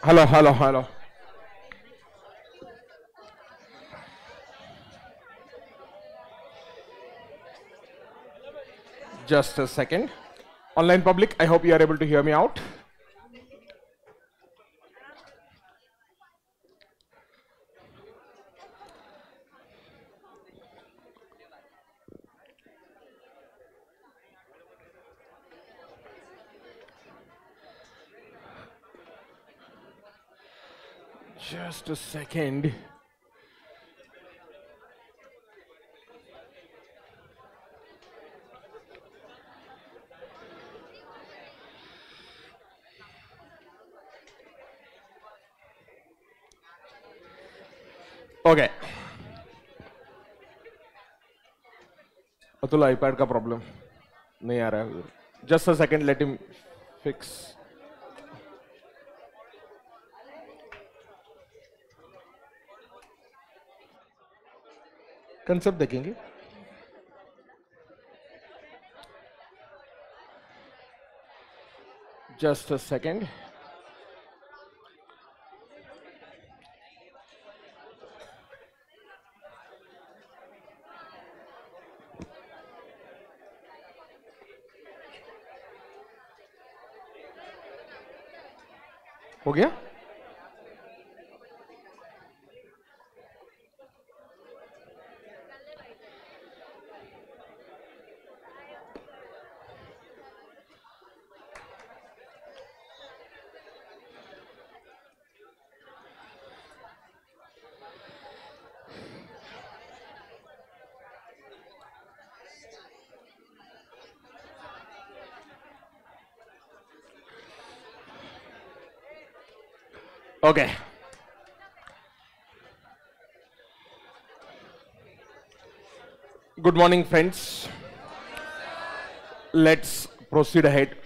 Hello, hello, hello. Just a second. Online public, I hope you are able to hear me out. Just a second. Okay Atul iPad का problem नहीं आ रहा है। Just a second let him fix concept देखेंगे। Just a second हो गया? Okay. Good morning, friends. Let's proceed ahead.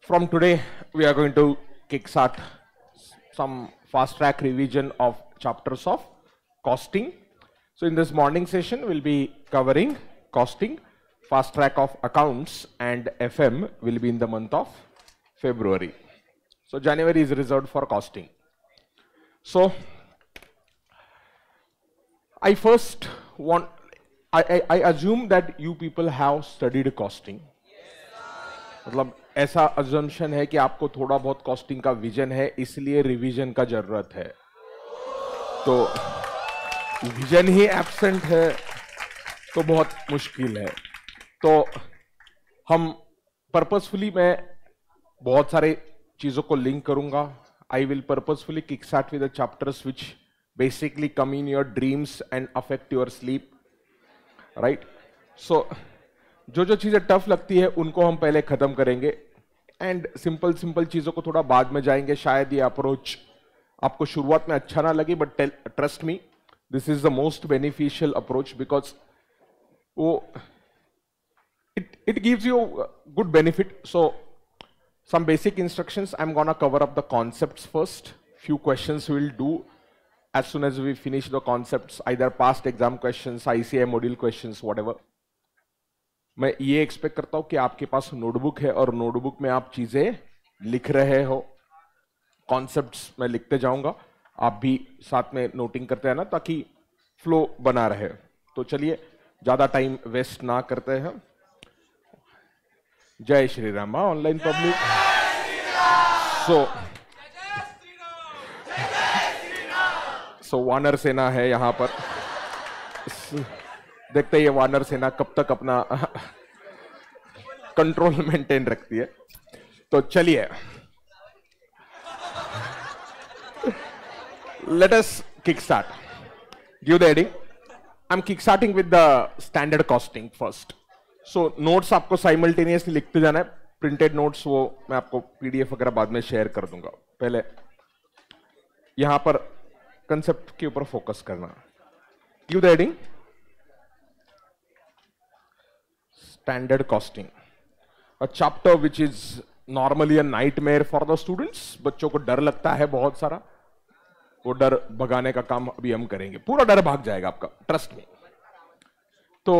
From today, we are going to kickstart some fast track revision of chapters of costing. So, in this morning session, we'll be covering costing, fast track of accounts, and FM will be in the month of February. So January is reserved for costing. So I first want, I, I, I assume that you people have studied costing. मतलब ऐसा assumption है कि आपको थोड़ा बहुत costing का vision है इसलिए रिवीजन का ज़रूरत है तो विजन ही एब्सेंट है तो बहुत मुश्किल है तो हम पर्पसफुली मैं बहुत सारे चीज़ों को लिंक करूँगा। I will purposefully kick start with chapters which basically come in your dreams and affect your sleep right so जो जो चीज़ें टफ लगती है, उनको हम पहले खत्म करेंगे। एंड सिंपल सिंपल चीज़ों को थोड़ा बाद में जाएँगे। शायद ये अप्रोच आपको शुरुआत में अच्छा ना लगे but trust me this is the most beneficial approach because वो it it gives you good benefit. So some basic instructions i'm gonna cover up the concepts first few questions we'll do as soon as we finish the concepts either past exam questions ici module questions whatever मैं ये expect करता हूँ कि आपके पास notebook है और notebook में आप चीज़ें लिख रहे हो कॉन्सेप्ट्स मैं लिखते जाऊँगा आप भी साथ में नोटिंग करते हैं ना ताकि फ्लो बना रहे तो चलिए ज़्यादा टाइम वेस्ट ना करते हैं जय Shri Ram. Online public so so वानर सेना है यहाँ पर। देखते ये वानर सेना कब तक अपना कंट्रोल मेंटेन रखती है। तो चलिए। Let us kick start give the I am kick starting with the standard costing first so so, notes आपको साइमल्टेनियसली लिखते जाना है। प्रिंटेड नोट्स वो मैं आपको पीडीएफ वगैरह बाद में शेयर कर दूँगा। पहले यहाँ पर कंसेप्ट के ऊपर फोकस करना। Give the standard costing a chapter which is normally a nightmare for the students बच्चों को डर लगता है बहुत सारा। वो डर भगाने का काम अभी हम करेंगे। पूरा डर भाग जाएगा आपका ट्रस्ट में तो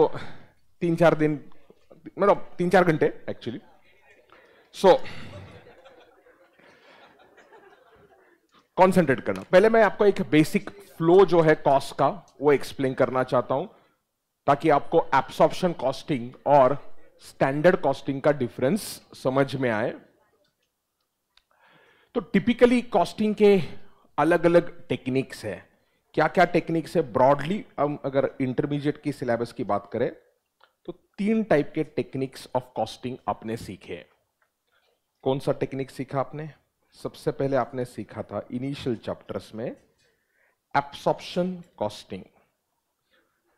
तीन चार दिन मतलब तीन चार घंटे एक्चुअली सो कॉन्सेंट्रेट करना। पहले मैं आपको एक बेसिक फ्लो जो है कॉस्ट का, वो एक्सप्लेन करना चाहता हूँ, ताकि आपको एब्सॉर्प्शन कॉस्टिंग और स्टैंडर्ड कॉस्टिंग का डिफरेंस समझ में आए। तो टिपिकली कॉस्टिंग के अलग अलग टेक्निक्स है। क्या क्या टेक्निक्स है? ब्रॉडली हम अगर इंटरमीडिएट की सिलेबस की बात करें तो तीन टाइप के टेक्निक्स ऑफ़ कॉस्टिंग आपने सीखे कौन सा टेक्निक सीखा आपने? सबसे पहले आपने सीखा था इनिशियल चैप्टर्स में एब्सॉर्प्शन कॉस्टिंग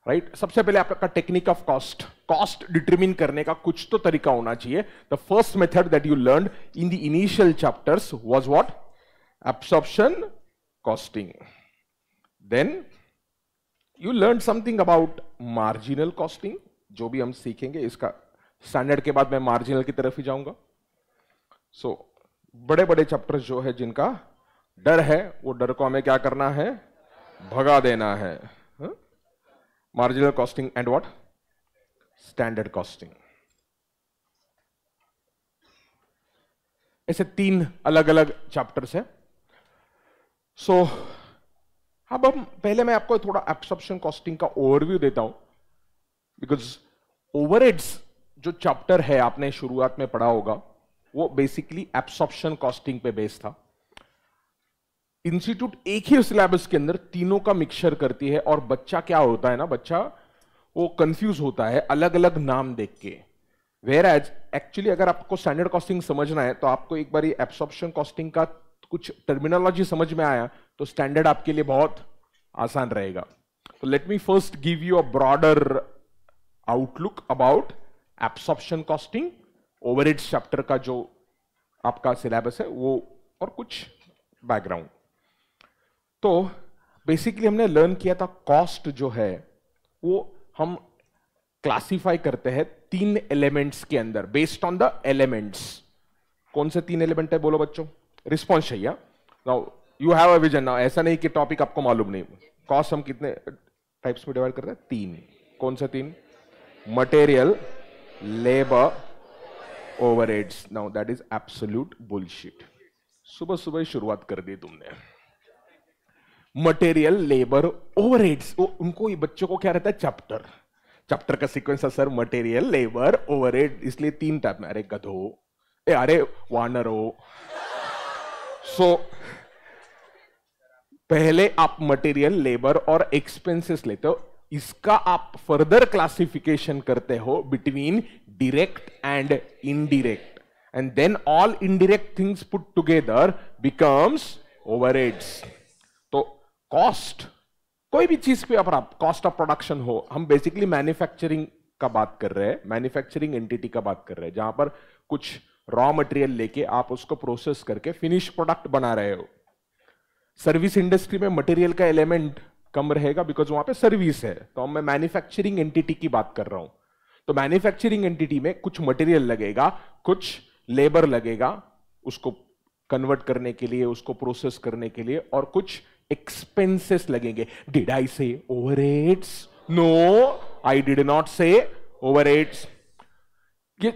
राइट सबसे पहले आपका technique of cost cost determine करने का कुछ तो तरीका होना चाहिए। The first method that you learn in the initial chapters was what absorption costing then you learn something about marginal costing, जो भी हम सीखेंगे इसका स्टैंडर्ड के बाद मैं मार्जिनल की तरफ़ ही जाऊँगा। सो so, बड़े बड़े चैप्टर जो है जिनका डर है वो डर को हमें क्या करना है? भगा देना है। Marginal costing and what standard costing ऐसे तीन अलग अलग चैप्टर्स है। सो so, अब हम पहले मैं आपको थोड़ा एब्सॉर्प्शन कॉस्टिंग का ओवरव्यू देता हूँ। बिकॉज़ ओवरहेड्स जो चैप्टर है, आपने शुरुआत में पढ़ा होगा, वो बेसिकली एब्सॉर्प्शन कॉस्टिंग पे बेस्ड था। इंस्टीट्यूट एक ही सिलेबस के अंदर तीनों का मिक्सचर करती है और बच्चा क्या होता है ना, बच्चा वो कंफ्यूज होता है अलग अलग नाम देख के। वेर एज एक्चुअली अगर आपको स्टैंडर्ड कॉस्टिंग समझना है तो आपको एक बार एब्सॉर्प्शन कॉस्टिंग का कुछ टर्मिनोलॉजी समझ में आया तो स्टैंडर्ड आपके लिए बहुत आसान रहेगा। तो let me first give you a broader outlook about absorption costing overhead chapter का जो आपका सिलेबस है, वो और कुछ बैकग्राउंड तो बेसिकली हमने लर्न किया था कॉस्ट जो है, वो हम क्लासिफाई करते हैं तीन एलिमेंट्स के अंदर बेस्ड ऑन द एलिमेंट्स कौन से तीन एलिमेंट है बोलो बच्चों? रिस्पॉन्स चाहिए now you have a vision now ऐसा नहीं कि टॉपिक आपको मालूम नहीं। कॉस्ट हम कितने टाइप्स में डिवाइड करते हैं? तीन। कौन से तीन? Labour overheads now that is absolute bullshit सुबह सुबह शुरुआत कर दी तुमने। मटेरियल लेबर ओवर एड्स उनको बच्चों को क्या रहता है? चैप्टर चैप्टर का सीक्वेंस है सर मटेरियल लेबर ओवर इसलिए तीन टाइप में अरे गधो ए अरे वानरो सो so, पहले आप मटेरियल लेबर और एक्सपेंसेस लेते हो। इसका आप फर्दर क्लासिफिकेशन करते हो between direct and indirect and then all indirect things put together becomes overheads तो कॉस्ट कोई भी चीज़ पे आप कॉस्ट ऑफ़ प्रोडक्शन हो, हम बेसिकली मैन्युफैक्चरिंग का बात कर रहे हैं मैन्युफैक्चरिंग एंटिटी का बात कर रहे हैं, जहाँ पर कुछ रॉ मटेरियल लेके आप उसको प्रोसेस करके फिनिश प्रोडक्ट बना रहे हो। सर्विस इंडस्ट्री में मटेरियल का एलिमेंट कम रहेगा बिकॉज़ वहाँ पे सर्विस है। तो मैं मैन्युफैक्चरिंग एंटिटी की बात कर रहा हूँ। तो मैन्युफैक्चरिंग एंटिटी में कुछ मटेरियल लगेगा, कुछ लेबर लगेगा उसको कन्वर्ट करने के लिए, उसको प्रोसेस करने के लिए और कुछ एक्सपेंसेस लगेंगे। Did I say over no I did not say over ये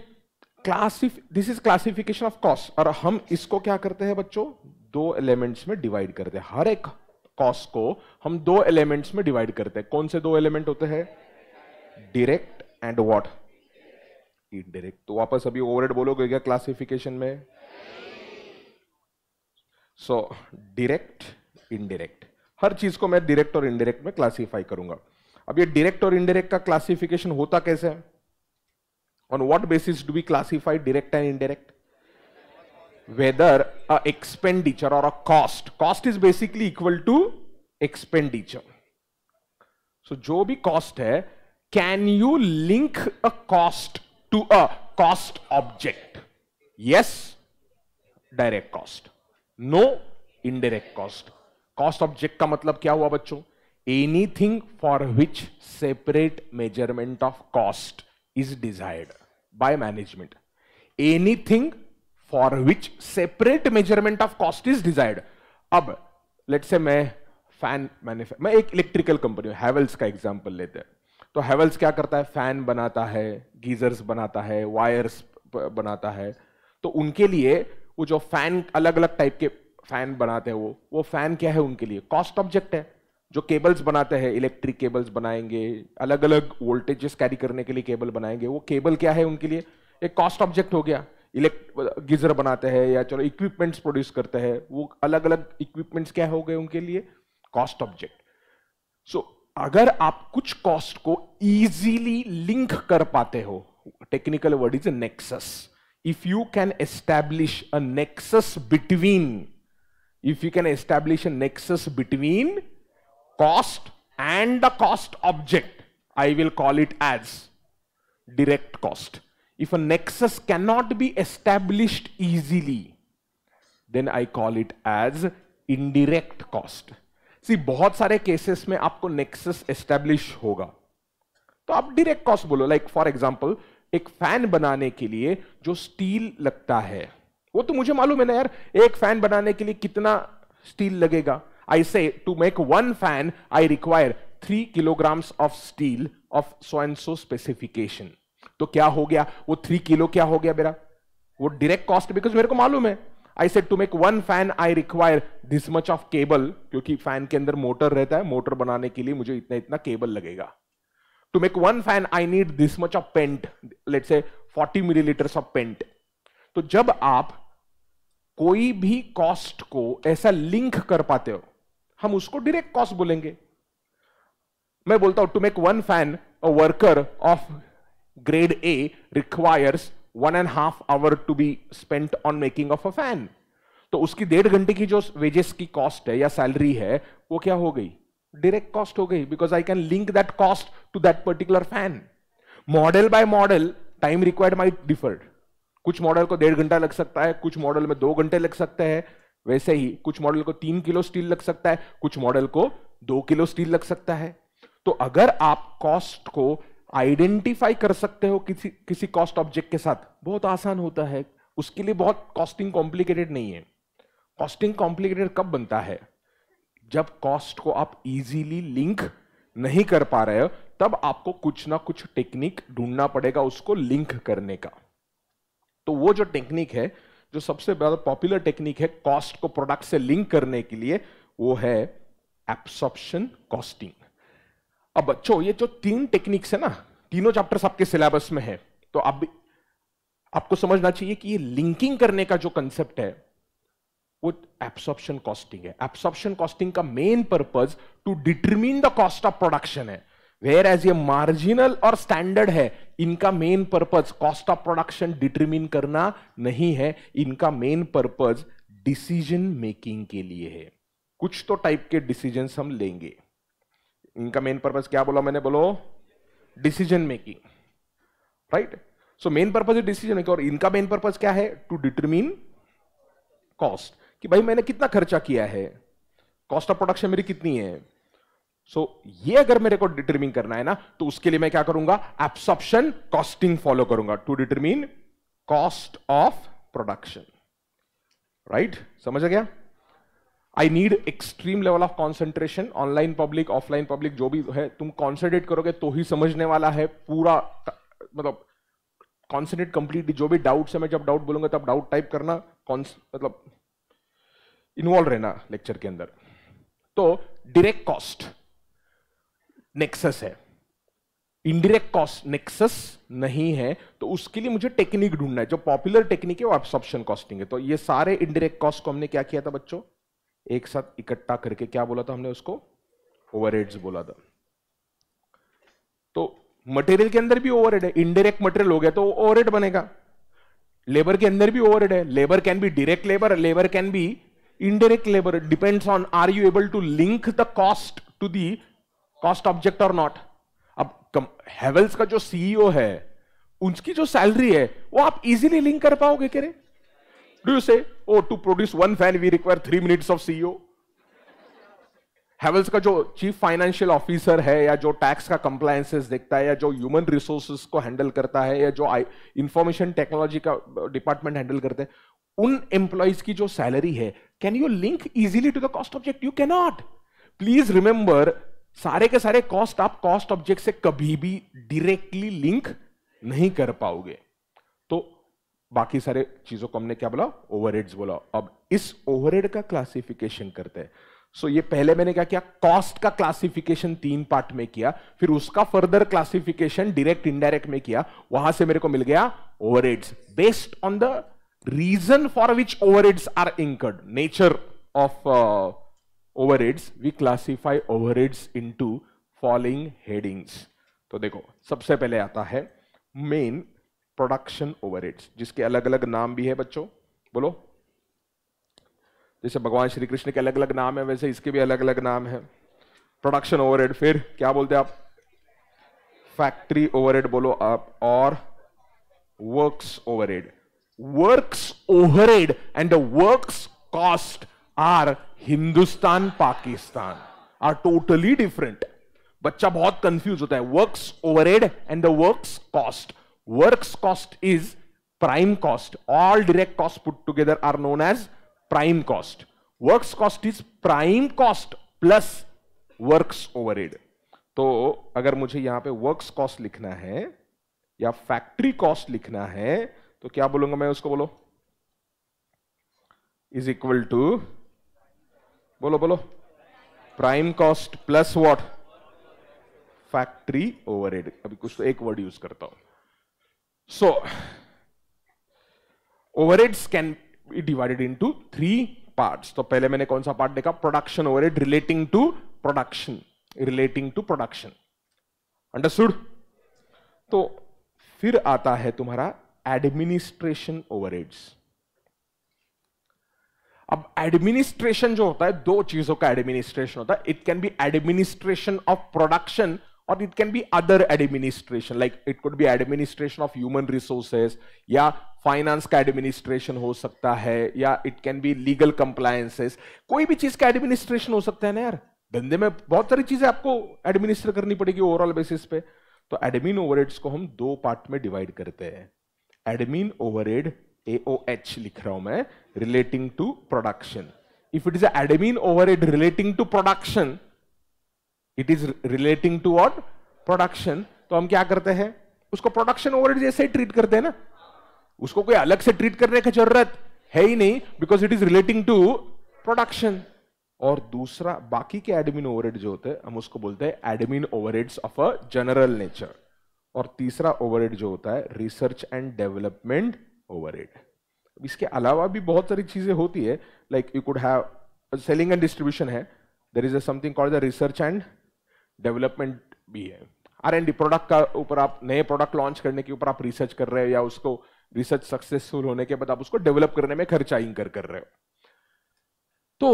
क्लासिफ this is classification of cost और हम इसको क्या करते हैं बच्चों? दो एलिमेंट्स में डिवाइड करते हैं। हर एक कॉस्ट को हम दो एलिमेंट्स में डिवाइड करते हैं। कौन से दो एलिमेंट होते हैं? डायरेक्ट एंड व्हाट इनडायरेक्ट तो वापस अभी ओवरहेड बोलोगे क्या क्लासिफिकेशन में? सो डायरेक्ट इनडायरेक्ट हर चीज़ को मैं डायरेक्ट और इनडायरेक्ट में क्लासिफाई करूँगा। अब ये डायरेक्ट और इनडायरेक्ट का क्लासिफिकेशन होता कैसे? On what basis do we classify direct and indirect whether a expenditure or a cost cost is basically equal to expenditure so जो भी cost है can you link a cost to a cost object yes direct cost no indirect cost cost object का मतलब क्या हुआ बच्चों anything for which separate measurement of cost is desired by management anything for which separate measurement of cost is desired. अब let say मैं fan manufacture मैं एक electrical company Havells का एग्जांपल लेते हैं। तो हैवल्स क्या करता है? फ़ैन बनाता है गीजर्स बनाता है वायर्स बनाता है। तो उनके लिए वो जो फ़ैन अलग अलग टाइप के फ़ैन बनाते हैं वो वो फ़ैन क्या है उनके लिए? कॉस्ट ऑब्जेक्ट है, जो केबल्स बनाते हैं इलेक्ट्रिक केबल्स बनाएँगे अलग अलग वोल्टेजेस कैरी करने के लिए केबल बनाएँगे। वो केबल क्या है उनके लिए? एक कॉस्ट ऑब्जेक्ट हो गया। इलेक्ट गीजर बनाते हैं या चलो इक्विपमेंट्स प्रोड्यूस करते हैं वो अलग अलग इक्विपमेंट्स क्या हो गए उनके लिए कॉस्ट ऑब्जेक्ट सो अगर आप कुछ कॉस्ट को इजीली लिंक कर पाते हो technical word is nexus if you can establish a nexus between if you can establish a nexus between cost and the cost object, I will call it as direct cost. If a nexus cannot be established easily, then I call it as indirect cost. See बहुत सारे cases में आपको nexus establish होगा तो आप direct cost बोलो like for example एक fan बनाने के लिए जो स्टील लगता है वो तो मुझे मालूम है ना यार एक फ़ैन बनाने के लिए कितना स्टील लगेगा I say to make one fan, I require three kilograms of steel of so and so specification. तो क्या हो गया? वो थ्री किलो क्या हो गया मेरा? वो डायरेक्ट कॉस्ट बिकॉज़ मेरे को मालूम है। I said to make one fan I require this much of cable क्योंकि फ़ैन के अंदर मोटर रहता है। मोटर बनाने के लिए मुझे इतना इतना केबल लगेगा। To make one fan I need this much of paint let say 40 millilitres of paint तो जब आप कोई भी कॉस्ट को ऐसा लिंक कर पाते हो, हम उसको डायरेक्ट कॉस्ट बोलेंगे। मैं बोलता हूँ to make one fan worker of grade A requires one and half hour to be spent on making of a fan तो उसकी डेढ़ घंटे की जो वेजेस की कॉस्ट है या सैलरी है, वो क्या हो गई? डायरेक्ट कॉस्ट हो गई because I can link that cost to that particular fan model by model time required might differed कुछ मॉडल को डेढ़ घंटा लग सकता है, कुछ मॉडल में दो घंटे लग सकते हैं। वैसे ही, कुछ मॉडल को तीन किलो स्टील लग सकता है, कुछ मॉडल को दो किलो स्टील लग सकता है। तो अगर आप कॉस्ट को आइडेंटिफाई कर सकते हो किसी किसी कॉस्ट ऑब्जेक्ट के साथ। बहुत आसान होता है। उसके लिए बहुत कॉस्टिंग कॉम्प्लिकेटेड नहीं है। कॉस्टिंग कॉम्प्लिकेटेड कब बनता है? जब कॉस्ट को आप इजीली लिंक नहीं कर पा रहे हो, तब आपको कुछ ना कुछ टेक्निक ढूंढना पड़ेगा उसको लिंक करने का। तो वो जो टेक्निक है, जो सबसे ज़्यादा पॉपुलर टेक्निक है कॉस्ट को प्रोडक्ट से लिंक करने के लिए, वो है एब्सॉर्प्शन कॉस्टिंग अब बच्चों, ये जो तीन टेक्निक्स है ना, तीनों चैप्टर्स आपके सिलेबस में है तो आप आपको समझना चाहिए कि ये लिंकिंग करने का जो कंसेप्ट है, वो एब्सॉर्प्शन कॉस्टिंग है। एब्सॉर्प्शन कॉस्टिंग का main purpose to determine the cost of production है। वेयर एज ये मार्जिनल और स्टैंडर्ड है, इनका main purpose cost of production determine करना नहीं है, इनका मेन पर्पज डिसीज़न मेकिंग के लिए है। कुछ तो टाइप के डिसीज़न हम लेंगे। इनका मेन पर्पज क्या बोला मैंने? बोलो decision making right so main purpose है डिसीज़न मेकिंग और इनका मेन पर्पज क्या है? टू डिटरमिन कॉस्ट कि भाई मैंने कितना खर्चा किया है? कॉस्ट ऑफ़ प्रोडक्शन मेरी कितनी है? सो so, ये अगर मेरे को डिटरमिन करना है ना तो उसके लिए मैं क्या करूँगा? एब्सॉप्शन कॉस्टिंग फॉलो करूँगा to determine cost of production right समझ गया? I need extreme level of concentration online public offline public जो भी है, तुम कॉन्सेंट्रेट करोगे तो ही समझने वाला है पूरा मतलब कॉन्सेंट्रेट कंप्लीटली जो भी डाउट है मैं जब डाउट बोलूँगा तब डाउट टाइप करना मतलब इन्वॉल्व रहना लेक्चर के अंदर। तो डायरेक्ट कॉस्ट नेक्सस है। इनडायरेक्ट कॉस्ट नेक्सस नहीं है तो उसके लिए मुझे टेक्निक ढूंढना है, जो पॉपुलर टेक्निक है वो एब्सॉर्प्शन कॉस्टिंग है। तो ये सारे इनडायरेक्ट कॉस्ट को हमने क्या किया था बच्चों? एक साथ इकट्ठा करके, क्या बोला था हमने उसको? ओवरहेड्स बोला था। तो मटेरियल के अंदर भी ओवरहेड है। इनडायरेक्ट मटेरियल हो गया तो ओवरहेड बनेगा। लेबर के अंदर भी ओवरहेड है। Labour can be direct labour labour can be indirect labor. Depends on are you able to link the cost to the cost object or not. अब हेवल्स का जो सीईओ है, उनकी जो सैलरी है, वो आप इजीली लिंक कर पाओगे कह रहे do you say oh to produce one fan we require three minutes of CEO Havells का जो चीफ फाइनेंशियल ऑफिसर है या जो टैक्स का कंप्लायंसेस देखता है या जो ह्यूमन रिसोर्सेज को हैंडल करता है या जो इंफॉर्मेशन टेक्नोलॉजी का डिपार्टमेंट हैंडल करते हैं उन एम्प्लॉयज़ की जो सैलरी है can you link easily to the cost object you cannot please remember सारे के सारे कॉस्ट आप कॉस्ट ऑब्जेक्ट से कभी भी डायरेक्टली लिंक नहीं कर पाओगे. बाकी सारे चीज़ों को हमने क्या बोला? ओवरहेड्स बोला। अब इस ओवरहेड का क्लासिफिकेशन करते हैं। सो so, ये पहले मैंने क्या किया? कॉस्ट का क्लासिफिकेशन तीन पार्ट में किया। फिर उसका फर्दर क्लासिफिकेशन डायरेक्ट इनडायरेक्ट में किया। वहाँ से मेरे को मिल गया overheads based on the reason for which are incurred, nature of uh, overheads, we classify overheads into following headings. तो देखो सबसे पहले आता है मेन प्रोडक्शन ओवरहेड्स जिसके अलग अलग नाम भी है बच्चों बोलो। जैसे भगवान श्री कृष्ण के अलग अलग नाम है वैसे इसके भी अलग अलग नाम है। प्रोडक्शन ओवरहेड फिर क्या बोलते हैं आप? फैक्ट्री ओवरहेड बोलो आप और works overhead overhead and the works cost are Hindustan, Pakistan are totally different. बच्चा बहुत कंफ्यूज होता है works overhead and the works cost works cost is prime cost all direct cost put together are known as prime cost works cost is prime cost plus works overhead तो अगर मुझे यहाँ पे works cost लिखना है या factory cost लिखना है तो क्या बोलूँगा मैं उसको बोलो? इज़ इक्वल टू बोलो बोलो। Prime cost plus what factory overhead अभी कुछ तो एक वर्ड यूज़ करता हूँ। So overheads can be divided into three parts तो पहले मैंने कौन सा पार्ट देखा? Production overhead relating to production relating to production understood तो फिर आता है तुम्हारा एडमिनिस्ट्रेशन ओवरहेड्स अब एडमिनिस्ट्रेशन जो होता है, दो चीज़ों का एडमिनिस्ट्रेशन होता है. It can be administration of production और it can be other administration like it could be administration of human resources या फाइनेंस का एडमिनिस्ट्रेशन हो सकता है या it can be legal compliances कोई भी चीज़ का एडमिनिस्ट्रेशन हो सकता है ना यार धंधे में बहुत सारी चीज़ें आपको एडमिनिस्टर करनी पड़ेगी ओवरऑल बेसिस पे तो एडमिन ओवरहेड्स को हम दो पार्ट में डिवाइड करते हैं एडमिन ओवरहेड एओएच लिख रहा हूँ मैं relating to production if it is admin overhead relating to production it is relating to what production तो हम क्या करते हैं? उसको प्रोडक्शन ओवरहेड जैसे ही ट्रीट करते हैं ना। उसको कोई अलग से ट्रीट करने की ज़रूरत है ही नहीं because it is relating to production और दूसरा, बाकी के एडमिन ओवरहेड जो होते हैं, हम उसको बोलते हैं admin overheads of a general nature और तीसरा ओवरहेड जो होता है रिसर्च एंड डेवलपमेंट ओवरहेड इसके अलावा भी बहुत सारी चीज़ें होती है like you could have selling and distribution है। There is a something called the research and development भी है। आर एंड प्रोडक्ट का ऊपर आप नए प्रोडक्ट लॉन्च करने के ऊपर आप रिसर्च कर रहे हो या उसको रिसर्च सक्सेसफुल होने के बाद आप उसको डेवलप करने में खर्चा इंकर कर रहे हो। तो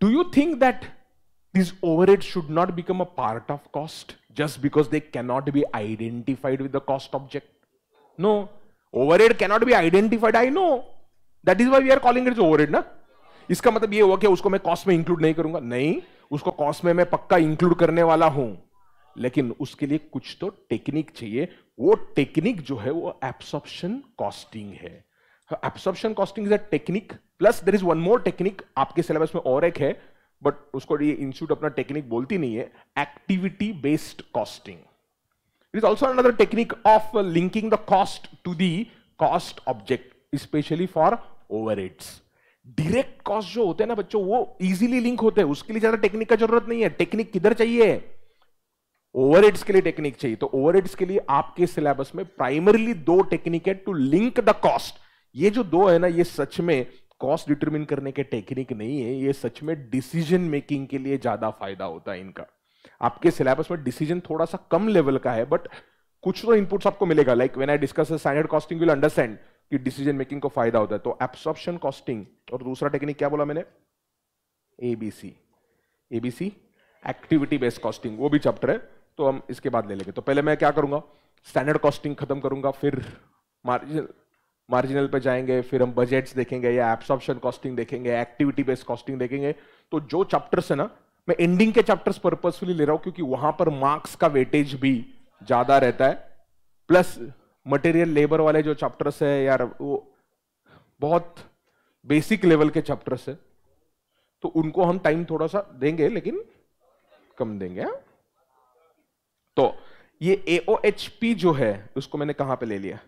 do you think that this overhead should not become a part of cost just because they cannot be identified with object no overhead cannot be identified I know that is why we are calling it overhead ना इसका मतलब ये हुआ कि उसको मैं cost में include नहीं करूँगा। नहीं. उसको कॉस्ट में मैं पक्का इंक्लूड करने वाला हूँ। लेकिन उसके लिए कुछ तो टेक्निक चाहिए। वो टेक्निक जो है, वो एब्सॉर्प्शन कॉस्टिंग है। Absorption costing is a technique plus there is one more technique आपके सिलेबस में और एक है बट उसको ये इंस्टीट्यूट अपना टेक्निक बोलती नहीं है activity based costing it is also another technique of linking the cost to the cost object specially for over direct cost जो होते हैं ना बच्चों, वो इजीली लिंक होते हैं। उसके लिए ज़्यादा टेक्निक का ज़रूरत नहीं है। टेक्निक किधर चाहिए? ओवर के लिए टेक्निक चाहिए। तो ओवर के लिए आपके सिलेबस में प्राइमरली दो टेक्निक है टू लिंक द कॉस्ट ये जो दो है ना, ये सच में कॉस्ट डिटरमिन करने के टेक्निक नहीं है। ये सच में डिसीज़न मेकिंग के लिए ज़्यादा फ़ायदा होता है इनका। आपके सिलेबस में डिसीज़न थोड़ा सा कम लेवल का है बट कुछ तो इनपुट्स आपको मिलेगा। Like when I discuss standard costing will understand कि डिसीज़न मेकिंग को फ़ायदा होता है। तो एब्सॉर्प्शन कॉस्टिंग और दूसरा टेक्निक क्या बोला मैंने? ABC ABC activity based costing वो भी चैप्टर है तो हम इसके बाद ले लेंगे। तो पहले मैं क्या करूँगा? स्टैंडर्ड कॉस्टिंग खत्म करूँगा, फिर मार्जिनल मार्जिनल पे जाएँगे, फिर हम बजट्स देखेंगे या एब्सॉर्प्शन कॉस्टिंग देखेंगे एक्टिविटी बेस्ड कॉस्टिंग देखेंगे। तो जो चैप्टर्स है ना, मैं एंडिंग के चैप्टर्स पर्पजफुली ले रहा हूँ, क्योंकि वहाँ पर मार्क्स का वेटेज भी ज़्यादा रहता है। प्लस मटेरियल लेबर वाले जो चैप्टर्स है यार, वो बहुत बेसिक लेवल के चैप्टर्स है। तो उनको हम टाइम थोड़ा सा देंगे, लेकिन कम देंगे, हा? तो ये एओएचपी जो है, उसको मैंने कहाँ पे ले लिया?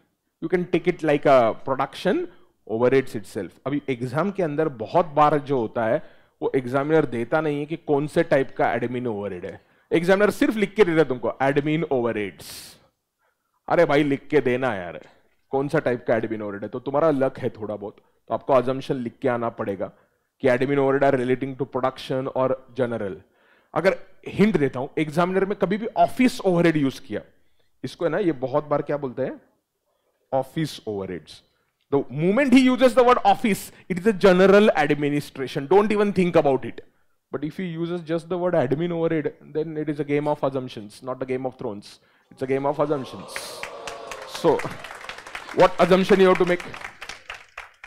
You can take it like a production over its it अभी एग्ज़ाम के अंदर बहुत बार जो होता है, वो एग्जामिनर देता नहीं है कि कौन से टाइप का एडमिन ओवर है। एग्जामिनर सिर्फ़ लिख के देता है तुमको एडमिन ओवर अरे भाई लिख के देना यार। कौन सा टाइप का एडमिन ओरिडा तो तुम्हारा लक है थोड़ा बहुत। तो आपको अजम्पन लिख के आना पड़ेगा कि admin overhead relating to production और जनरल अगर हिंट देता हूँ एग्जामिनर में कभी भी ऑफ़िस ओवरहेड यूज़ किया। इसको है ना, ये बहुत बार क्या बोलते हैं? Office overhead the moment he uses the word office it is a general administration don't even think about it but if you uses just the word admin overhead then it is a game of assumptions not a game of thrones It's a game of assumptions. So, what assumption you have to make?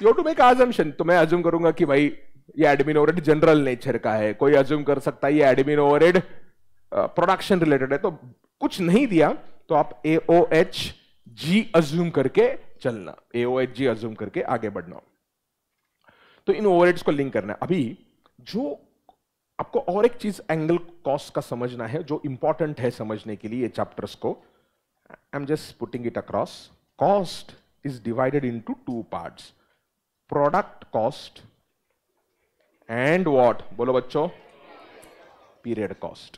You have to make assumption. तो मैं assume करूँगा कि भाई ये admin overhead general nature का है कोई assume कर सकता है ये एडमिन ओवरहेड प्रोडक्शन रिलेटेड है तो कुछ नहीं दिया तो आप A O H G assume करके चलना एओ एच जी अज्यूम करके आगे बढ़ना तो इन ओवरहेड्स को लिंक करना अभी जो आपको और एक चीज़ एंगल कॉस्ट का समझना है, जो इंपॉर्टेंट है समझने के लिए चैप्टर्स को। I am just putting it across cost is divided into two parts product cost and what बोलो बच्चों। पीरियड कॉस्ट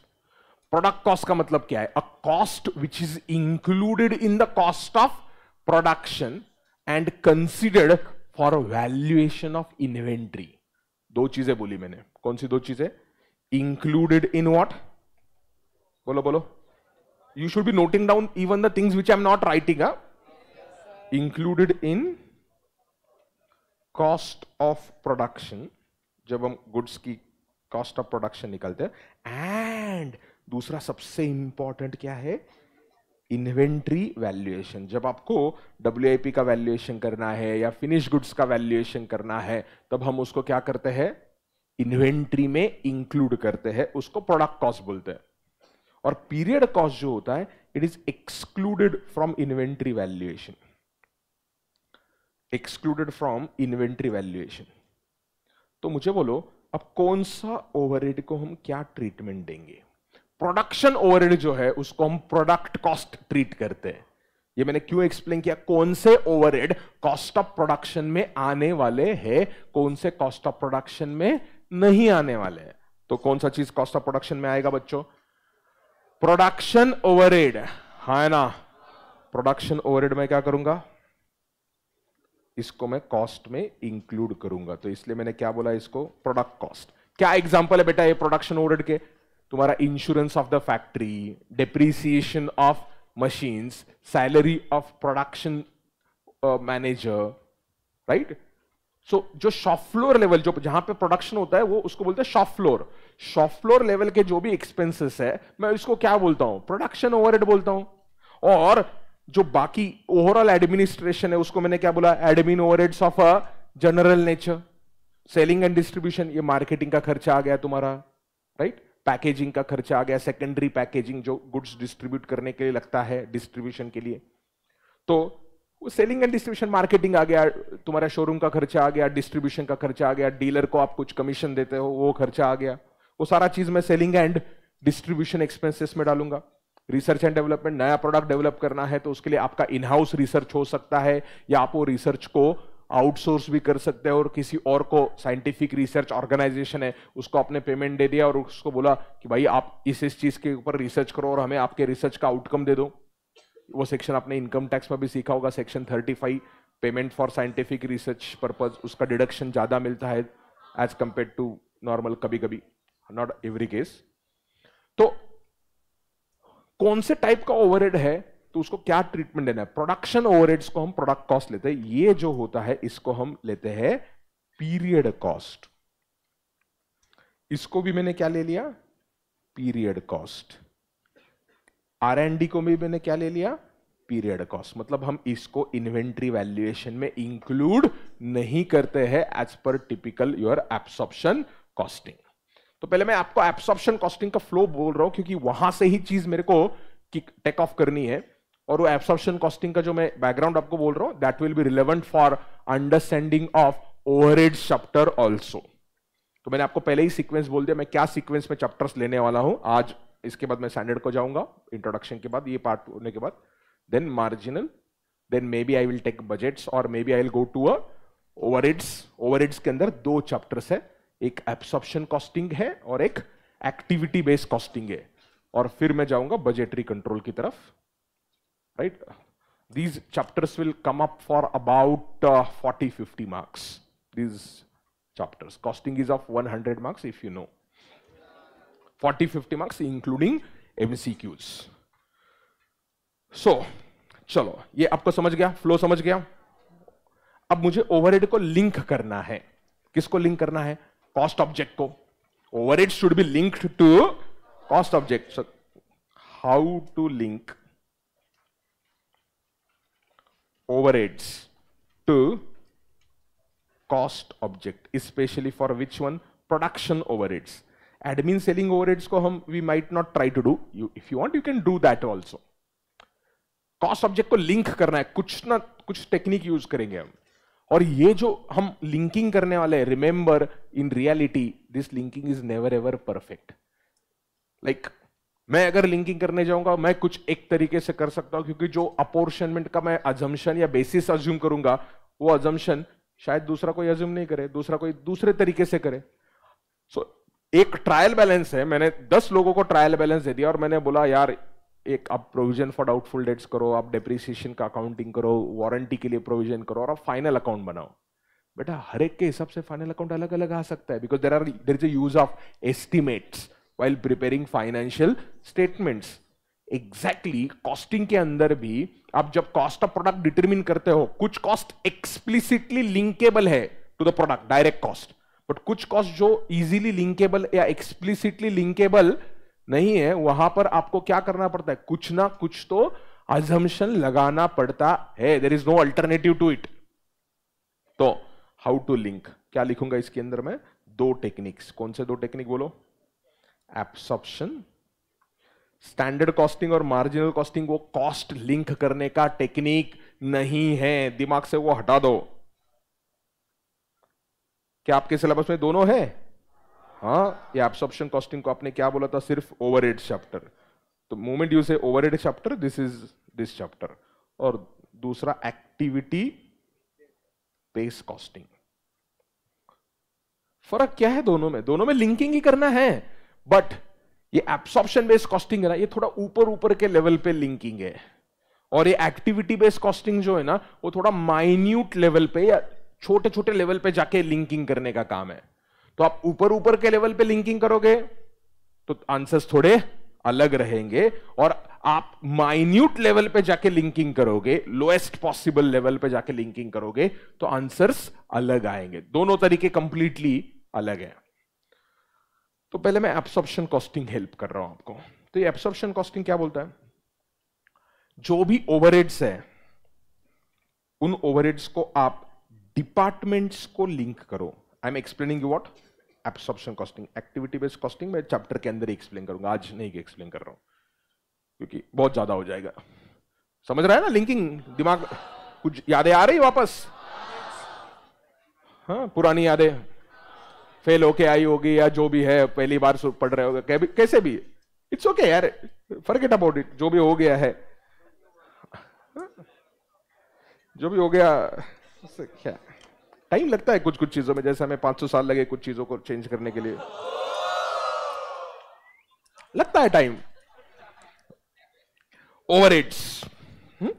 प्रोडक्ट कॉस्ट का मतलब क्या है? A cost which is included in the cost of production and considered for valuation of inventory दो चीज़ें बोली मैंने। कौन सी दो चीज़ें? इंक्लूडेड इन वॉट बोलो बोलो। You should be noting down even the things which I am not writing included in cost of production जब हम गुड्स की कॉस्ट ऑफ़ प्रोडक्शन निकलते हैं। एंड दूसरा सबसे इंपॉर्टेंट क्या है? इन्वेंट्री वैल्यूएशन जब आपको डब्ल्यू का वैल्यूएशन करना है या फिनिश गुड्स का वैल्यूएशन करना है, तब हम उसको क्या करते हैं? इन्वेंट्री में इंक्लूड करते हैं, उसको प्रोडक्ट कॉस्ट बोलते हैं। और पीरियड कॉस्ट जो होता है it is excluded from inventory valuation excluded from inventory valuation तो मुझे बोलो, अब कौन सा ओवरहेड को हम क्या ट्रीटमेंट देंगे? प्रोडक्शन ओवरहेड जो है, उसको हम प्रोडक्ट कॉस्ट ट्रीट करते हैं। ये मैंने क्यों एक्सप्लेन किया? कौन से ओवरहेड कॉस्ट ऑफ़ प्रोडक्शन में आने वाले हैं? कौन से कॉस्ट ऑफ़ प्रोडक्शन में नहीं आने वाले हैं। तो कौन सा चीज़ कॉस्ट ऑफ़ प्रोडक्शन में आएगा बच्चों? प्रोडक्शन ओवरहेड हा। ना? प्रोडक्शन ओवरहेड में क्या करूँगा? इसको मैं कॉस्ट में इंक्लूड करूँगा। तो इसलिए मैंने क्या बोला इसको? प्रोडक्ट कॉस्ट क्या एग्जांपल है बेटा ये प्रोडक्शन ओवरहेड के? तुम्हारा insurance of the factory depreciation of machines salary of production manager right so जो शॉप फ्लोर लेवल जो जहाँ पे प्रोडक्शन होता है, वो उसको बोलते हैं shop floor shop floor level के जो भी एक्सपेंसेस है, मैं इसको क्या बोलता हूँ? प्रोडक्शन ओवरहेड बोलता हूँ. और जो बाकी ओवरऑल एडमिनिस्ट्रेशन है, उसको मैंने क्या बोला? Admin overheads of a general nature selling and distribution ये मार्केटिंग का खर्चा आ गया तुम्हारा राइट पैकेजिंग का खर्चा आ गया सेकेंडरी पैकेजिंग जो गुड्स डिस्ट्रीब्यूट करने के लिए लगता है डिस्ट्रीब्यूशन के लिए. तो सेलिंग एंड डिस्ट्रीब्यूशन मार्केटिंग आ गया, तुम्हारा शोरूम का खर्चा आ गया डिस्ट्रीब्यूशन का खर्चा आ गया डीलर को आप कुछ कमीशन देते हो, वो खर्चा आ गया। वो सारा चीज़ मैं सेलिंग एंड डिस्ट्रीब्यूशन एक्सपेंसेस में डालूँगा। रिसर्च एंड डेवलपमेंट नया प्रोडक्ट डेवलप करना है तो उसके लिए आपका इन हाउस रिसर्च हो सकता है, या आप वो रिसर्च को आउटसोर्स भी कर सकते हैं और किसी और को साइंटिफिक रिसर्च ऑर्गेनाइजेशन है, उसको आपने पेमेंट दे दिया और उसको बोला कि भाई आप इस इस चीज़ के ऊपर रिसर्च करो और हमें आपके रिसर्च का आउटकम दे दो। वो सेक्शन आपने इनकम टैक्स में भी सीखा होगा section thirty five payment for scientific research purpose उसका डिडक्शन ज़्यादा मिलता है एज कंपेयर टू नॉर्मल कभी कभी नॉट एवरी केस तो कौन से टाइप का ओवरहेड है तो उसको क्या ट्रीटमेंट देना है? प्रोडक्शन ओवरहेड्स को हम प्रोडक्ट कॉस्ट लेते हैं। ये जो होता है, इसको हम लेते हैं पीरियड कॉस्ट इसको भी मैंने क्या ले लिया? Period cost R and D को भी मैंने क्या ले लिया? पीरियड कॉस्ट मतलब हम इसको इन्वेंट्री वैल्यूएशन में इंक्लूड नहीं करते हैं as per typical your absorption costing तो पहले मैं आपको एब्सॉर्प्शन कॉस्टिंग का फ्लो बोल रहा हूँ क्योंकि वहाँ से ही चीज़ मेरे को टेक ऑफ़ करनी है। और वो एब्सॉर्प्शन कॉस्टिंग का जो मैं बैकग्राउंड आपको बोल रहा हूँ that will be relevant for understanding of overhead chapter also तो मैंने आपको पहले ही सीक्वेंस बोल दिया, मैं क्या सीक्वेंस में चैप्टर्स लेने वाला हूँ? आज इसके बाद मैं स्टैंडर्ड को जाऊँगा इंट्रोडक्शन के बाद, ये पार्ट होने के बाद then marginal then maybe I will take budgets और maybe I will go to a overheads overheads के अंदर दो चैप्टर्स है, एक एब्सॉप्शन कॉस्टिंग है और एक एक्टिविटी बेस्ड कॉस्टिंग है। और फिर मैं जाऊँगा बजेटरी कंट्रोल की तरफ़ right these chapters will come up for about forty fifty marks these these costing is of one hundred marks if you know 40 50 marks including MCQs so चलो ये आपको समझ गया? फ्लो समझ गया? अब मुझे ओवरहेड को लिंक करना है। किसको लिंक करना है? कॉस्ट ऑब्जेक्ट को। Overhead should be linked to cost object how to link overheads to cost object, especially for which one? Production overheads. Admin selling overheads को हम we might not try to do. You if you want you can do that also. Cost object को link करना है कुछ ना कुछ technique use करेंगे हम। और ये जो हम लिंकिंग करने वाले हैं remember in reality this linking is never ever perfect like मैं अगर लिंकिंग करने जाऊँगा मैं कुछ एक तरीके से कर सकता हूँ क्योंकि जो अपोर्शनमेंट का मैं अजम्पन या बेसिस अज्यूम करूँगा वो अजम्पन शायद दूसरा कोई अज्यूम नहीं करे दूसरा कोई दूसरे तरीके से करे। सो so, एक ट्रायल बैलेंस है, मैंने दस लोगों को ट्रायल बैलेंस दे दिया और मैंने बोला, यार, एक आप प्रोविज़न फॉर डाउटफुल डेट्स करो, आप डेप्रिसिएशन का अकाउंटिंग करो वारंटी के लिए प्रोविज़न करो और आप फाइनल अकाउंट बनाओ. बेटा, हर एक के हिसाब से फाइनल अकाउंट अलग अलग आ सकता है because there are there is use of estimates while preparing financial statements exactly costing के अंदर भी आप जब कॉस्ट ऑफ़ प्रोडक्ट डिटरमिन करते हो, कुछ कॉस्ट एक्सप्लिसिटली लिंकेबल है to the product direct cost but कुछ कॉस्ट जो इजीली लिंकेबल या एक्सप्लिसिटली लिंकेबल नहीं है, वहाँ पर आपको क्या करना पड़ता है? कुछ ना कुछ तो अजम्पन लगाना पड़ता है। There is no alternative to it तो हाउ टू लिंक क्या लिखूँगा इसके अंदर में? दो टेक्निक्स कौन से दो टेक्निक बोलो? एब्सॉप्शन स्टैंडर्ड कॉस्टिंग और मार्जिनल कॉस्टिंग वो कॉस्ट लिंक करने का टेक्निक नहीं है। दिमाग से वो हटा दो। क्या आपके सिलेबस में दोनों है? हाँ ये एब्सॉर्प्शन कॉस्टिंग को आपने क्या बोला था? सिर्फ़ ओवर चैप्टर तो moment you say over chapter this is this chapter और दूसरा एक्टिविटी बेस कॉस्टिंग फ़र्क क्या है दोनों में? दोनों में लिंकिंग ही करना है बट ये एब्सॉर्प्शन बेस्ड कॉस्टिंग है ना, ये थोड़ा ऊपर ऊपर के लेवल पे लिंकिंग है। और ये एक्टिविटी बेस्ड कॉस्टिंग जो है ना, वो थोड़ा माइन्यूट लेवल पे या छोटे छोटे लेवल पे जाके लिंकिंग करने का काम है। तो आप ऊपर ऊपर के लेवल पे लिंकिंग करोगे तो आंसर्स थोड़े अलग रहेंगे और आप माइन्यूट लेवल पे जाके लिंकिंग करोगे लोएस्ट पॉसिबल लेवल पे जाके लिंकिंग करोगे तो आंसर्स अलग आएँगे। दोनों तरीके कंप्लीटली अलग है। तो पहले मैं एब्सॉर्प्शन कॉस्टिंग हेल्प कर रहा हूँ आपको। तो ये एब्सॉर्प्शन कॉस्टिंग क्या बोलता है? जो भी ओवरहेड्स है, उन ओवरहेड्स को आप डिपार्टमेंट्स को लिंक करो। I am explaining you what absorption costing activity based costing मैं चैप्टर के अंदर ही एक्सप्लेन करूँगा। आज नहीं एक्सप्लेन कर रहा हूँ, क्योंकि बहुत ज़्यादा हो जाएगा। समझ रहा है ना लिंकिंग दिमाग कुछ यादें आ रही वापस? हाँ पुरानी यादें। फेल होके आई होगी या जो भी है, पहली बार पढ़ रहे होगे कैसे भी। इट्स ओके यार। फ़र्क अबाउट इट जो भी हो गया है? जो भी हो गया क्या? टाइम लगता है कुछ कुछ चीज़ों में, जैसे हमें 500 साल लगे कुछ चीज़ों को चेंज करने के लिए। लगता है टाइम ओवर हम्म?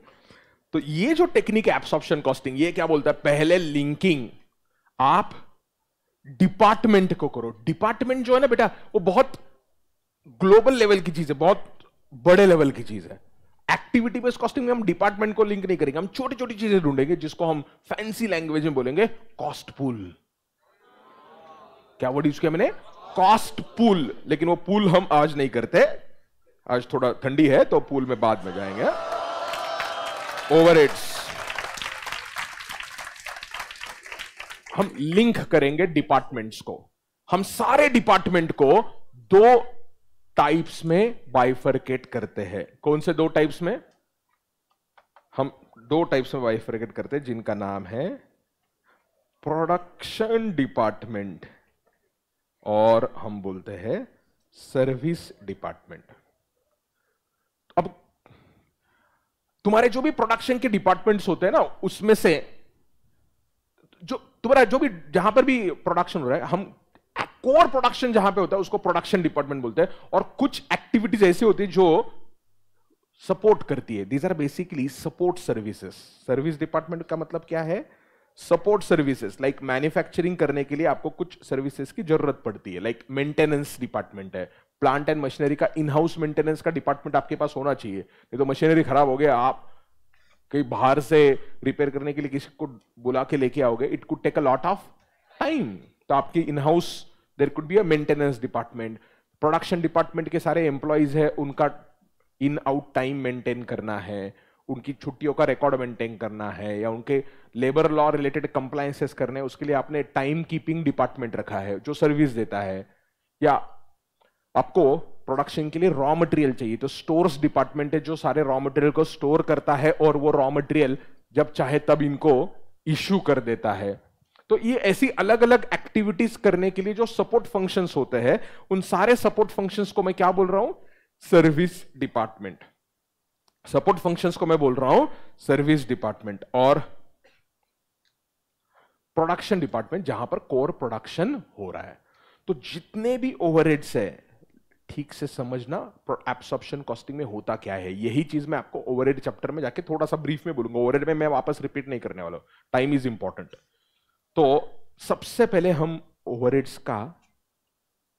तो ये जो टेक्निक है एब्सॉर्प्शन कॉस्टिंग ये क्या बोलता है? पहले लिंकिंग आप डिपार्टमेंट को करो। डिपार्टमेंट जो है ना बेटा, वो बहुत ग्लोबल लेवल की चीज़ है, बहुत बड़े लेवल की चीज़ है। एक्टिविटी बेस्ड कॉस्टिंग में हम डिपार्टमेंट को लिंक नहीं करेंगे। हम छोटी छोटी चीज़ें ढूंढेंगे जिसको हम फैंसी लैंग्वेज में बोलेंगे कॉस्ट पुल क्या वर्ड यूज़ किया मैंने? कॉस्ट पुल लेकिन वो पुल हम आज नहीं करते। आज थोड़ा ठंडी है तो पुल में बाद में जाएँगे। ओवर हम लिंक करेंगे डिपार्टमेंट्स को। हम सारे डिपार्टमेंट को दो टाइप्स में बाइफरकेट करते हैं। कौन से दो टाइप्स में? हम दो टाइप्स में बाइफरकेट करते हैं, जिनका नाम है प्रोडक्शन डिपार्टमेंट और हम बोलते हैं सर्विस डिपार्टमेंट अब तुम्हारे जो भी प्रोडक्शन के डिपार्टमेंट्स होते हैं ना, उसमें से जो तुम्हारा जो भी, जहाँ पर भी प्रोडक्शन हो रहा है, हम कोर प्रोडक्शन जहाँ पे होता है, उसको प्रोडक्शन डिपार्टमेंट बोलते हैं। और कुछ एक्टिविटीज़ ऐसी होती है जो सपोर्ट करती है। These are basically support services service department का मतलब क्या है? सपोर्ट सर्विसेज़ लाइक मैन्युफैक्चरिंग करने के लिए आपको कुछ सर्विसेज़ की ज़रूरत पड़ती है। लाइक मेंटेनेंस डिपार्टमेंट है। प्लांट एंड मशीनरी का इन हाउस मेंटेनेंस का डिपार्टमेंट आपके पास होना चाहिए। नहीं तो मशीनरी खराब हो गया, आप कहीं बाहर से रिपेयर करने के लिए किसी को बुला के लेके आओगे। It could take a lot of time तो आपकी in house there could be a maintenance department production department के सारे एम्प्लॉयज़ है, उनका इन आउट टाइम मेंटेन करना है, उनकी छुट्टियों का रिकॉर्ड मेंटेन करना है, या उनके लेबर लॉ रिलेटेड कंप्लायंसेस करने हैं, उसके लिए आपने टाइम कीपिंग डिपार्टमेंट रखा है, जो सर्विस देता है। या आपको प्रोडक्शन के लिए रॉ मटेरियल चाहिए तो स्टोर्स डिपार्टमेंट है, जो सारे रॉ मटेरियल को स्टोर करता है, और वो रॉ मटेरियल जब चाहे तब इनको इश्यू कर देता है। तो ये ऐसी अलग अलग एक्टिविटीज़ करने के लिए जो सपोर्ट फ़ंक्शंस होते हैं, उन सारे सपोर्ट फ़ंक्शंस को मैं क्या बोल रहा हूँ? सर्विस डिपार्टमेंट सपोर्ट फ़ंक्शंस को मैं बोल रहा हूँ सर्विस डिपार्टमेंट और प्रोडक्शन डिपार्टमेंट जहाँ पर कोर प्रोडक्शन हो रहा है। तो जितने भी ओवरहेड्स है, ठीक से समझना एब्सॉर्प्शन कॉस्टिंग में होता क्या है? यही चीज़ मैं आपको ओवरहेड चैप्टर में जाके थोड़ा सा ब्रीफ में बोलूँगा। ओवरहेड में मैं वापस रिपीट नहीं करने वाला टाइम इज़ इंपॉर्टेंट तो सबसे पहले हम ओवरहेड्स का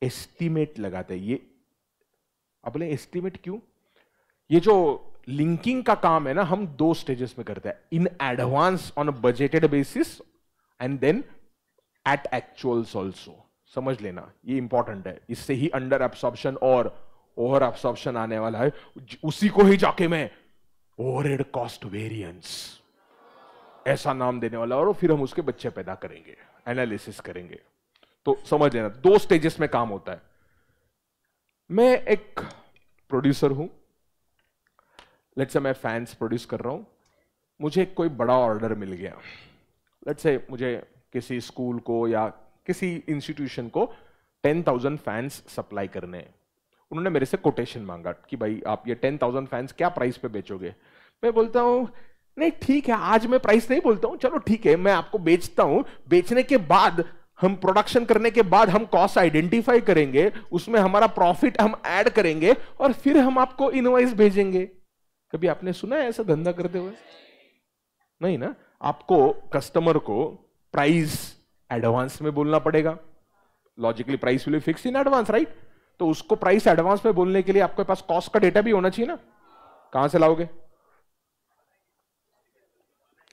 एस्टिमेट लगाते हैं। ये, अब एस्टिमेट क्यों? ये जो लिंकिंग का काम है ना, हम दो स्टेजेस में करते हैं। In advance on budgeted basis and then at actuals also समझ लेना, ये इंपॉर्टेंट है। इससे ही अंडर एब्सॉर्प्शन और ओवर एब्सॉर्प्शन आने वाला है। उसी को ही जाके मैं ओवर कॉस्ट वेरियंस ऐसा नाम देने वाला और फिर हम उसके बच्चे पैदा करेंगे एनालिसिस करेंगे। तो समझ लेना, दो स्टेजेस में काम होता है। मैं एक प्रोड्यूसर हूँ। लेट से मैं फैंस प्रोड्यूस कर रहा हूँ। मुझे कोई बड़ा ऑर्डर मिल गया। लेट से मुझे किसी स्कूल को या किसी इंस्टीट्यूशन को टेन थाउज़ेंड फैंस सप्लाई करने उन्होंने मेरे से कोटेशन मांगा कि भाई आप ये टेन थाउज़ेंड फैंस क्या प्राइस पे बेचोगे? मैं बोलता हूँ नहीं, ठीक है, आज मैं प्राइस नहीं बोलता हूँ। चलो ठीक है, मैं आपको बेचता हूँ। बेचने के बाद, हम प्रोडक्शन करने के बाद हम कॉस्ट आइडेंटिफाई करेंगे, उसमें हमारा प्रॉफिट हम ऐड करेंगे और फिर हम आपको इनवाइस भेजेंगे। कभी आपने सुना है ऐसा धंधा करते हुए? नहीं ना? आपको कस्टमर को प्राइस एडवांस में बोलना पड़ेगा। Logically price will fix in advance right तो उसको प्राइस एडवांस में बोलने के लिए आपके पास कॉस्ट का डेटा भी होना चाहिए ना। कहाँ से लाओगे?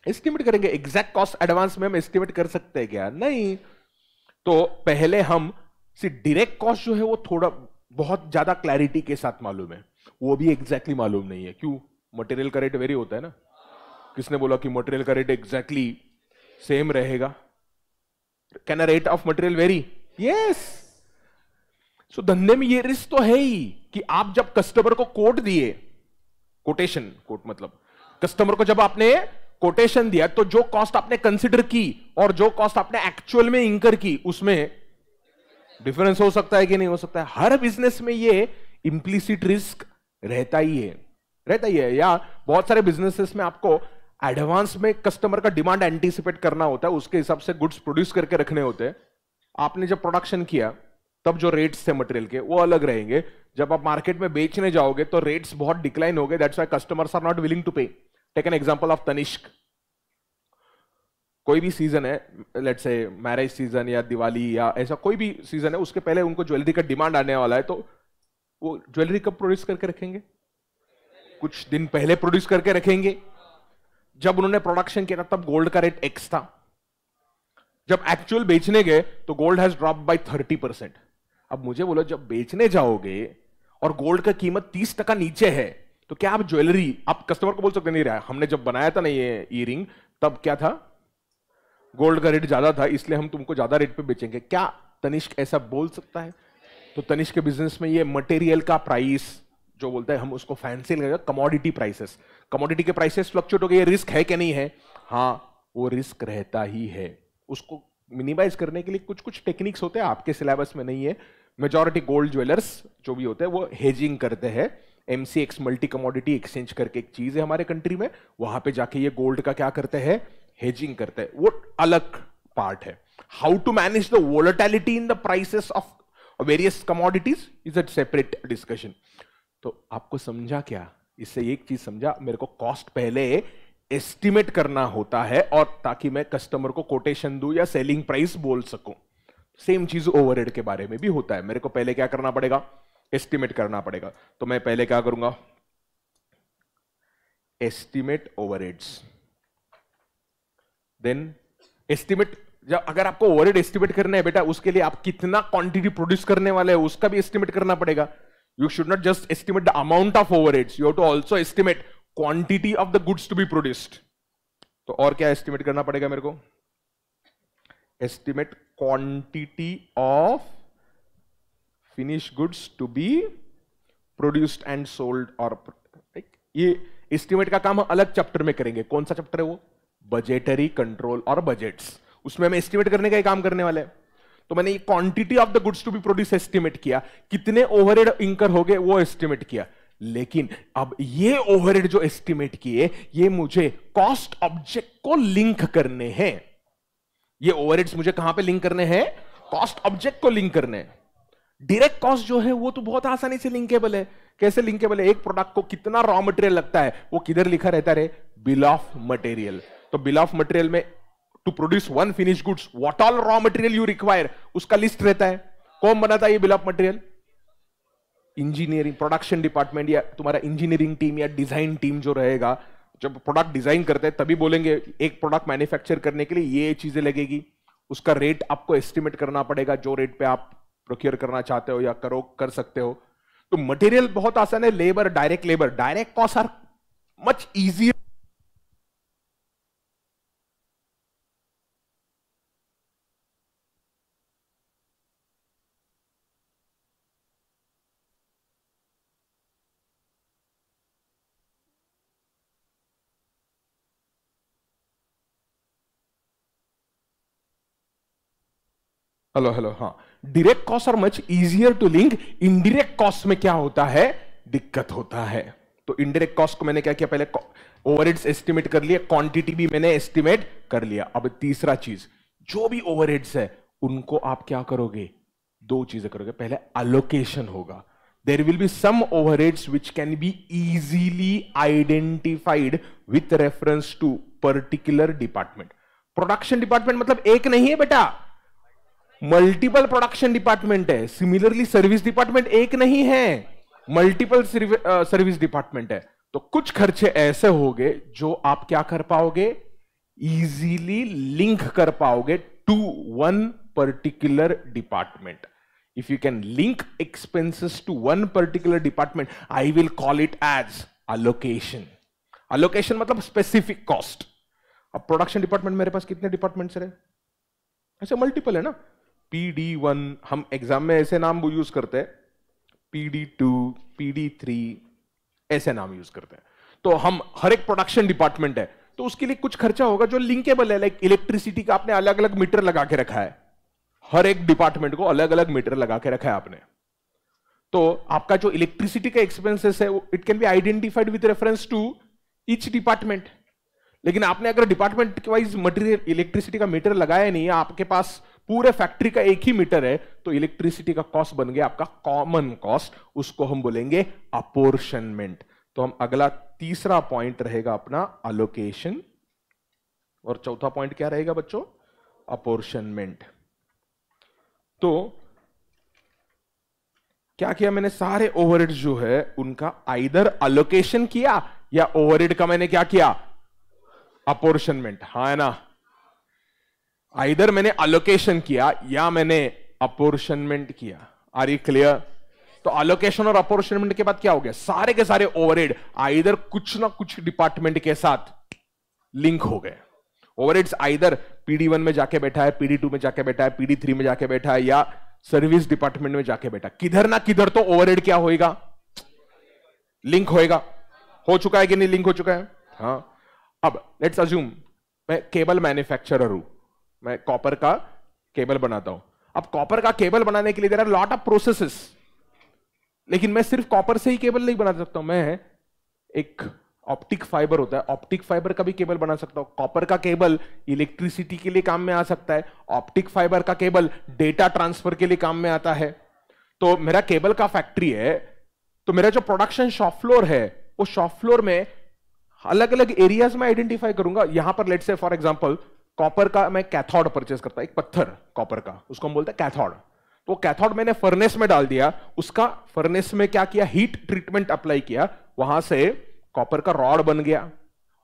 एस्टिमेट करेंगे एग्जैक्ट कॉस्ट एडवांस में हम एस्टिमेट कर सकते हैं क्या? नहीं। तो पहले हम सिर्फ़ डायरेक्ट कॉस्ट जो है वो थोड़ा, बहुत ज़्यादा क्लैरिटी के साथ मालूम है। वो भी एग्जैक्टली exactly मालूम नहीं है। क्यों? मटेरियल का रेट वेरी होता है ना? किसने बोला कि मटेरियल का रेट एग्जैक्टली सेम रहेगा? Can rate of material very yes so धंधे में ये रिस्क तो है ही कि आप जब कस्टमर को कोट दिए कोटेशन कोट मतलब कस्टमर को जब आपने कोटेशन दिया तो जो कॉस्ट आपने कंसिडर की और जो कॉस्ट आपने एक्चुअल में इंकर की, उसमें डिफरेंस हो सकता है कि नहीं हो सकता है? हर बिज़नेस में ये इंप्लीसिट रिस्क रहता ही है। रहता ही है, या बहुत सारे बिजनेसेस में आपको एडवांस में कस्टमर का डिमांड एंटीसिपेट करना होता है, उसके हिसाब से गुड्स प्रोड्यूस करके रखने होते हैं। आपने जब प्रोडक्शन किया, तब जो रेट्स थे मटेरियल के, वो अलग रहेंगे। जब आप मार्केट में बेचने जाओगे तो रेट्स बहुत डिक्लाइन हो गए that's why customers are not willing to pay take an example of Tanishq कोई भी सीज़न है लेट से मैरिज सीज़न या दिवाली या ऐसा कोई भी सीज़न है, उसके पहले उनको ज्वेलरी का डिमांड आने वाला है तो वो ज्वेलरी कब प्रोड्यूस करके रखेंगे? कुछ दिन पहले प्रोड्यूस करके रखेंगे। जब उन्होंने प्रोडक्शन किया तब गोल्ड का रेट एक्स था। जब एक्चुअल बेचने गए तो gold has drop by thirty percent अब मुझे बोलो, जब बेचने जाओगे और गोल्ड का कीमत तीस टका नीचे है तो क्या आप ज्वेलरी, आप कस्टमर को बोल सकते नहीं रहा हमने जब बनाया था ना ये इयरिंग तब क्या था? गोल्ड का रेट ज़्यादा था, इसलिए हम तुमको ज़्यादा रेट पे बेचेंगे। क्या तनिष्क ऐसा बोल सकता है? तो तनिष्क के बिज़नेस में ये मटेरियल का प्राइस जो बोलते हैं, हम उसको फैंसी लगेगा कमोडिटी प्राइसेस कमोडिटी के प्राइसेस फ्लक्चुएट हो गए रिस्क है कि नहीं है? हाँ वो रिस्क रहता ही है। उसको मिनिमाइज करने के लिए कुछ कुछ टेक्निक्स होते हैं, आपके सिलेबस में नहीं है। मेजोरिटी गोल्ड ज्वेलर्स जो भी होते हैं, वो हेजिंग करते हैं। एमसीएक्स मल्टी कमोडिटी एक्सचेंज करके एक चीज़ है हमारे कंट्री में, वहाँ पे जाके ये गोल्ड का क्या करते हैं? हेजिंग करते हैं। वो अलग पार्ट है। How to manage the volatility in the prices of various commodities is a separate discussion तो आपको समझा क्या? इससे एक चीज़ समझा, मेरे को कॉस्ट पहले एस्टिमेट करना होता है और ताकि मैं कस्टमर को कोटेशन दू या सेलिंग प्राइस बोल सकूँ। सेम चीज़ ओवरहेड के बारे में भी होता है। मेरे को पहले क्या करना पड़ेगा? एस्टिमेट करना पड़ेगा। तो मैं पहले क्या करूँगा? एस्टिमेट ओवरहेड्स देन एस्टिमेट जब अगर आपको ओवरहेड एस्टिमेट करना है बेटा, उसके लिए आप कितना क्वांटिटी प्रोड्यूस करने वाले हैं, उसका भी एस्टिमेट करना पड़ेगा। You should not just estimate the amount of overheads you have to also estimate quantity of the goods to be produced तो और क्या एस्टिमेट करना पड़ेगा मेरे को? Estimate quantity of finish goods to be produced and sold और ये estimate का काम हम अलग चैप्टर में करेंगे। कौन सा चैप्टर है वो? बजेटरी कंट्रोल और बजट्स उसमें हम एस्टिमेट करने का ही काम करने वाले हैं। तो मैंने ये quantity of the goods to be produce estimate किया। कितने ओवरहेड इंकर हो गए वो एस्टिमेट किया। लेकिन अब ये ओवरहेड जो एस्टिमेट किए, ये मुझे कॉस्ट ऑब्जेक्ट को लिंक करने हैं। ये ओवरहेड्स मुझे कहाँ पे लिंक करने हैं? कॉस्ट ऑब्जेक्ट को लिंक करने डायरेक्ट कॉस्ट जो है, वो तो बहुत आसानी से लिंकेबल है। कैसे लिंकेबल है? एक प्रोडक्ट को कितना रॉ मटेरियल लगता है, वो किधर लिखा रहता है? बिल ऑफ़ मटेरियल तो बिल ऑफ़ मटेरियल में to produce one finish goods what all raw material you require उसका लिस्ट रहता है। कौन बनाता है ये bill of material engineering production department या तुम्हारा इंजीनियरिंग टीम या डिज़ाइन टीम जो रहेगा, जब प्रोडक्ट डिज़ाइन करते हैं, तभी बोलेंगे, एक प्रोडक्ट मैन्युफैक्चर करने के लिए ये चीज़ें लगेगी। उसका रेट आपको एस्टिमेट करना पड़ेगा, जो रेट पे आप प्रोक्योर करना चाहते हो या करो, कर सकते हो। तो मटेरियल बहुत आसान है labour direct labour direct cost are much easier hello hello हाँ। Direct cost are much easier to link indirect cost में क्या होता है? दिक्कत होता है। तो इनडायरेक्ट कॉस्ट को मैंने क्या किया? पहले ओवरहेड्स एस्टिमेट कर लिया क्वांटिटी भी मैंने एस्टिमेट कर लिया। अब तीसरा चीज़, जो भी ओवरहेड्स है, उनको आप क्या करोगे? दो चीज़ें करोगे। पहले अलोकेशन होगा। There will be some overheads which can be easily identified with reference to particular department production department मतलब एक नहीं है बेटा। मल्टीपल प्रोडक्शन डिपार्टमेंट है. सिमिलरली सर्विस डिपार्टमेंट एक नहीं है. मल्टीपल सर्विस डिपार्टमेंट है. तो कुछ खर्चे ऐसे होंगे जो आप क्या कर पाओगे? इजीली लिंक कर पाओगे to one particular department if you can link expenses to one particular department I will call it as allocation allocation मतलब स्पेसिफिक कॉस्ट अब प्रोडक्शन डिपार्टमेंट मेरे पास कितने डिपार्टमेंट्स रहे? ऐसे मल्टीपल है ना? पी डी वन हम एग्ज़ाम में ऐसे नाम यूज़ करते हैं। P D two P D three ऐसे नाम यूज़ करते हैं। तो हम हर एक प्रोडक्शन डिपार्टमेंट है तो उसके लिए कुछ खर्चा होगा जो लिंकेबल है लाइक इलेक्ट्रिसिटी का आपने अलग अलग मीटर लगा के रखा है। हर एक डिपार्टमेंट को अलग अलग मीटर लगा के रखा है आपने। तो आपका जो इलेक्ट्रिसिटी का एक्सपेंसेस है it can be identified with reference to each department लेकिन आपने अगर डिपार्टमेंट वाइज मटेरियल इलेक्ट्रिसिटी का मीटर लगाया नहीं आपके पास पूरे फैक्ट्री का एक ही मीटर है तो इलेक्ट्रिसिटी का कॉस्ट बन गया आपका कॉमन कॉस्ट उसको हम बोलेंगे अपोर्शनमेंट तो हम अगला तीसरा पॉइंट रहेगा अपना अलोकेशन और चौथा पॉइंट क्या रहेगा बच्चों? अपोर्शनमेंट तो क्या किया मैंने? सारे ओवरहेड जो है, उनका आइदर अलोकेशन किया या ओवरहेड का मैंने क्या किया? अपोर्शनमेंट हाँ है ना? आइदर मैंने अलोकेशन किया, या मैंने अपोर्शनमेंट किया। आर यू क्लियर तो अलोकेशन और अपोर्शनमेंट के बाद क्या हो गया? सारे के सारे ओवरहेड आइदर कुछ ना कुछ डिपार्टमेंट के साथ लिंक हो गए। ओवरहेड्स आइदर पीडी वन में जाके बैठा है पीडी टू में जाके बैठा है पीडी थ्री में जाके बैठा है, या सर्विस डिपार्टमेंट में जाके बैठा किधर ना किधर तो ओवरहेड क्या होएगा? लिंक होएगा। हो चुका है कि नहीं? लिंक हो चुका है। हाँ। अब लेट्स अज्यूम मैं केबल मैन्युफैक्चरर हूँ। मैं कॉपर का केबल बनाता हूँ। अब कॉपर का केबल बनाने के लिए there are lot of processes लेकिन मैं सिर्फ़ कॉपर से ही केबल नहीं बना सकता हूँ। मैं एक ऑप्टिक फाइबर होता है। ऑप्टिक फाइबर का भी केबल बना सकता हूँ। कॉपर का केबल इलेक्ट्रिसिटी के लिए काम में आ सकता है। ऑप्टिक फाइबर का केबल डेटा ट्रांसफ़र के लिए काम में आता है। तो मेरा केबल का फैक्ट्री है। तो मेरा जो प्रोडक्शन शॉप फ्लोर है, वो शॉप फ्लोर में अलग अलग एरियाज़ में आइडेंटिफाई करूँगा। यहाँ पर let's say for example copper का मैं कैथोड परचेज करता एक पत्थर कॉपर का, उसको हम बोलते हैं कैथोड तो कैथोड मैंने फर्नेस में डाल दिया, उसका फर्नेस में क्या किया हीट ट्रीटमेंट अप्लाई किया, वहाँ से कॉपर का रॉड बन गया.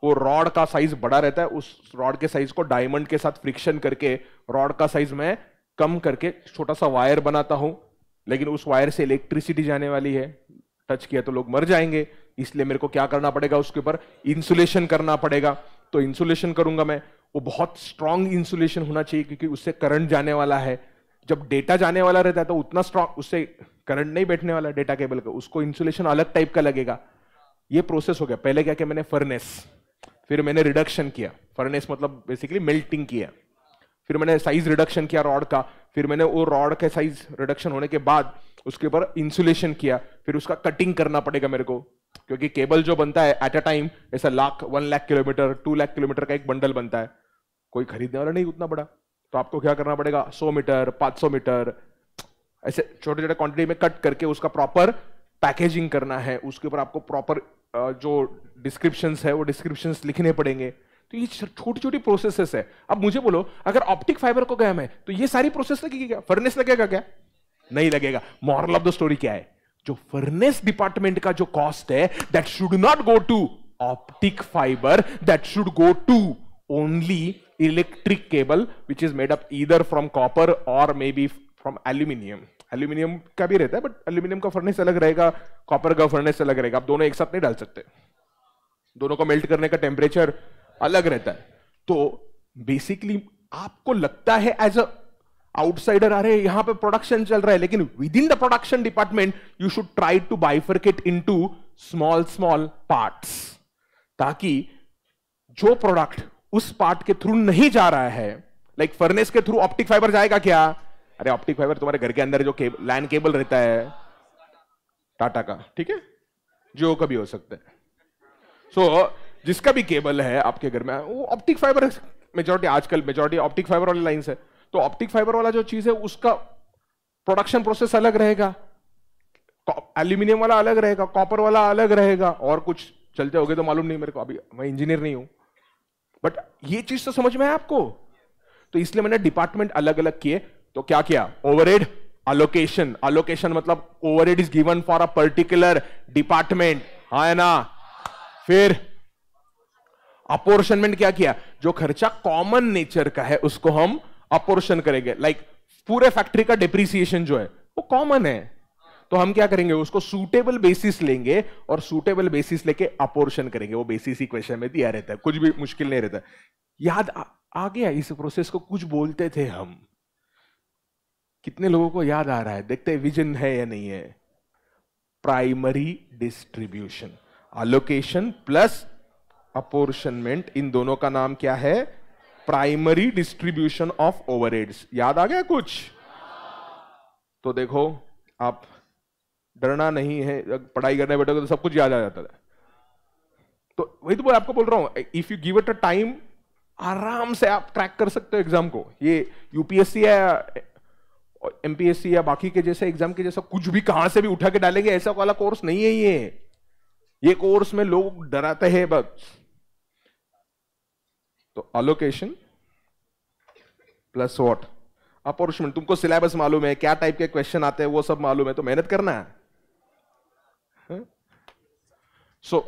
वो रॉड का साइज़ बड़ा रहता है, उस रॉड के साइज़ को डायमंड के साथ फ्रिक्शन करके रॉड का साइज़ में कम करके छोटा सा वायर बनाता हूँ, लेकिन उस वायर से इलेक्ट्रिसिटी जाने वाली है. टच किया तो लोग मर जाएँगे, इसलिए मेरे को क्या करना पड़ेगा, उसके ऊपर इंसुलेशन करना पड़ेगा. तो इंसुलेशन करूँगा मैं वो बहुत स्ट्रांग इंसुलेशन होना चाहिए क्योंकि उससे करंट जाने वाला है। जब डेटा जाने वाला रहता है तो उतना स्ट्रांग उससे करंट नहीं बैठने वाला डेटा केबल का। उसको इंसुलेशन अलग टाइप का लगेगा। ये प्रोसेस हो गया। पहले क्या किया मैंने? फर्नेस फिर मैंने रिडक्शन किया। फर्नेस मतलब बेसिकली मेल्टिंग किया। फिर मैंने साइज़ रिडक्शन किया रॉड का। फिर मैंने वो रॉड का साइज़ रिडक्शन होने के बाद उसके ऊपर इंसुलेशन किया। फिर उसका कटिंग करना पड़ेगा मेरे को। क्योंकि केबल जो बनता है एट अ टाइम ऐसा lakh one lakh kilometre two lakh kilometre का एक बंडल बनता है। कोई खरीदने वाला नहीं उतना बड़ा। तो आपको क्या करना पड़ेगा? सौ मीटर, पाँच सौ मीटर, ऐसे छोटे छोटे क्वांटिटी में कट करके उसका प्रॉपर पैकेजिंग करना है। उसके ऊपर आपको प्रॉपर जो डिस्क्रिप्शन है, वो डिस्क्रिप्शन लिखने पड़ेंगे। तो ये छोटी छोटी प्रोसेसेस है। अब मुझे बोलो, अगर ऑप्टिक फाइबर को गया मैं तो ये सारी प्रोसेस लगेगी क्या? फर्नेस लगेगा क्या? नहीं लगेगा। मॉरल ऑफ़ द स्टोरी क्या है? जो फर्नेस डिपार्टमेंट का जो कॉस्ट है that should not go to optic fibre that should go to only electric cable which is made up either from copper और मे बी फ्रॉम एल्यूमिनियम का भी रहता है बट एल्यूमिनियम का फर्नेस अलग रहेगा कॉपर का फर्नेस अलग रहेगा। आप दोनों एक साथ नहीं डाल सकते। दोनों को मेल्ट करने का टेम्परेचर अलग रहता है। तो बेसिकली आपको लगता है एज अ आउटसाइडर आ रहे हैं यहाँ पे प्रोडक्शन चल रहा है, लेकिन within the production department you should try to bifurcate into small small parts ताकि जो प्रोडक्ट उस पार्ट के थ्रू नहीं जा रहा है। लाइक like फर्नेस के थ्रू ऑप्टिक फाइबर जाएगा क्या? अरे ऑप्टिक फाइबर तुम्हारे घर के अंदर जो केबल लैंड केबल रहता है। टाटा का ठीक है? जो कभी हो सकता है। सो so, जिसका भी केबल है आपके घर में वो ऑप्टिक फाइबर मेजोरिटी आजकल मेजोरिटी ऑप्टिक फाइबर वाली लाइन है। तो ऑप्टिक फाइबर वाला जो चीज़ है उसका प्रोडक्शन प्रोसेस अलग रहेगा। एल्यूमिनियम वाला अलग रहेगा कॉपर वाला अलग रहेगा। और कुछ चलते हो गए तो मालूम नहीं मेरे को अभी मैं इंजीनियर नहीं हूँ। बट ये चीज़ तो समझ में है आपको? तो इसलिए मैंने डिपार्टमेंट अलग अलग किए। तो क्या किया? ओवरहेड अलोकेशन अलोकेशन मतलब overhead is given for a particular department है ना? फिर अपोर्शनमेंट क्या किया? जो खर्चा कॉमन नेचर का है उसको हम अपोर्शन करेंगे। लाइक like, पूरे फैक्ट्री का डिप्रिसिएशन जो है वो कॉमन है। तो हम क्या करेंगे, उसको सूटेबल बेसिस लेंगे और सूटेबल बेसिस लेके अपोर्शन करेंगे। वो बेसिस क्वेश्चन में दिया रहता है, कुछ भी मुश्किल नहीं रहता। याद आ आ गया इस प्रोसेस को, कुछ बोलते थे हम। कितने लोगों को याद आ रहा है, देखते हैं विजन है या नहीं है। Primary distribution allocation plus apportionment इन दोनों का नाम क्या है? प्राइमरी डिस्ट्रीब्यूशन ऑफ़ ओवरहेड्स याद आ गया कुछ? तो देखो, आप डरना नहीं है, पढ़ाई करने बैठोगे तो सब कुछ याद आ जाता है। तो वही तो मैं आपको बोल रहा हूँ if you give it a time आराम से आप ट्रैक कर सकते हो एग्ज़ाम को। ये यूपीएससी या एमपीएससी या बाकी के जैसे एग्ज़ाम के जैसा कुछ भी कहाँ से भी उठा के डालेंगे, ऐसा वाला कोर्स नहीं है ये। ये कोर्स में लोग डराते हैं बस। तो अलोकेशन प्लस वॉट अपोर्चमेंट तुमको सिलेबस मालूम है, क्या टाइप के क्वेश्चन आते हैं, वो सब मालूम है तो मेहनत करना है। सो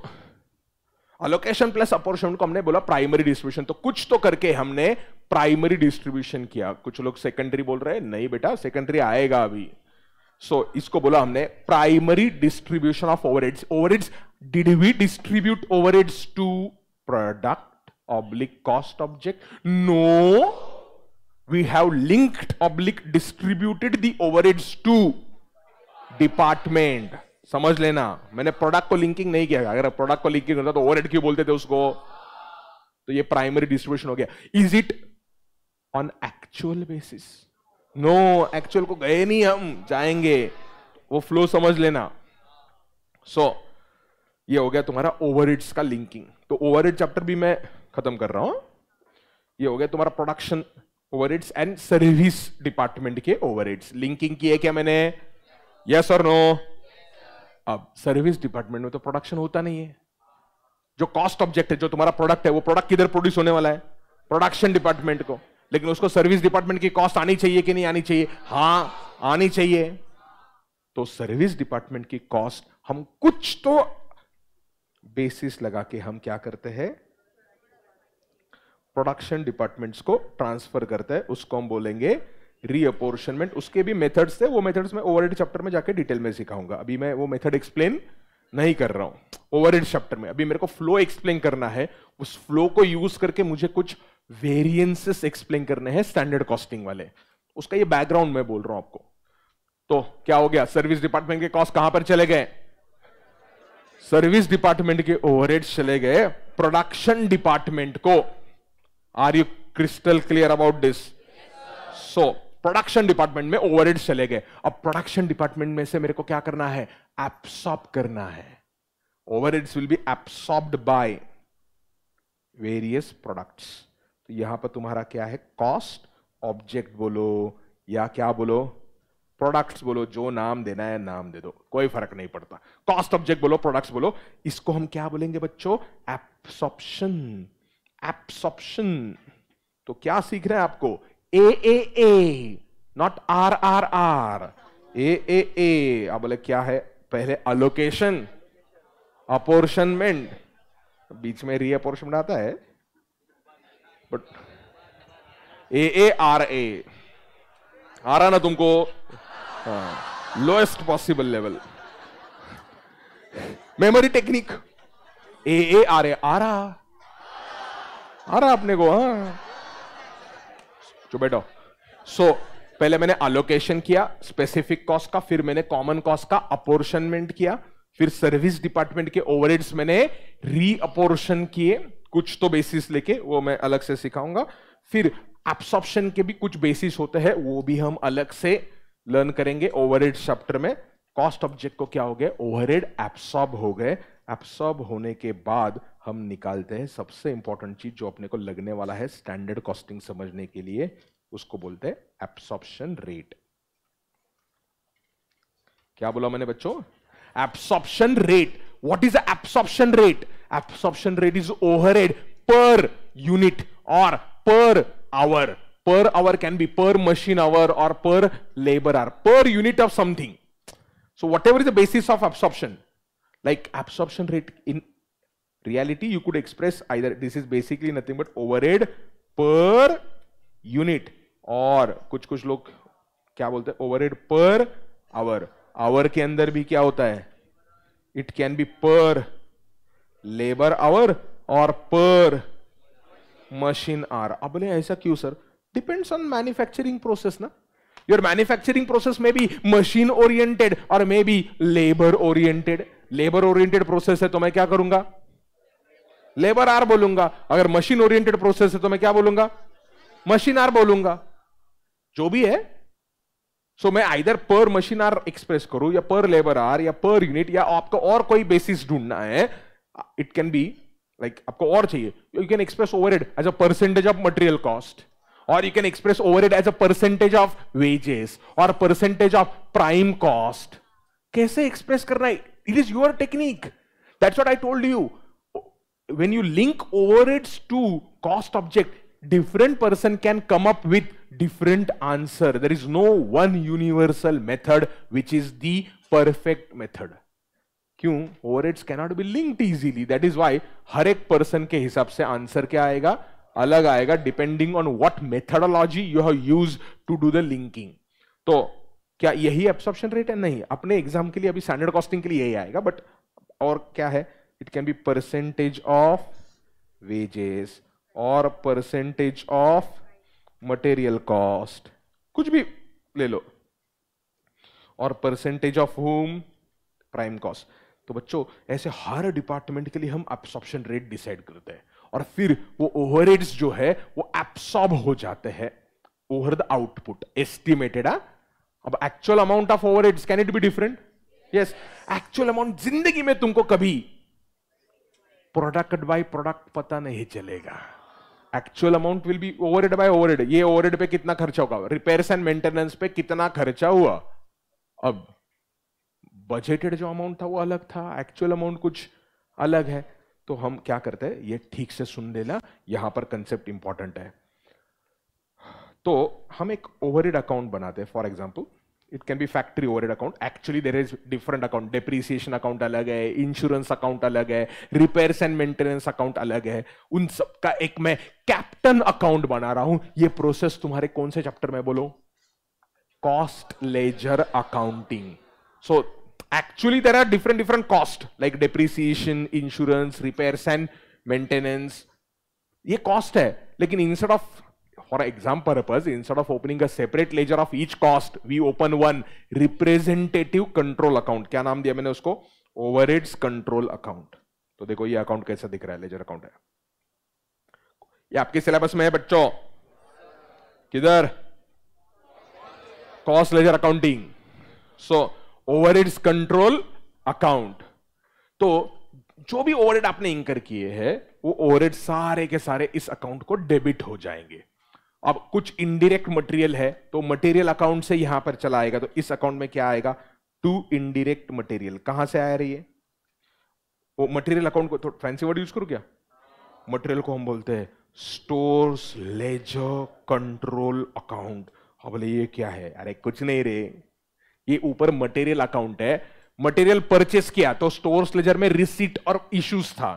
अलोकेशन प्लस अपोर्चमेंट को हमने बोला प्राइमरी डिस्ट्रीब्यूशन तो कुछ तो करके हमने प्राइमरी डिस्ट्रीब्यूशन किया। कुछ लोग सेकेंडरी बोल रहे हैं नहीं बेटा सेकेंडरी आएगा अभी. सो so, इसको बोला हमने primary distribution of overheads overheads did we distribute overheads to product oblique cost object no we have linked oblique distributed the overheads to department समझ लेना। मैंने प्रोडक्ट को लिंकिंग नहीं किया। अगर प्रोडक्ट को लिंकिंग करता तो ओवरहेड क्यों बोलते थे उसको? तो ये प्राइमरी डिस्ट्रीब्यूशन हो गया। Is it on actual basis no actual को गए नहीं हम जाएँगे। वो फ्लो समझ लेना। सो so, ये हो गया तुम्हारा ओवरहेड्स का लिंकिंग तो ओवरहेड चैप्टर भी मैं खत्म कर रहा हूँ। ये हो गया तुम्हारा production overheads and service department के ओवरहेड्स लिंकिंग की है क्या मैंने? यस और नो अब सर्विस डिपार्टमेंट में तो प्रोडक्शन होता नहीं है। जो कॉस्ट ऑब्जेक्ट है, जो तुम्हारा प्रोडक्ट है, वो प्रोडक्ट किधर प्रोड्यूस होने वाला है? प्रोडक्शन डिपार्टमेंट को। लेकिन उसको सर्विस डिपार्टमेंट की कॉस्ट आनी चाहिए कि नहीं आनी चाहिए? हाँ, आनी चाहिए। तो सर्विस डिपार्टमेंट की कॉस्ट हम कुछ तो बेसिस लगा के हम क्या करते हैं? प्रोडक्शन डिपार्टमेंट्स को ट्रांसफ़र करते हैं। उसको हम बोलेंगे रीअपोर्शनमेंट उसके भी मेथड्स थे, वो मेथड्स मैं ओवरहेड चैप्टर में जाके डिटेल में सिखाऊँगा। अभी मैं वो मेथड एक्सप्लेन नहीं कर रहा हूँ ओवरहेड चैप्टर में। अभी मेरे को फ्लो एक्सप्लेन करना है, उस फ्लो को यूज़ करके मुझे कुछ वेरिएंसेस एक्सप्लेन करने हैं स्टैंडर्ड कॉस्टिंग वाले। उसका ये बैकग्राउंड मैं बोल रहा हूँ आपको। तो क्या हो गया? सर्विस डिपार्टमेंट के कॉस्ट कहाँ पर चले गए? सर्विस डिपार्टमेंट के ओवरहेड चले गए। प्रोडक्शन डिपार्टमेंट को। Are you crystal clear about this so production department में ओवरहेड चले गए। अब प्रोडक्शन डिपार्टमेंट में से मेरे को क्या करना है? एब्सॉर्ब करना है। Overheads will be absorbed by various products तो यहाँ पर तुम्हारा क्या है? कॉस्ट ऑब्जेक्ट बोलो, या क्या बोलो? प्रोडक्ट्स बोलो, जो नाम देना है, नाम दे दो। कोई फ़र्क नहीं पड़ता। कॉस्ट ऑब्जेक्ट बोलो प्रोडक्ट्स बोलो। इसको हम क्या बोलेंगे बच्चों? एप्सॉप्शन एप्सॉप्शन तो क्या सीख रहे हैं आपको? A A A not R R R A A आप बोले, क्या है? पहले अलोकेशन अपोर्शनमेंट बीच में रीअपोर्शनमेंट आता है but A A R A आ रहा ना तुमको? Lowest possible level memory technique A A R A आ रहा। आ रहा अपने को हाँ। जो बैठो। सो so, पहले मैंने अलोकेशन किया स्पेसिफिक कॉस्ट का फिर मैंने कॉमन कॉस्ट का अपोर्शनमेंट किया फिर सर्विस डिपार्टमेंट के ओवरहेड्स मैंने री अपोर्शन किए कुछ तो बेसिस लेके वो मैं अलग से सिखाऊँगा। फिर एब्सॉर्प्शन के भी कुछ बेसिस होते हैं वो भी हम अलग से लर्न करेंगे ओवरहेड चैप्टर में। कॉस्ट ऑब्जेक्ट को क्या हो गया ओवरहेड एब्सॉर्ब हो गए। एब्सॉर्ब होने के बाद हम निकालते हैं सबसे इंपॉर्टेंट चीज़ जो अपने को लगने वाला है स्टैंडर्ड कॉस्टिंग समझने के लिए, उसको बोलते हैं एब्सॉर्प्शन रेट क्या बोला मैंने बच्चों? Absorption rate what is absorption rate absorption rate is overhead per unit और per hour per hour can be per machine hour और per labour hour per unit of something so whatever is the basis of absorption like, absorption rate in reality, you could express either, this is basically nothing but overhead per unit. और कुछ कुछ लोग क्या बोलते हैं? Overhead per hour our के अंदर भी क्या होता है? It can be per labour hour और पर मशीन आर अब बोले, ऐसा क्यों sir depends on manufacturing process ना? योर मैन्युफैक्चरिंग प्रोसेस में भी मशीन ओरिएंटेड और may be labour oriented labour oriented process है तो मैं क्या करूँगा? लेबर आर बोलूँगा। अगर मशीन ओरिएंटेड प्रोसेस है तो मैं क्या बोलूँगा? मशीन आर बोलूँगा। जो भी है। सो so, मैं आइधर पर मशीन आर एक्सप्रेस करूँ या पर लेबर आर या पर यूनिट या आपको और कोई बेसिस ढूंढना है इट कैन बी लाइक आपको और चाहिए। You can express over as a percentage of material cost और you can express over as a percentage of wages और परसेंटेज ऑफ़ प्राइम कॉस्ट कैसे एक्सप्रेस करना है? It is your technique that's what I told you when you link overheads to cost object different person can come up with different answer there is no one universal method which is the perfect method क्यों overheads cannot be linked easily that is why हर एक person के हिसाब से answer क्या आएगा अलग आएगा depending on what methodology you have use to do the linking तो क्या यही एब्सॉर्प्शन रेट है? नहीं, अपने एग्ज़ाम के लिए, अभी स्टैंडर्ड कॉस्टिंग के लिए यही आएगा बट और क्या है? It can be percentage of wages और परसेंटेज ऑफ़ मटेरियल कॉस्ट कुछ भी ले लो। और percentage of home prime cost तो बच्चों, ऐसे हर डिपार्टमेंट के लिए हम एब्सॉर्प्शन रेट डिसाइड करते हैं। और फिर वो ओवरहेड्स जो है, वो एब्सॉर्ब हो जाते हैं। ओवर द आउटपुट एस्टिमेटेड अब actual amount of overheads can it be different yes actual amount ज़िंदगी में तुमको कभी प्रोडक्ट बाय प्रोडक्ट पता नहीं चलेगा. Actual amount will be overhead by overhead ये ओवरहेड पे कितना खर्चा होगा? रिपेयर्स एंड मेंटेनेंस पे कितना खर्चा हुआ? अब बजटेड जो अमाउंट था वो अलग था. एक्चुअल अमाउंट कुछ अलग है. तो हम क्या करते हैं? ये ठीक से सुन लेना. यहाँ पर कंसेप्ट इंपॉर्टेंट है. तो हम एक ओवरहेड अकाउंट बनाते हैं. For example it can be factory overhead account actually there is different account depreciation account अलग है इंश्योरेंस अकाउंट अलग है रिपेयर्स एंड मेंटेनेंस अकाउंट अलग है। उन सबका एक मैं कैप्टन अकाउंट बना रहा हूँ। ये प्रोसेस तुम्हारे कौन से चैप्टर में बोलो? Cost ledger accounting so actually, there are different different cost, like depreciation, insurance, repairs and maintenance. ये cost है, लेकिन instead of for exam purpose, instead of opening a separate ledger of each cost, we open one representative control account. क्या नाम दिया मैंने उसको? Overheads control account. तो देखो ये अकाउंट कैसा दिख रहा है लेजर अकाउंट है। ये आपके सिलेबस में है बच्चों? किधर? Cost ledger accounting so overheads control account तो जो भी ओवरहेड आपने इंकर किए हैं, वो ओवरहेड सारे के सारे इस अकाउंट को डेबिट हो जाएँगे। अब कुछ इनडिरेक्ट मटेरियल है तो मटेरियल अकाउंट से यहाँ पर चला आएगा तो इस अकाउंट में क्या आएगा? टू इनडिरेक्ट मटेरियल कहाँ से आ रही है वो मटेरियल अकाउंट को फैंसी वर्ड यूज़ करो क्या? मटेरियल को हम बोलते हैं स्टोर्स लेजर कंट्रोल अकाउंट अब बोले, ये क्या है? अरे कुछ नहीं रे। ये ऊपर मटेरियल अकाउंट है। मटेरियल परचेस किया तो स्टोर्स लेजर में रिसीट और इश्यूज़ था।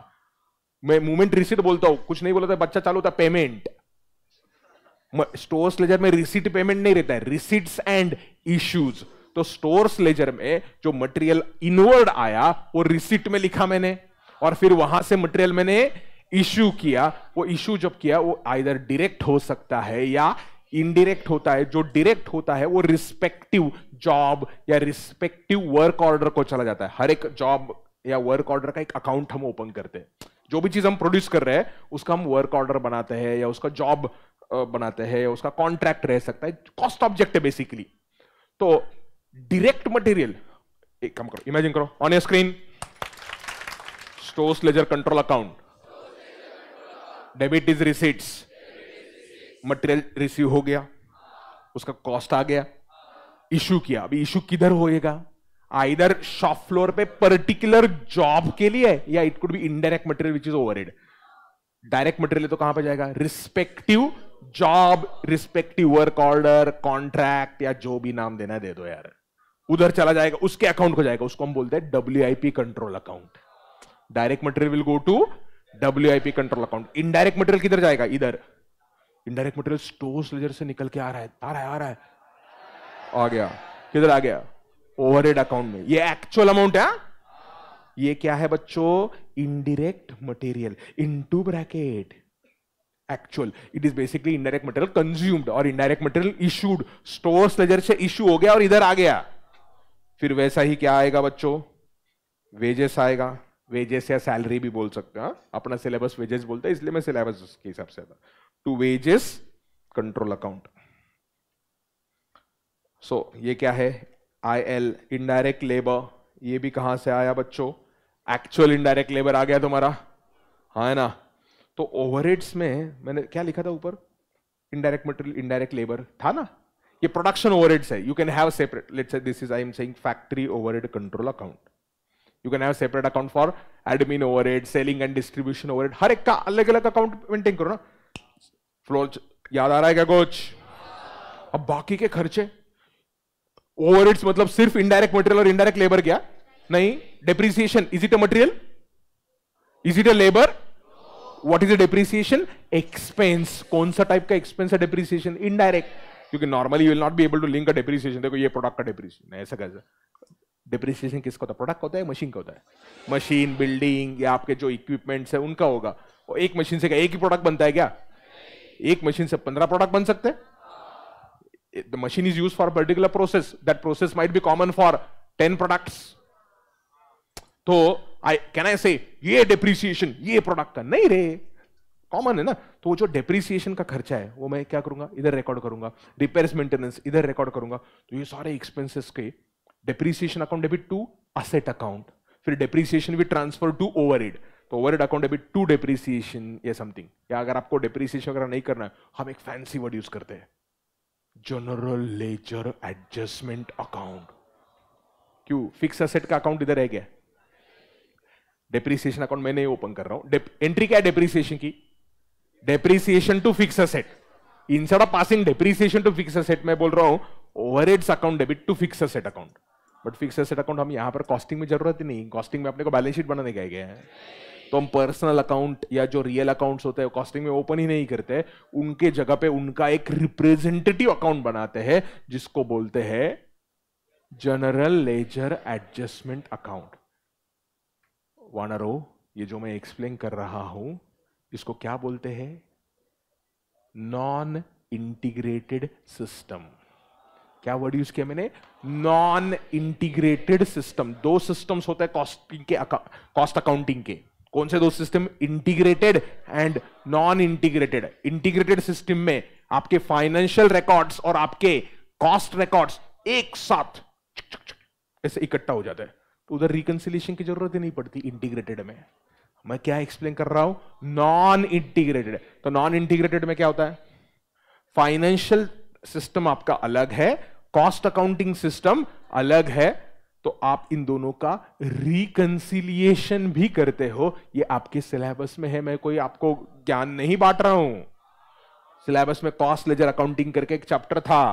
मैं मूवमेंट रिसीट बोलता हूँ, कुछ नहीं बोलता बच्चा चालू था पेमेंट स्टोर्स लेजर में रिसीट पेमेंट नहीं रहता है। रिसीट्स एंड इश्यूज़ तो स्टोर्स लेजर में जो मटेरियल इनवर्ड आया, वो रिसीट में लिखा मैंने। और फिर वहाँ से मटेरियल मैंने इश्यू किया। वो इश्यू जब किया, वो आइदर डायरेक्ट हो सकता है या इनडिरेक्ट होता है। जो डायरेक्ट होता है, वो रिस्पेक्टिव जॉब या रिस्पेक्टिव वर्क ऑर्डर को चला जाता है। हर एक जॉब या वर्क ऑर्डर का एक अकाउंट हम ओपन करते हैं। जो भी चीज़ हम प्रोड्यूस कर रहे हैं, उसका हम वर्क ऑर्डर बनाते हैं या उसका जॉब बनाते हैं उसका कॉन्ट्रैक्ट रह सकता है कॉस्ट ऑब्जेक्ट है बेसिकली तो डायरेक्ट मटेरियल एक काम करो इमेजिन करो on screen stores ledger control account debit is receipts material receive हो गया, उसका कॉस्ट आ गया इशू किया, अभी इशू किधर होएगा? आइदर शॉप फ्लोर पे पर्टिकुलर जॉब के लिए या it could be indirect material which is over direct material तो कहाँ पे जाएगा? Respective job respective work order contract या जो भी नाम देना दे दो यार। उधर चला जाएगा, उसके अकाउंट को जाएगा, उसको हम बोलते हैं W control account direct material will go to W control account indirect material किधर जाएगा? इधर। इनडायरेक्ट मटेरियल स्टोर्स लेजर से निकल के आ रहा है, आ रहा है, आ रहा है। आ गया। किधर आ गया? ओवरहेड अकाउंट में। ये एक्चुअल अमाउंट है ये क्या है बच्चों? Indirect material into bracket actual it is basically indirect material consumed और indirect material issued stores ledger से इशू हो गया और इधर आ गया। फिर वैसा ही क्या आएगा बच्चों? वेजेस आएगा। वेजेस या सैलरी भी बोल सकते हैं हाँ? अपना सिलेबस वेजेस बोलते हैं, इसलिए मैं सिलेबस के हिसाब से to wages control account so ये क्या है? आई एल इनडायरेक्ट लेबर ये भी कहाँ से आया बच्चों? एक्चुअल इनडायरेक्ट लेबर आ गया तुम्हारा। हाँ है ना? तो ओवरहेड्स में मैंने क्या लिखा था ऊपर? इनडायरेक्ट मटेरियल इनडायरेक्ट लेबर था ना? ये प्रोडक्शन ओवरहेड्स है। You can have separate let's say this is I am saying factory overhead control account you can have separate account for admin overhead selling and distribution overhead हर एक का अलग अलग account maintain करो ना। Floor याद आ रहा है क्या कुछ अब बाकी के खर्चे? ओवरहेड्स मतलब सिर्फ़ इनडायरेक्ट मटेरियल और इनडायरेक्ट लेबर क्या? नहीं depreciation is it a material is it a labour what is a depreciation expense कौन सा टाइप का एक्सपेंस है डेप्रिसिएशन इनडायरेक्ट क्योंकि normally you will not be able to link a depreciation देखो ये प्रोडक्ट का डेप्रिसिएशन ऐसा कैसे डिप्रिसिएशन किसका होता है प्रोडक्ट होता है मशीन का होता है मशीन बिल्डिंग या आपके जो इक्विपमेंट्स है उनका होगा और एक मशीन से क्या एक ही प्रोडक्ट बनता है क्या एक मशीन से पंद्रह प्रोडक्ट बन सकते हैं the machine is use for particular process that process might be common for ten products तो आई कैन आई से ये डिप्रिसिएशन ये प्रोडक्ट का? नहीं रे. कॉमन है ना? तो वो जो डेप्रिसिएशन का खर्चा है, वो मैं क्या करूँगा? इधर रिकॉर्ड करूँगा. रिपेयर्स मेंटेनेंस इधर रिकॉर्ड करूँगा. तो ये सारे एक्सपेंसेस के depreciation account debit to asset account फिर डेप्रीसिएशन भी ट्रांसफ़र टू ओवरहेड तो overhead account debit to depreciation या समथिंग या अगर आपको डेप्रीसिएशन वगैरह नहीं करना है, हम एक फैंसी वर्ड यूज़ करते हैं. जनरल लेजर एडजस्टमेंट अकाउंट क्यों? फिक्स असेट का अकाउंट इधर है क्या डेप्रीसिएशन अकाउंट मैं नहीं ओपन कर रहा हूँ। एंट्री क्या है डेप्रीसिएशन की? Depreciation to fix asset instead of passing depreciation to fix asset मैं बोल रहा हूँ overheads account debit to fix asset account but fix asset account हम यहाँ पर कॉस्टिंग में ज़रूरत ही नहीं। कॉस्टिंग में अपने को बैलेंस शीट बनाने गए गए हैं? तो हम पर्सनल अकाउंट या जो रियल अकाउंट्स होते हैं कॉस्टिंग में ओपन ही नहीं करते। उनके जगह पे उनका एक रिप्रेजेंटेटिव अकाउंट बनाते हैं, जिसको बोलते हैं जनरल लेजर एडजस्टमेंट अकाउंट वानरो, ये जो मैं एक्सप्लेन कर रहा हूँ, इसको क्या बोलते हैं? नॉन इंटीग्रेटेड सिस्टम क्या वर्ड यूज़ किया मैंने? नॉन इंटीग्रेटेड सिस्टम दो सिस्टम्स होते हैं कॉस्टिंग के कॉस्ट अकाउंटिंग के. कौन से दो system integrated and non integrated integrated system में आपके फाइनेंशियल रिकॉर्ड्स और आपके कॉस्ट रिकॉर्ड्स एक साथ, ऐसे इकट्ठा हो जाता है। उधर रिकंसिलेशन की ज़रूरत ही नहीं पड़ती इंटीग्रेटेड में। मैं क्या एक्सप्लेन कर रहा हूँ? नॉन इंटीग्रेटेड तो नॉन इंटीग्रेटेड में क्या होता है? फाइनेंशियल सिस्टम आपका अलग है कॉस्ट अकाउंटिंग सिस्टम अलग है तो आप इन दोनों का रिकंसिलिएशन भी करते हो। ये आपके सिलेबस में है, मैं कोई आपको ज्ञान नहीं बांट रहा हूँ। सिलेबस में कॉस्ट लेजर अकाउंटिंग करके एक चैप्टर था।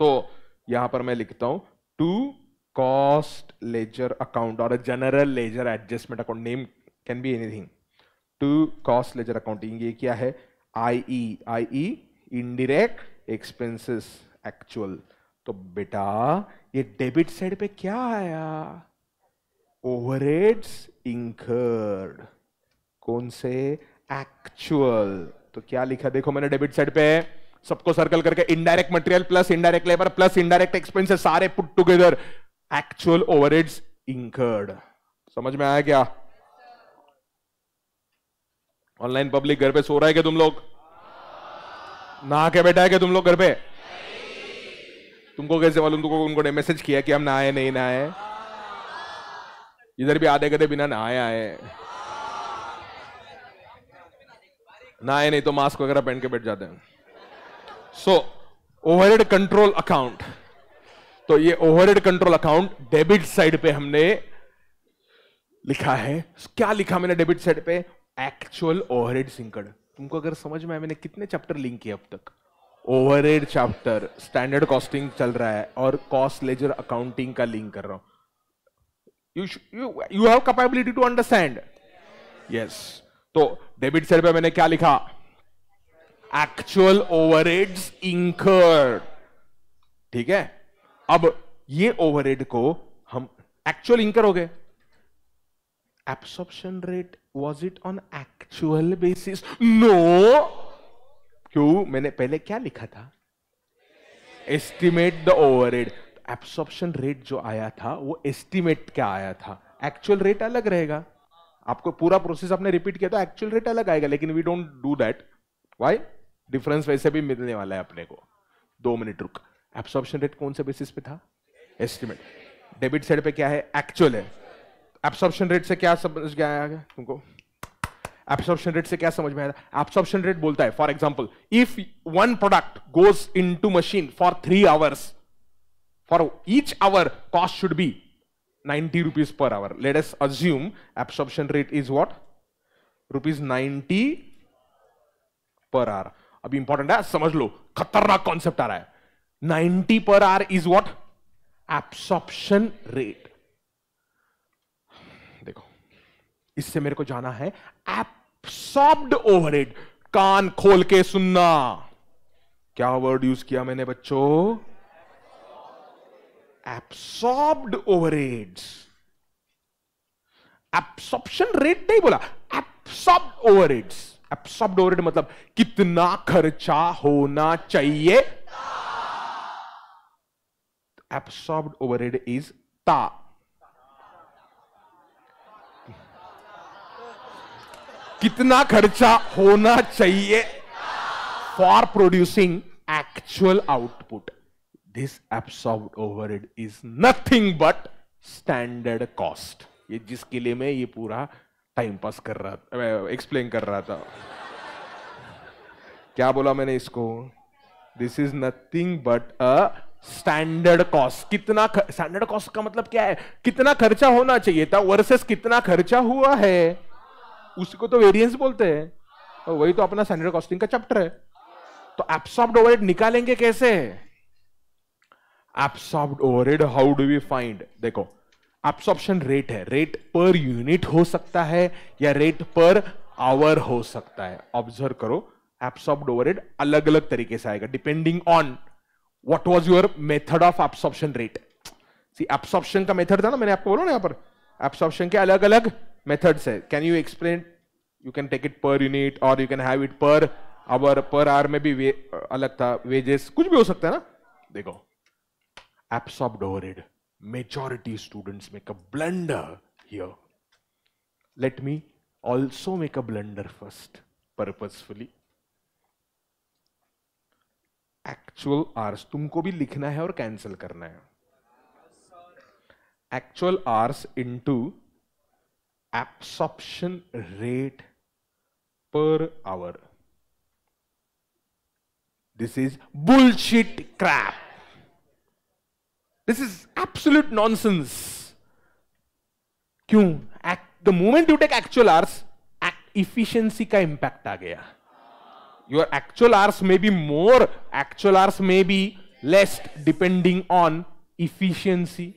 तो यहाँ पर मैं लिखता हूँ टू लेजर अकाउंट और general ledger adjustment account name can be anything to cost ledger accounting ये क्या है? I e i e indirect expenses actual तो बेटा, ये डेबिट साइड पे क्या आया? ओवरहेड्स इंकर्ड कौन से? एक्चुअल तो क्या लिखा? देखो मैंने डेबिट साइड पे, सबको सर्कल करके indirect material plus indirect labour plus indirect expenses सारे put together actual overheads incurred समझ में आया क्या? ऑनलाइन पब्लिक घर पे सो रहा है क्या तुम लोग? नहा के बैठा है क्या तुम लोग घर पे? तुमको कैसे मालूम? तुमको उनको मैसेज किया कि हम नहाए नहीं नहाए इधर भी आधे गधे बिना नहाए आए नहाए नहीं तो मास्क वगैरह पहन के बैठ जाते हैं। सो ओवरहेड कंट्रोल अकाउंट तो ये overhead control account debit side पे हमने लिखा है। क्या लिखा मैंने डेबिट साइड पे? एक्चुअल ओवरहेड सिंकड तुमको अगर समझ में आया, मैंने कितने चैप्टर लिंक किए अब तक? ओवरहेड चैप्टर स्टैंडर्ड कॉस्टिंग चल रहा है और कॉस्ट लेजर अकाउंटिंग का लिंक कर रहा हूँ। You you have capability to understand yes तो डेबिट साइड पे मैंने क्या लिखा? एक्चुअल ओवरहेड्स इंकर्ड ठीक है? अब ये ओवरहेड को हम एक्चुअल इंकर हो गए। Absorption rate was it on actual basis no क्यों? मैंने पहले क्या लिखा था? Estimate the over absorption rate जो आया था, वो एस्टिमेट क्या आया था? एक्चुअल रेट अलग रहेगा। आपको पूरा प्रोसेस आपने रिपीट किया तो एक्चुअल रेट अलग आएगा, लेकिन we don't do that why difference वैसे भी मिलने वाला है अपने को। दो मिनट रुक। एब्सॉर्प्शन रेट कौन से बेसिस पे था? एस्टिमेट डेबिट साइड पे क्या है? एक्चुअल है. एब्सॉर्प्शन रेट से क्या समझ गया आया तुमको? एब्सॉर्प्शन रेट से क्या समझ में आया एब्सॉर्प्शन रेट बोलता है for example if one product goes into machine for three hours for each hour cost should be 90 rupees per hour. Let us assume absorption rate is what? Rupees 90 per hour. अभी important है, समझ लो, खतरनाक concept आ रहा है। 90 per hour is what absorption rate देखो, इससे मेरे को जाना है एब्सॉर्ब्ड ओवरहेड कान खोल के सुनना। क्या वर्ड यूज़ किया मैंने बच्चों? Absorbed overheads. एब्सॉर्प्शन रेट नहीं बोला एब्सॉर्ब ओवरहेड्स एब्सॉर्ब्ड ओवरहेड मतलब कितना खर्चा होना चाहिए? एब्सॉर्ब्ड ओवरहेड इज़ ता कितना खर्चा होना चाहिए for producing actual output this absorbed overhead is nothing but standard cost ये जिसके लिए मैं ये पूरा टाइम पास कर रहा था एक्सप्लेन कर रहा था। क्या बोला मैंने इसको? This is nothing but a standard cost कितना स्टैंडर्ड कॉस्ट का मतलब क्या है? कितना खर्चा होना चाहिए था वर्सेस कितना खर्चा हुआ है? उसको तो वेरिएंस बोलते हैं। तो वही तो अपना स्टैंडर्ड कॉस्टिंग का चैप्टर है। तो एब्सॉर्ब्ड ओवरहेड निकालेंगे कैसे? Absorbed overhead how do we find देखो एब्सॉर्प्शन रेट है। रेट पर यूनिट हो सकता है या रेट पर आवर हो सकता है। ऑब्ज़र्व करो एब्सॉर्ब्ड ओवरहेड अलग अलग तरीके से आएगा। Depending on what was your method of absorption rate see absorption का मेथड था ना मैंने आपको बोला ना यहाँ पर एब्सॉर्प्शन के अलग अलग मेथड्स है can you explain you can take it per unit और you can have it per hour per hour में भी अलग था वेजेस कुछ भी हो सकता है ना देखो absorbed overhead. Majority students make a blunder here. Let me also make a blunder first, purposefully. Actual hours तुमको भी लिखना है और कैंसिल करना है। Actual hours into absorption rate per hour this is bullshit crap this is absolute nonsense क्यों? The moment you take actual hours efficiency का impact आ गया। योर एक्चुअल आर्स में बी मोर एक्चुअल आर्स में be less depending on efficiency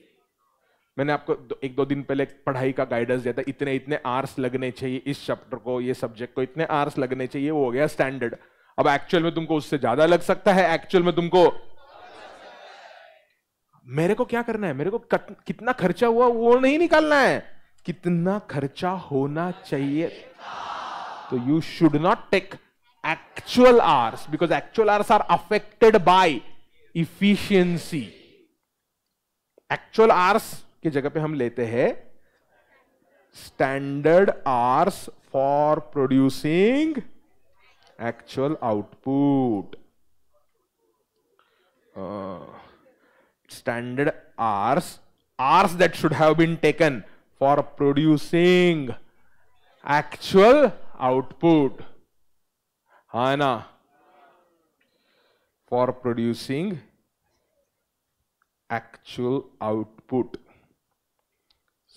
मैंने आपको एक दो दिन पहले पढ़ाई का गाइडेंस दिया था इतने इतने आर्स लगने चाहिए इस चैप्टर को ये सब्जेक्ट को इतने आर्स लगने चाहिए वो हो गया स्टैंडर्ड अब एक्चुअल में तुमको उससे ज़्यादा लग सकता है एक्चुअल में तुमको मेरे को क्या करना है? मेरे को कत, कितना खर्चा हुआ वो नहीं निकालना है। कितना खर्चा होना चाहिए? तो you should not take actual hours because actual hours are affected by efficiency actual hours की जगह पे हम लेते हैं standard hours for producing actual output standard hours, hours that should have been taken for producing actual output. है ना? For producing actual output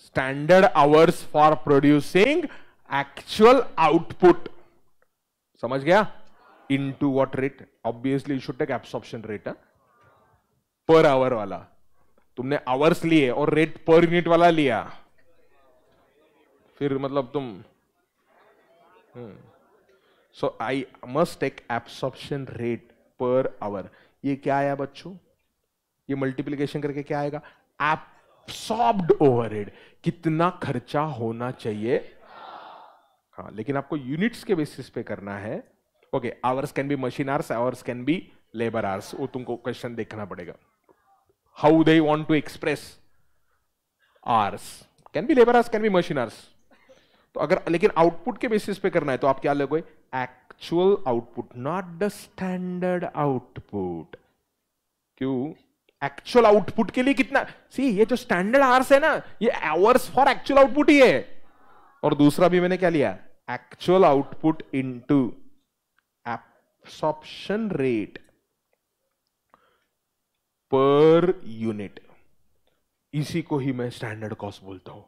standard hours for producing actual output समझ गया? Into what rate obviously should take absorption rate per hour वाला। तुमने hours लिए और rate per unit वाला लिया। फिर मतलब तुम हम्म। So I must take absorption rate per hour ये क्या आया बच्चों? ये मल्टीप्लीकेशन करके क्या आएगा? एब्सॉर्ब्ड ओवरहेड कितना खर्चा होना चाहिए? हाँ लेकिन आपको यूनिट्स के बेसिस पे करना है। Okay hours can be machine hours hours can be labour hours वो तुमको क्वेश्चन देखना पड़ेगा। How they want to express hours can be labour hours can be machine hours तो अगर, लेकिन आउटपुट के बेसिस पे करना है तो आप क्या लोगे? Actual output not the standard output क्यों? एक्चुअल आउटपुट के लिए कितना? सी ये जो स्टैंडर्ड आवर्स है ना, ये आवर्स फॉर एक्चुअल आउटपुट ही है। और दूसरा भी मैंने क्या लिया? Actual output into absorption rate per unit इसी को ही मैं स्टैंडर्ड कॉस्ट बोलता हूँ।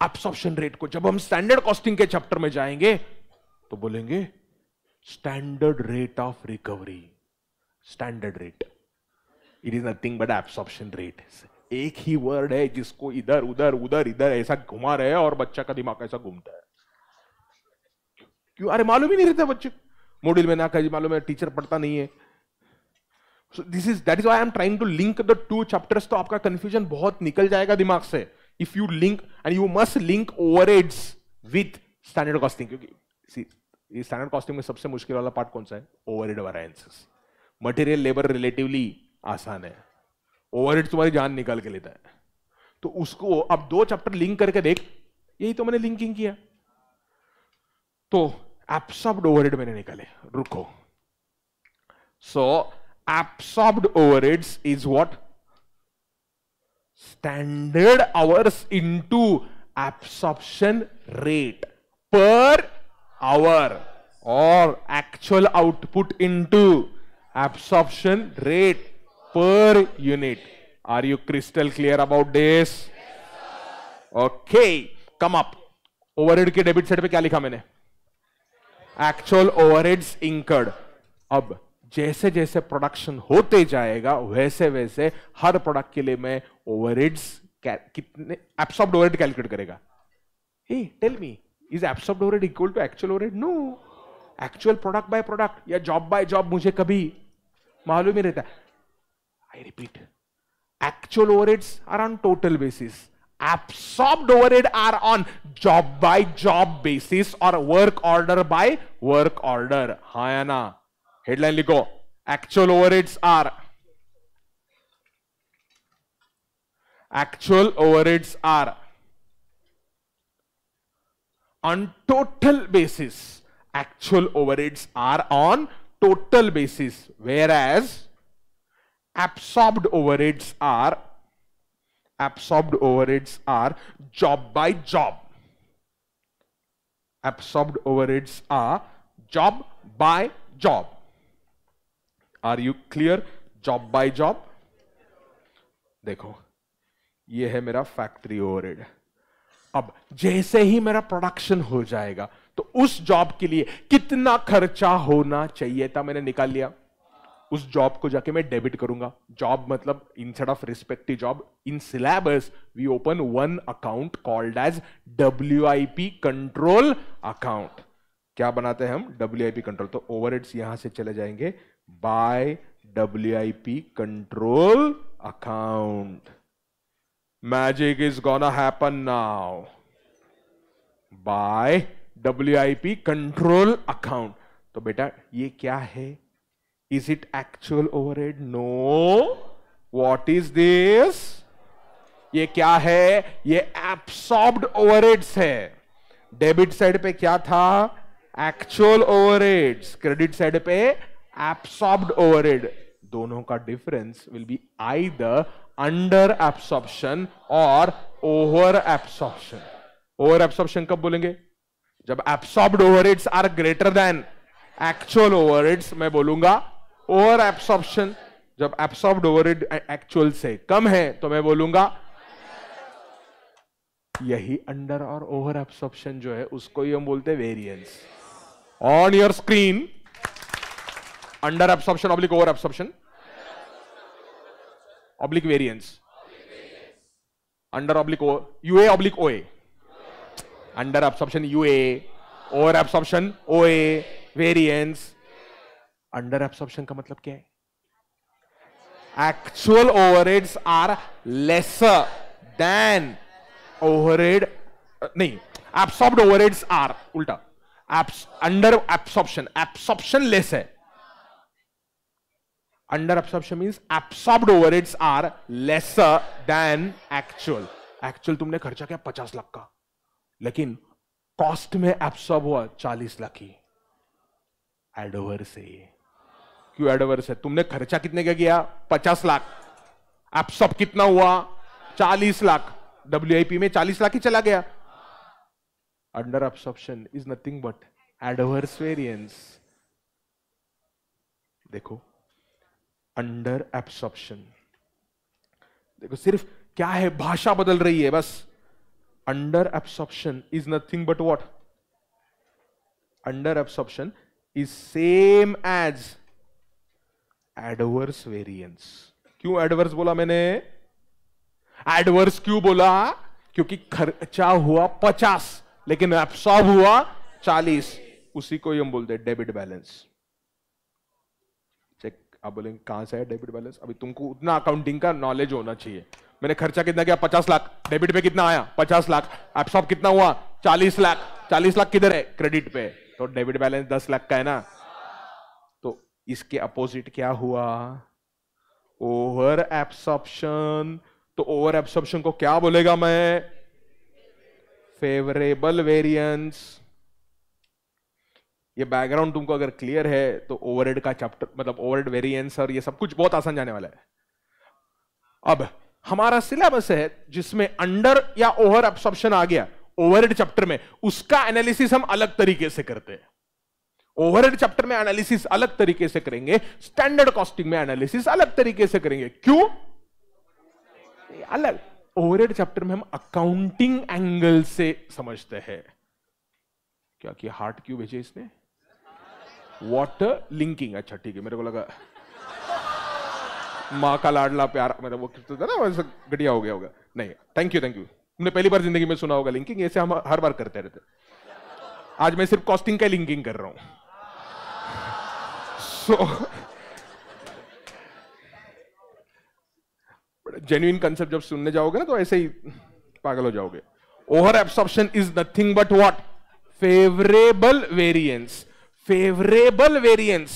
एब्सॉर्प्शन रेट को। जब हम स्टैंडर्ड कॉस्टिंग के चैप्टर में जाएँगे तो बोलेंगे standard rate of recovery standard rate it is nothing but absorption rate एक ही वर्ड है जिसको इधर, उधर उधर, इधर ऐसा घुमा रहे हैं और बच्चा का दिमाग ऐसा घूमता है। क्यों? अरे मालूम ही नहीं रहता बच्चे। मॉड्यूल में ना कहीं, मालूम है टीचर पढ़ता नहीं है। This is that is I am trying to link the two chapters तो आपका कंफ्यूजन बहुत निकल जाएगा दिमाग से। If you link and you must link over with standard costing क्योंकि स्टैंडर्ड कॉस्टिंग में सबसे मुश्किल वाला पार्ट कौन सा है? Overhead material labour relatively आसान है. ओवर तुम्हारी जान निकाल के लेता है. तो उसको अब दो चैप्टर लिंक करके देख, यही तो मैंने लिंकिंग किया. तो एब्सॉर्ब्ड ओवरहेड मैंने निकाले. रुको. So absorbed overheads is what standard hours into absorption rate per hour और actual output into absorption rate per unit. Are you crystal clear about this? Okay, come up. Overhead के debit side पे क्या लिखा मैंने actual overheads incurred अब जैसे जैसे production होते जाएगा वैसे वैसे हर प्रोडक्ट के लिए मैं ओवरहेड्स कितने एब्सॉर्ब्ड ओवरहेड कैलकुलेट करेगा hey tell me is absorbed overhead equal to actual overhead no actual product by product या जॉब बाय जॉब मुझे कभी मालूम ही रहता है I repeat, actual overheads are on total basis. Absorbed overhead are on job by job basis or work order by work order. Hayana. Headline liko. Actual overheads are actual overheads are on total basis. Actual overheads are on total basis. Whereas absorbed overheads are absorbed overheads are job by job absorbed overheads are job by job are you clear? Job by job. देखो, ये है मेरा factory overhead अब जैसे ही मेरा production हो जाएगा तो उस जॉब के लिए कितना खर्चा होना चाहिए था मैंने निकाल लिया? उस जॉब को जाके मैं डेबिट करूँगा. जॉब मतलब instead of respective job in syllabus we open one account called as W control account क्या बनाते हैं हम? डब्ल्यू कंट्रोल तो ओवर यहाँ से चले जाएँगे. Control account magic is gonna happen now by W I P control account तो बेटा, ये क्या है? Is it actual overhead? No. What is this? ये क्या है? ये एब्सॉर्ब्ड ओवरहेड्स है. डेबिट साइड पे क्या था? एक्चुअल ओवरहेड्स क्रेडिट साइड पे एब्सॉर्ब्ड ओवरहेड दोनों का difference will be either under absorption और ओवर एब्सॉर्प्शन ओवर एब्सॉर्प्शन कब बोलेंगे? जब absorbed overheads are greater than actual overheads मैं बोलूँगा ओवर एब्सॉर्प्शन जब एब्सॉर्ब्ड ओवर एक्चुअल से कम है तो मैं बोलूँगा यही अंडर और ओवर एब्सॉर्प्शन जो है, उसको ही हम बोलते हैं variance on your screen under absorption oblique over absorption oblique variance under oblique UA oblique OA under absorption UA over absorption OA variance under absorption का मतलब क्या है? Actual overheads are lesser than overhead नहीं absorbed overheads are उल्टा. Under absorption absorption less है. Under absorption means absorbed overheads are lesser than actual actual तुमने खर्चा किया पचास लाख का। लेकिन कॉस्ट में एब्सॉर्ब हुआ चालीस लाख ही। एडवर्स है क्यों एडवर्स है तुमने खर्चा कितने का किया? पचास लाख। एब्सॉर्ब कितना हुआ? चालीस लाख। डब्ल्यू में चालीस लाख ही चला गया। Under absorption is nothing but adverse variance देखो अंडर एब्सॉर्प्शन देखो, सिर्फ़ क्या है, भाषा बदल रही है, बस। Under absorption is nothing but what under absorption is same as adverse variance क्यों एडवर्स बोला मैंने? एडवर्स क्यों बोला? क्योंकि खर्चा हुआ पचास, लेकिन एब्सॉर्ब हुआ चालीस। उसी को ही हम बोलते हैं डेबिट बैलेंस आप बोलेंगे, कहाँ से है डेबिट बैलेंस? अभी तुमको उतना अकाउंटिंग का नॉलेज होना चाहिए। मैंने खर्चा कितना किया? पचास लाख। डेबिट पे कितना आया? पचास लाख। एब्सॉर्ब कितना हुआ? चालीस लाख। चालीस लाख किधर है? क्रेडिट पे। तो डेबिट बैलेंस दस लाख का है ना? तो इसके अपोजिट क्या हुआ? ओवर एब्सॉर्प्शन तो ओवर एब्सॉर्प्शन को क्या बोलेगा मैं? फेवरेबल वेरिएंस ये बैकग्राउंड तुमको अगर क्लियर है तो ओवरहेड का चैप्टर मतलब ओवरहेड वेरिएंस और ये सब कुछ बहुत आसान जाने वाला है। अब, हमारा सिलेबस है, जिसमें अंडर या ओवर एब्सॉर्प्शन आ गया ओवरहेड चैप्टर में, उसका एनालिसिस हम अलग तरीके से करते हैं। ओवरहेड चैप्टर में एनालिसिस अलग तरीके से करेंगे स्टैंडर्ड कॉस्टिंग में एनालिसिस अलग तरीके से करेंगे। क्यों? अलग। ओवरहेड चैप्टर में हम अकाउंटिंग एंगल से समझते हैं। क्या किया? हार्ट क्यों भेजे इसने? वाटर लिंकिंग अच्छा ठीक है, मेरे को लगा माँ का लाडला प्यार मतलब वो था ना, वैसे घटिया हो गया होगा। नहीं थैंक यू थैंक यू तुमने पहली बार ज़िंदगी में सुना होगा लिंकिंग ऐसे हम हर बार करते रहते। आज मैं सिर्फ़ कॉस्टिंग का लिंकिंग कर रहा हूँ। सो जेन्युइन कंसेप्ट जब सुनने जाओगे ना तो ऐसे ही पागल हो जाओगे। Over absorption is nothing but what favourable variance favourable variance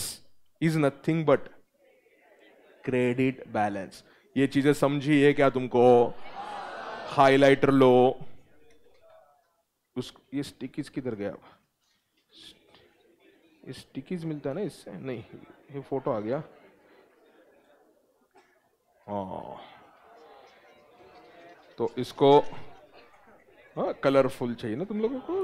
is nothing but credit balance ये चीज़ें समझी है क्या तुमको? हाइलाइटर लो। उस, ये स्टिकीज किधर गया? स्टिकीज मिलता है ना इससे? नहीं, ये फ़ोटो आ गया। हाँ। तो इसको हाँ कलरफुल चाहिए ना तुम लोगों को?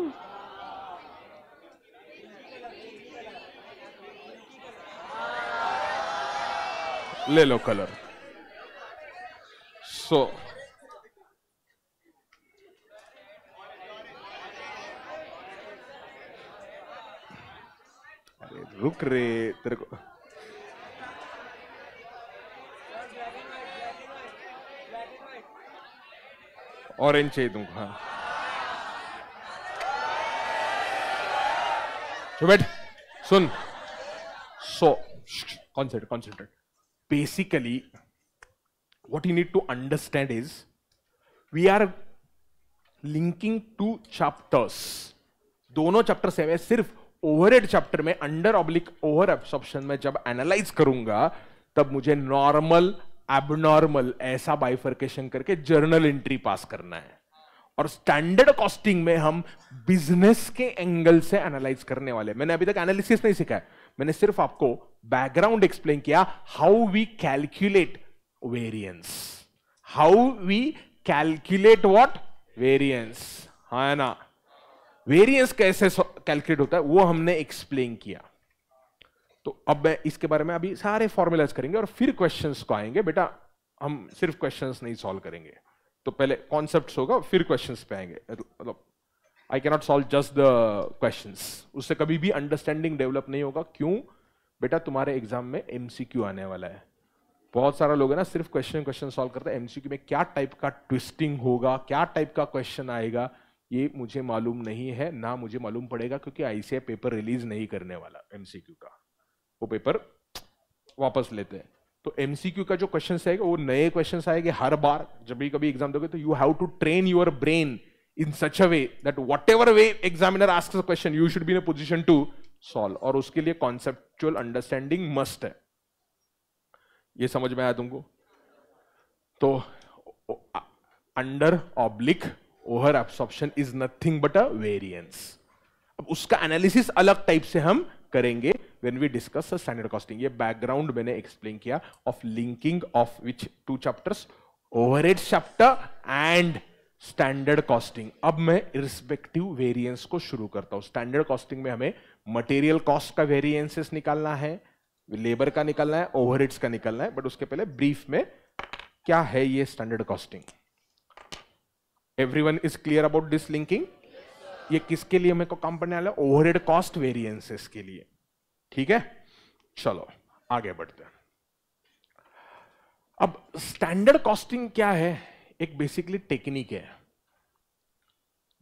ले लो कलर सो so, अरे रुक रे तेरे को ऑरेंज चाहिए तुमको हाँ। बैठ। सुन। So concentrate concentrate basically, what you need to understand is, we are linking two chapters. दोनों चैप्टर से मैं सिर्फ़ ओवरहेड चैप्टर में अंडर ऑब्लिक ओवर एब्सॉर्प्शन में जब एनालाइज करूँगा, तब मुझे नॉर्मल एबनॉर्मल ऐसा बाइफर्केशन करके जर्नल एंट्री पास करना है। और स्टैंडर्ड कॉस्टिंग में हम बिज़नेस के एंगल से एनालाइज करने वाले मैंने अभी तक एनालिसिस नहीं सीखा है। मैंने सिर्फ़ आपको बैकग्राउंड एक्सप्लेन किया how we calculate variance how we calculate what variance है ना? वेरियंस कैसे कैलकुलेट होता है, वो हमने एक्सप्लेन किया. तो अब मैं इसके बारे में अभी सारे फॉर्मूलाज करेंगे और फिर क्वेश्चंस को आएँगे। बेटा, हम सिर्फ़ क्वेश्चंस नहीं सॉल्व करेंगे। तो पहले कॉन्सेप्ट होगा, फिर क्वेश्चंस पे आएँगे। मतलब I cannot solve just the question उससे कभी भी अंडरस्टैंडिंग डेवलप नहीं होगा। क्यों? बेटा, तुम्हारे एग्ज़ाम में एमसीक्यू आने वाला है। बहुत सारा लोग है ना, सिर्फ़ क्वेश्चन क्वेश्चन सॉल्व करते हैं। एमसीक्यू में क्या टाइप का ट्विस्टिंग होगा, क्या टाइप का क्वेश्चन आएगा, ये मुझे मालूम नहीं है। ना मुझे मालूम पड़ेगा, क्योंकि आईसीआई पेपर रिलीज़ नहीं करने वाला एमसीक्यू का। वो पेपर वापस लेते हैं। तो एमसीक्यू का जो क्वेश्चन आएगा, वो नए क्वेश्चन आएँगे हर बार। जब भी कभी एग्ज़ाम दोगे तो you have to train your brain in such a way that whatever way examiner ask question you should be in position to solve और उसके लिए कॉन्सेप्चुअल अंडरस्टैंडिंग मस्ट है। ये समझ में आया तुमको? तो under oblique over absorption is nothing but a variance अब उसका एनालिसिस अलग टाइप से हम करेंगे when we discuss standard costing ये बैकग्राउंड मैंने एक्सप्लेन किया of linking of which two chapters overhead chapter and standard costing अब मैं रिस्पेक्टिव वेरिएंस को शुरू करता हूँ। स्टैंडर्ड कॉस्टिंग में हमें मटेरियल कॉस्ट का वेरिएंसेस निकालना है लेबर का निकालना है ओवरहेड्स का निकालना है बट उसके पहले ब्रीफ में क्या है ये standard costing everyone is clear about this linking ये किसके लिए मेरे को काम पड़ने वाला है? ओवरहेड कॉस्ट वेरिएंसेस के लिए। ठीक है? चलो, आगे बढ़ते हैं। अब स्टैंडर्ड कॉस्टिंग क्या है? एक बेसिकली टेक्निक है,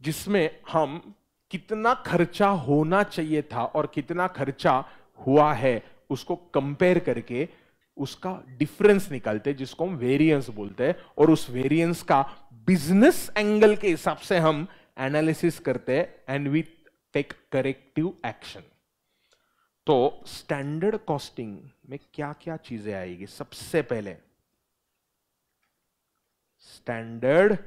जिसमें हम कितना खर्चा होना चाहिए था और कितना खर्चा हुआ है, उसको कंपेयर करके उसका डिफरेंस निकालते हैं, जिसको हम वेरिएंस बोलते हैं। और उस वेरिएंस का बिज़नेस एंगल के हिसाब से हम एनालिसिस करते हैं and we take corrective action तो स्टैंडर्ड कॉस्टिंग में क्या क्या चीज़ें आएगी? सबसे पहले स्टैंडर्ड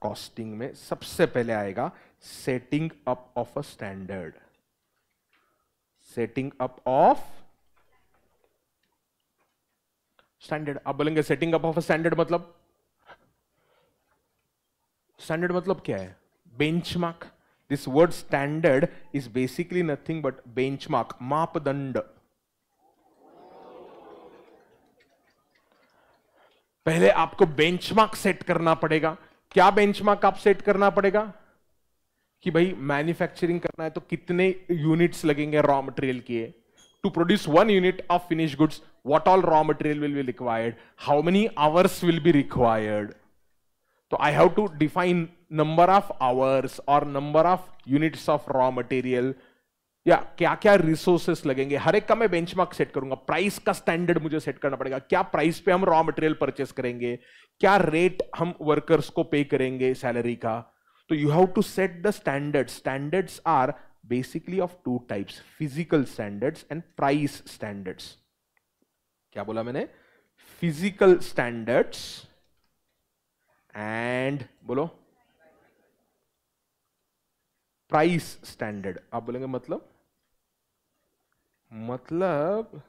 कॉस्टिंग में सबसे पहले आएगा setting up of a standard setting up of standard आप बोलेंगे setting up of a standard मतलब? स्टैंडर्ड मतलब क्या है? Benchmark this word standard is basically nothing but benchmark मापदंड. पहले आपको बेंचमार्क सेट करना पड़ेगा। क्या बेंचमार्क आप सेट करना पड़ेगा? कि भाई मैन्युफैक्चरिंग करना है तो कितने यूनिट्स लगेंगे रॉ मटेरियल के? To produce one unit of finish goods what all raw material will be required how many hours will be required तो I have to define number of hours और number of units of raw material या क्या क्या resources लगेंगे? हर एक का मैं बेंचमार्क सेट करूँगा। प्राइस का स्टैंडर्ड मुझे सेट करना पड़ेगा। क्या प्राइस पे हम रॉ मटेरियल परचेस करेंगे? क्या रेट हम वर्कर्स को पे करेंगे सैलरी का? तो you have to set the standard standards are basically of two types physical standards and price standards क्या बोला मैंने? फ़िज़िकल स्टैंडर्ड्स एंड बोलो। प्राइस स्टैंडर्ड आप बोलेंगे मतलब? मतलब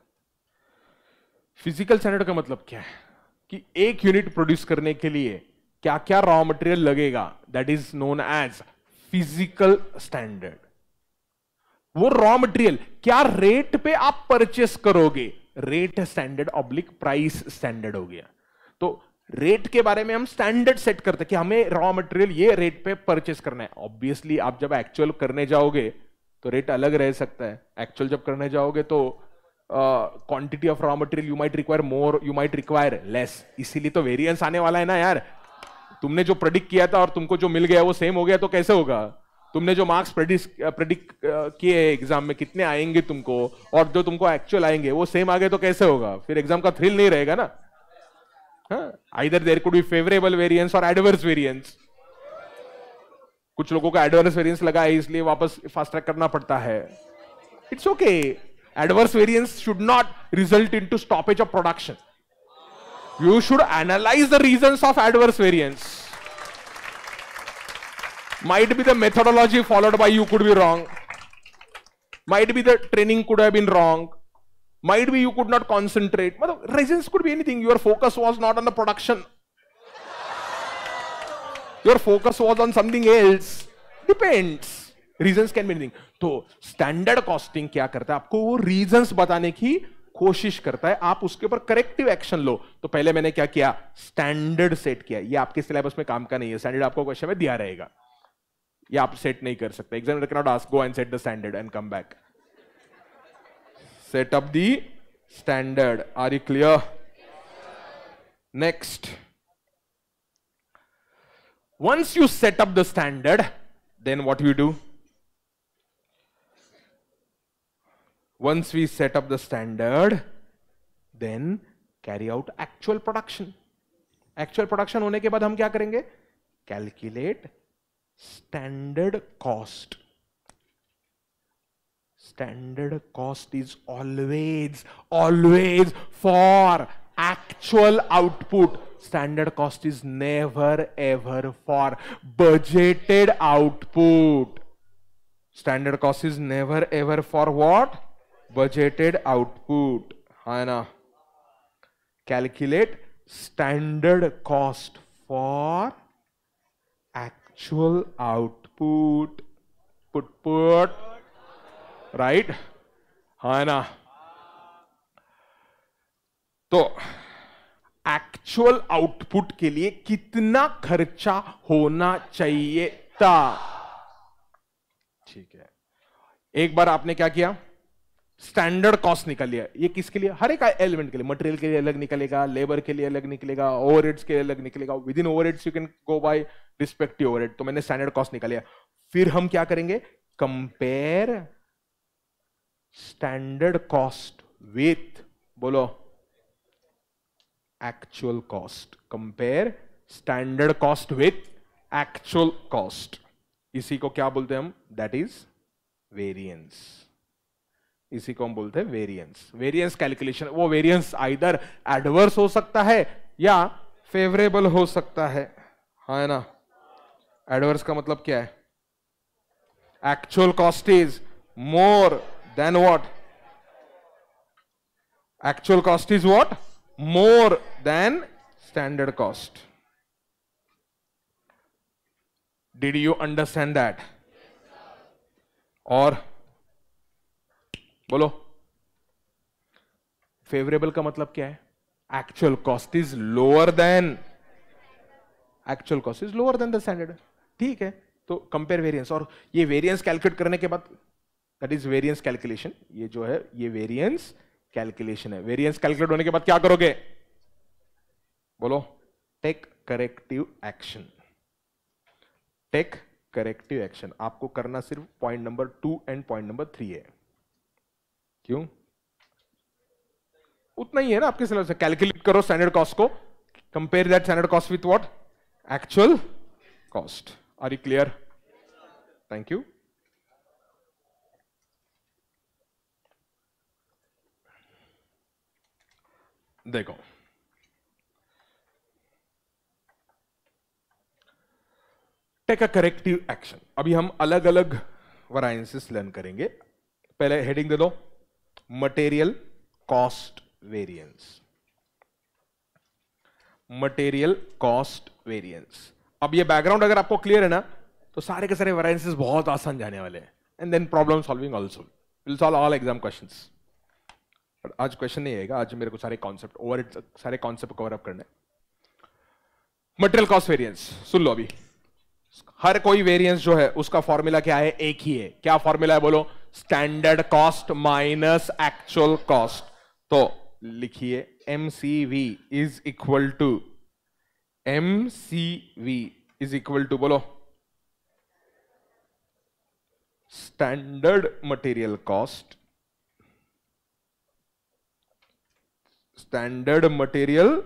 फ़िज़िकल स्टैंडर्ड का मतलब क्या है? कि एक यूनिट प्रोड्यूस करने के लिए क्या क्या रॉ मटेरियल लगेगा? That is known as physical standard वो रॉ मटेरियल क्या रेट पे आप परचेस करोगे? Rate standard oblique price standard हो गया। तो रेट के बारे में हम स्टैंडर्ड सेट करते हैं कि हमें रॉ मटेरियल ये रेट पे परचेस करना है। ऑब्वियसली आप जब एक्चुअल करने जाओगे तो रेट अलग रह सकता है। एक्चुअल जब करने जाओगे तो quantity of raw material you might require more you might require less इसीलिए तो वेरिएंस आने वाला है ना यार। तुमने जो प्रोडिक्ट किया था और तुमको जो मिल गया वो सेम हो गया तो कैसे होगा? तुमने जो मार्क्स प्रेडिक्ट किए एग्ज़ाम में, कितने आएँगे तुमको? और जो तुमको एक्चुअल आएँगे, वो सेम आ गए तो कैसे होगा? फिर एग्ज़ाम का थ्रिल नहीं रहेगा ना? Either there could be favourable variance और एडवर्स वेरिएंस कुछ लोगों का एडवर्स वेरियंस लगा है, इसलिए वापस फास्ट ट्रैक करना पड़ता है। It's okay adverse variance should not result in to stoppage of production you should analyse the reason of adverse variance might be the methodology followed by you could be wrong might be the training could have been wrong might be you could not concentrate मतलब reason could be anything your focus was not on the production your focus was on something else. Depends. Reasons can meaning तो standard costing क्या करता है? आपको वो reasons बताने की कोशिश करता है। आप उसके ऊपर करेक्टिव एक्शन लो। तो पहले मैंने क्या किया? स्टैंडर्ड सेट किया। ये आपके सिलेबस में काम का नहीं है। स्टैंडर्ड आपको क्वेश्चन में दिया रहेगा। ये आप सेट नहीं कर सकते। Examiner cannot ask go and set the standard and come back set up the standard are you clear next once you set up the standard then what you do once we set up the standard then carry out actual production actual production होने के बाद हम क्या करेंगे calculate standard cost standard cost is always always for actual output Standard cost is never ever for budgeted output standard cost is never ever for what budgeted output है ना calculate standard cost for actual output put put right है ना तो actual output के लिए कितना खर्चा होना चाहिए था? ठीक है। एक बार आपने क्या किया? स्टैंडर्ड कॉस्ट निकल लिया। ये किसके लिए? हर एक एलिमेंट के लिए। मटेरियल के लिए अलग निकलेगा लेबर के लिए अलग निकलेगा ओवरहेड्स के लिए अलग निकलेगा। Within overheads you can go by respective overhead तो मैंने स्टैंडर्ड कॉस्ट निकाल लिया। फिर हम क्या करेंगे? कंपेयर स्टैंडर्ड कॉस्ट विथ बोलो। Actual cost compare standard cost with actual cost इसी को क्या बोलते हैं हम? दैट इज़ वेरिएंस इसी को हम बोलते हैं वेरिएंस वेरिएंस कैलकुलेशन वो वेरिएंस आइदर एडवर्स हो सकता है या फेवरेबल हो सकता है। हा है ना? एडवर्स का मतलब क्या है? Actual cost is more than what? Actual cost is what? More than standard cost. Did you understand that? और बोलो। फेवरेबल का मतलब क्या है? Actual cost is lower than actual cost is lower than the standard ठीक है तो compare variance और ये वेरिएंस कैलकुलेट करने के बाद दैट इज़ वेरियंस कैलकुलेशन ये जो है, ये वेरियंस कैलकुलेशन है। वेरियंस कैलकुलेट होने के बाद क्या करोगे? बोलो। Take corrective action take corrective action आपको करना सिर्फ़ point number two and point number three है। क्यों? उतना ही है ना आपके सिलेबस कैलकुलेट करो स्टैंडर्ड कॉस्ट को। Compare that standard cost with what actual cost are you clear thank you देखो। टेक अ करेक्टिव एक्शन अभी हम अलग अलग वराइंसिस लर्न करेंगे। पहले हेडिंग दे दो। Material cost variance material cost variance अब ये बैकग्राउंड अगर आपको क्लियर है ना तो सारे के सारे वराइंसिस बहुत आसान जाने वाले हैं। And then problem solving also will solve all exam questions आज क्वेश्चन नहीं आएगा, आज मेरे को सारे कॉन्सेप्ट ओवर सारे कॉन्सेप्ट कवर अप करने मटेरियल कॉस्ट वेरिएंस सुन लो अभी। हर कोई वेरिएंस जो है, उसका फॉर्मूला क्या है? एक ही है। क्या फॉर्मूला है बोलो? Standard cost minus actual cost तो लिखिए M C V is equal to M C V is equal to बोलो। Standard material cost standard material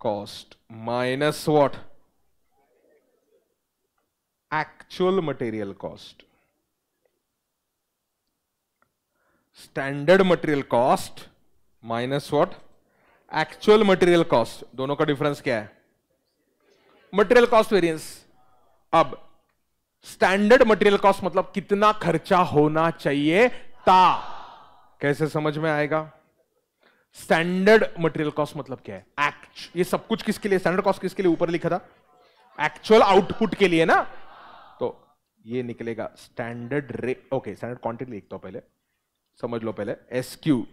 cost minus what actual material cost standard material cost minus what actual material cost दोनों का difference क्या है material cost variance अब standard material cost मतलब कितना खर्चा होना चाहिए ता कैसे समझ में आएगा स्टैंडर्ड मटेरियल कॉस्ट मतलब क्या है? एक्ट ये सब कुछ किसके लिए? स्टैंडर्ड कॉस्ट किसके लिए ऊपर लिखा था? एक्चुअल आउटपुट के लिए ना? तो ये निकलेगा स्टैंडर्ड रे ओके स्टैंडर्ड क्वांटिटी लिखता हूँ पहले। समझ लो पहले। S Q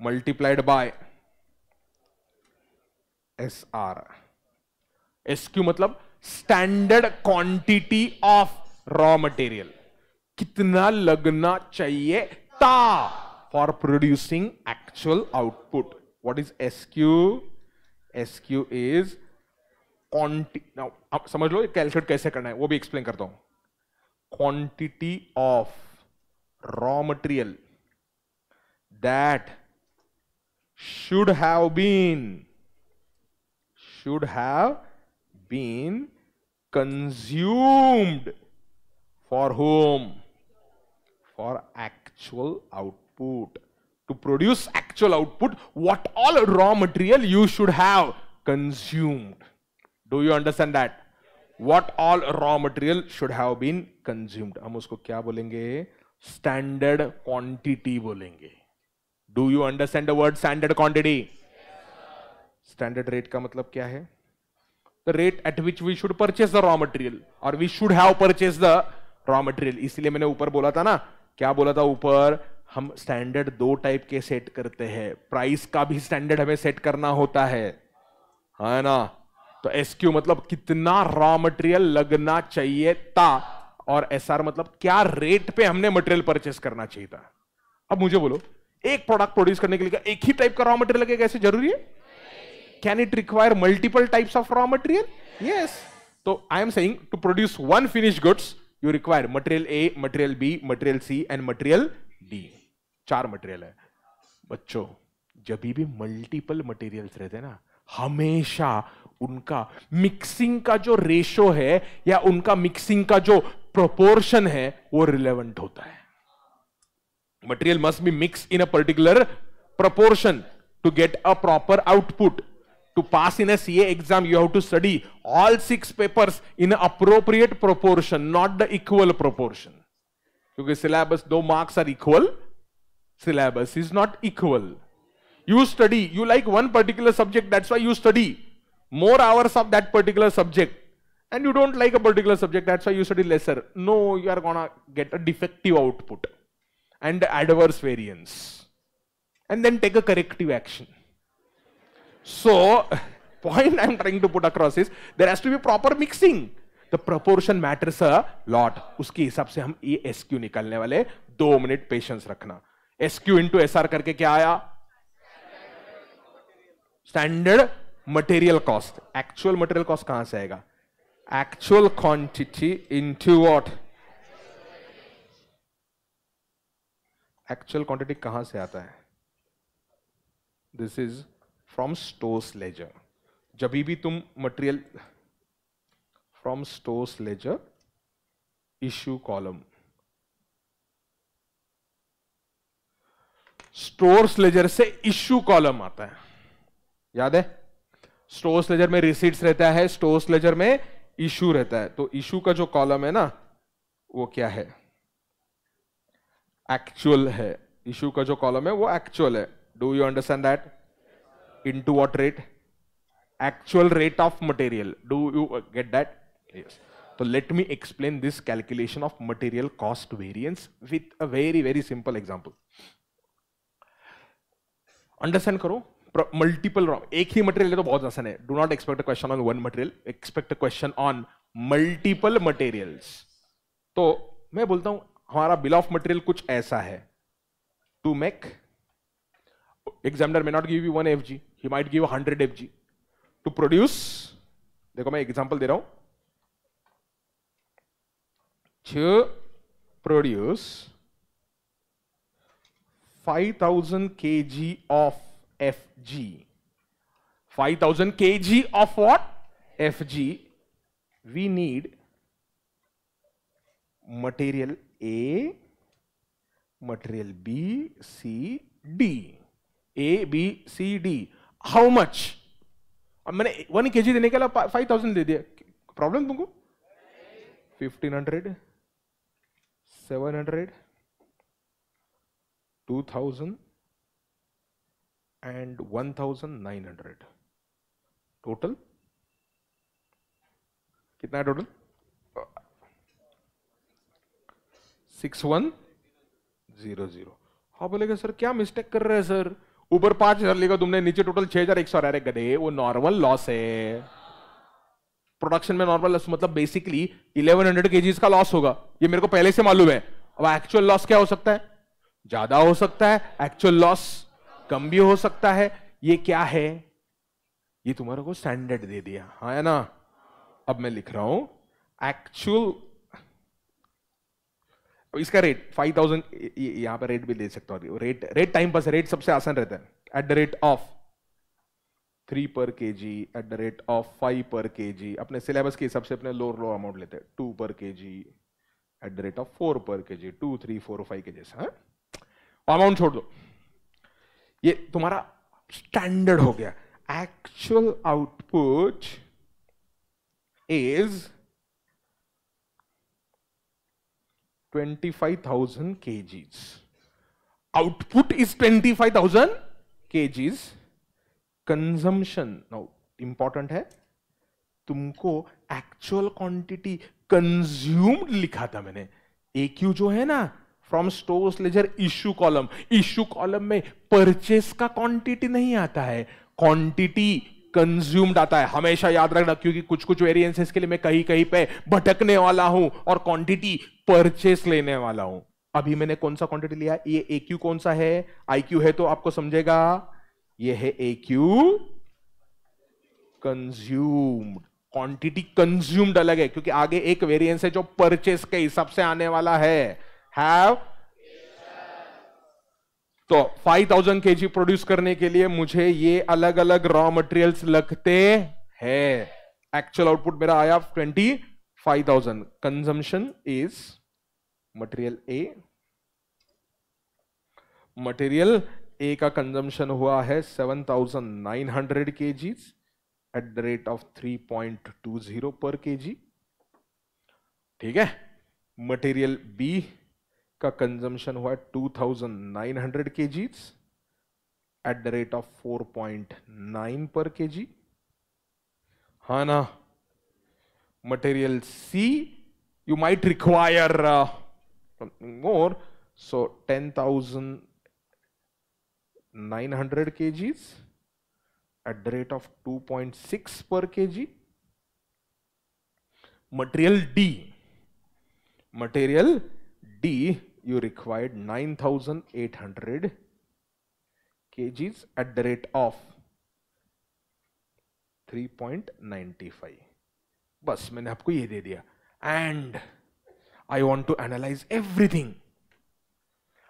multiplied by S R S Q मतलब standard quantity of raw material कितना लगना चाहिए? ता। for producing actual output. What is SQ? SQ is quantity. Now, आप समझ लो कैलकुलेट कैसे करना है वो भी एक्सप्लेन करता हूं quantity of raw material that should have been should have been consumed for whom for actual output to produce actual output what all raw material you should have consumed do you understand that what all raw material should have been consumed हम उसको क्या बोलेंगे standard quantity बोलेंगे do you understand the word standard quantity standard rate का मतलब क्या है the rate at which we should purchase the raw material और we should have purchase the raw material इसलिए मैंने ऊपर बोला था ना क्या बोला था ऊपर हम स्टैंडर्ड दो टाइप के सेट करते हैं। प्राइस का भी स्टैंडर्ड हमें सेट करना होता है। है ना? तो एसक्यू मतलब कितना रॉ मटेरियल लगना चाहिए था? और एसआर मतलब क्या रेट पे हमने मटेरियल परचेस करना चाहिए था? अब मुझे बोलो, एक प्रोडक्ट प्रोड्यूस करने के लिए एक ही टाइप का रॉ मटेरियल लगेगा? ऐसे ज़रूरी है? Can it require multiple types of raw material yes तो I am saying to produce one finish goods you require material A material B material C and material D चार material है। बच्चों, जब भी मल्टीपल मटेरियल्स रहते हैं ना, हमेशा उनका मिक्सिंग का जो रेशो है या उनका मिक्सिंग का जो प्रोपोर्शन है, वो रिलेवेंट होता है। Material must be mix in a particular proportion to get a proper output to pass in a CA exam you have to study all six papers in appropriate proportion not the equal proportion क्योंकि syllabus दो marks are equal syllabus is not equal you study you like one particular subject that's why you study more hours of that particular subject and you don't like a particular subject, that's why you study lesser. No, you are gonna get a defective output and adverse variance. And then take a corrective action. So, point I'm trying to put across is there has to be proper mixing. The proportion matters a lot. उसके हिसाब से हम ये S Q निकालने वाले दो minute patience रखना S Q into S R करके क्या आया? Standard material cost actual material cost कहाँ से आएगा? Actual quantity into what actual quantity कहाँ से आता है? This is from stores ledger जब भी तुम material from stores ledger issue column stores ledger से इश्यू कॉलम आता है। याद है? स्टोर्स लेजर में रिसीट्स रहता है, स्टोर्स लेजर में इशू रहता है। तो इशू का जो कॉलम है ना, वो क्या है? एक्चुअल है। इशू का जो कॉलम है, वो एक्चुअल है। Do you understand that into what rate actual rate of material do you get that yes तो let me explain this calculation of material cost variance with a very very simple example understand करो multiple raw एक ही material है तो बहुत आसान है. Do not expect a question on one material expect a question on multiple materials तो मैं बोलता हूँ, हमारा बिल ऑफ़ मटेरियल कुछ ऐसा है. To make examiner may not give you one F G he might give hundred F G to produce देखो मैं एग्ज़ाम्पल दे रहा हूँ. To produce 5000 kg of Fg. 5000 kg of what? Fg. We need material A, material B, C, D. A, B, C, D. How much? अब मैंने one K जी देने के लिए फाइव थाउज़ेंड दे दिया प्रॉब्लम तुमको fifteen hundred seven hundred two thousand and 1900 total कितना है total six one zero zero हाँ बोलेगा, सर, क्या मिस्टेक कर रहे हैं, सर? ऊपर पाँच हज़ार लेगा तुमने, नीचे टोटल छह हज़ार, एक सौ अरे, गधे, वो नॉर्मल लॉस है। प्रोडक्शन में नॉर्मल लॉस मतलब बेसिकली इलेवन हंड्रेड केजीज का लॉस होगा। ये मेरे को पहले से मालूम है। अब एक्चुअल लॉस क्या हो सकता है? ज़्यादा हो सकता है एक्चुअल लॉस कम भी हो सकता है। ये क्या है? ये तुम्हारे को स्टैंडर्ड दे दिया। हाँ है ना? अब मैं लिख रहा हूँ एक्चुअल इसका रेट फाइव थाउज़ेंड यहाँ पर रेट भी दे सकता हूँ। Rate rate time pass rate सबसे आसान रहता है। At the rate of three per K G at the rate of five per K G अपने सिलेबस के हिसाब से अपने लोअर लो अमाउंट लेते हैं। Two per K G at the rate of four per K G two three four five के जैसा amount छोड़ दो ये तुम्हारा स्टैंडर्ड हो गया actual output is 25,000 kgs. Output is 25,000 kgs. Consumption, now important है तुमको एक्चुअल क्वांटिटी कंज्यूम्ड लिखा था मैंने क्यू जो है ना from stores ledger issue column issue column में परचेस का क्वांटिटी नहीं आता है. क्वांटिटी कंज्यूम्ड आता है. हमेशा याद रखना, क्योंकि कुछ कुछ वेरिएंसेस के लिए मैं कहीं कहीं पे भटकने वाला हूँ और क्वांटिटी परचेस लेने वाला हूँ. अभी मैंने कौन सा क्वांटिटी लिया? ये ए क्यू कौन सा है? आई क्यू है तो आपको समझेगा, ये है A Q consumed quantity consumed अलग है, क्योंकि आगे एक वेरिएंस है जो परचेस के हिसाब से आने वाला है. हैव तो 5000 केजी प्रोड्यूस करने के लिए मुझे ये अलग अलग रॉ मटेरियल्स लगते हैं। एक्चुअल आउटपुट मेरा आया 25000 consumption is material A material A का कंजम्पशन हुआ है 7900 kgs at the rate of 3.20 per kg ठीक है? मटेरियल बी का कंजम्पशन हुआ two thousand nine hundred kgs at the rate of four point nine per K G हा ना material C you might require more so ten thousand nine hundred kgs at the rate of two point six D you required 9800 kgs at the rate of 3.95 बस, मैंने आपको ये दे दिया। And I want to analyse everything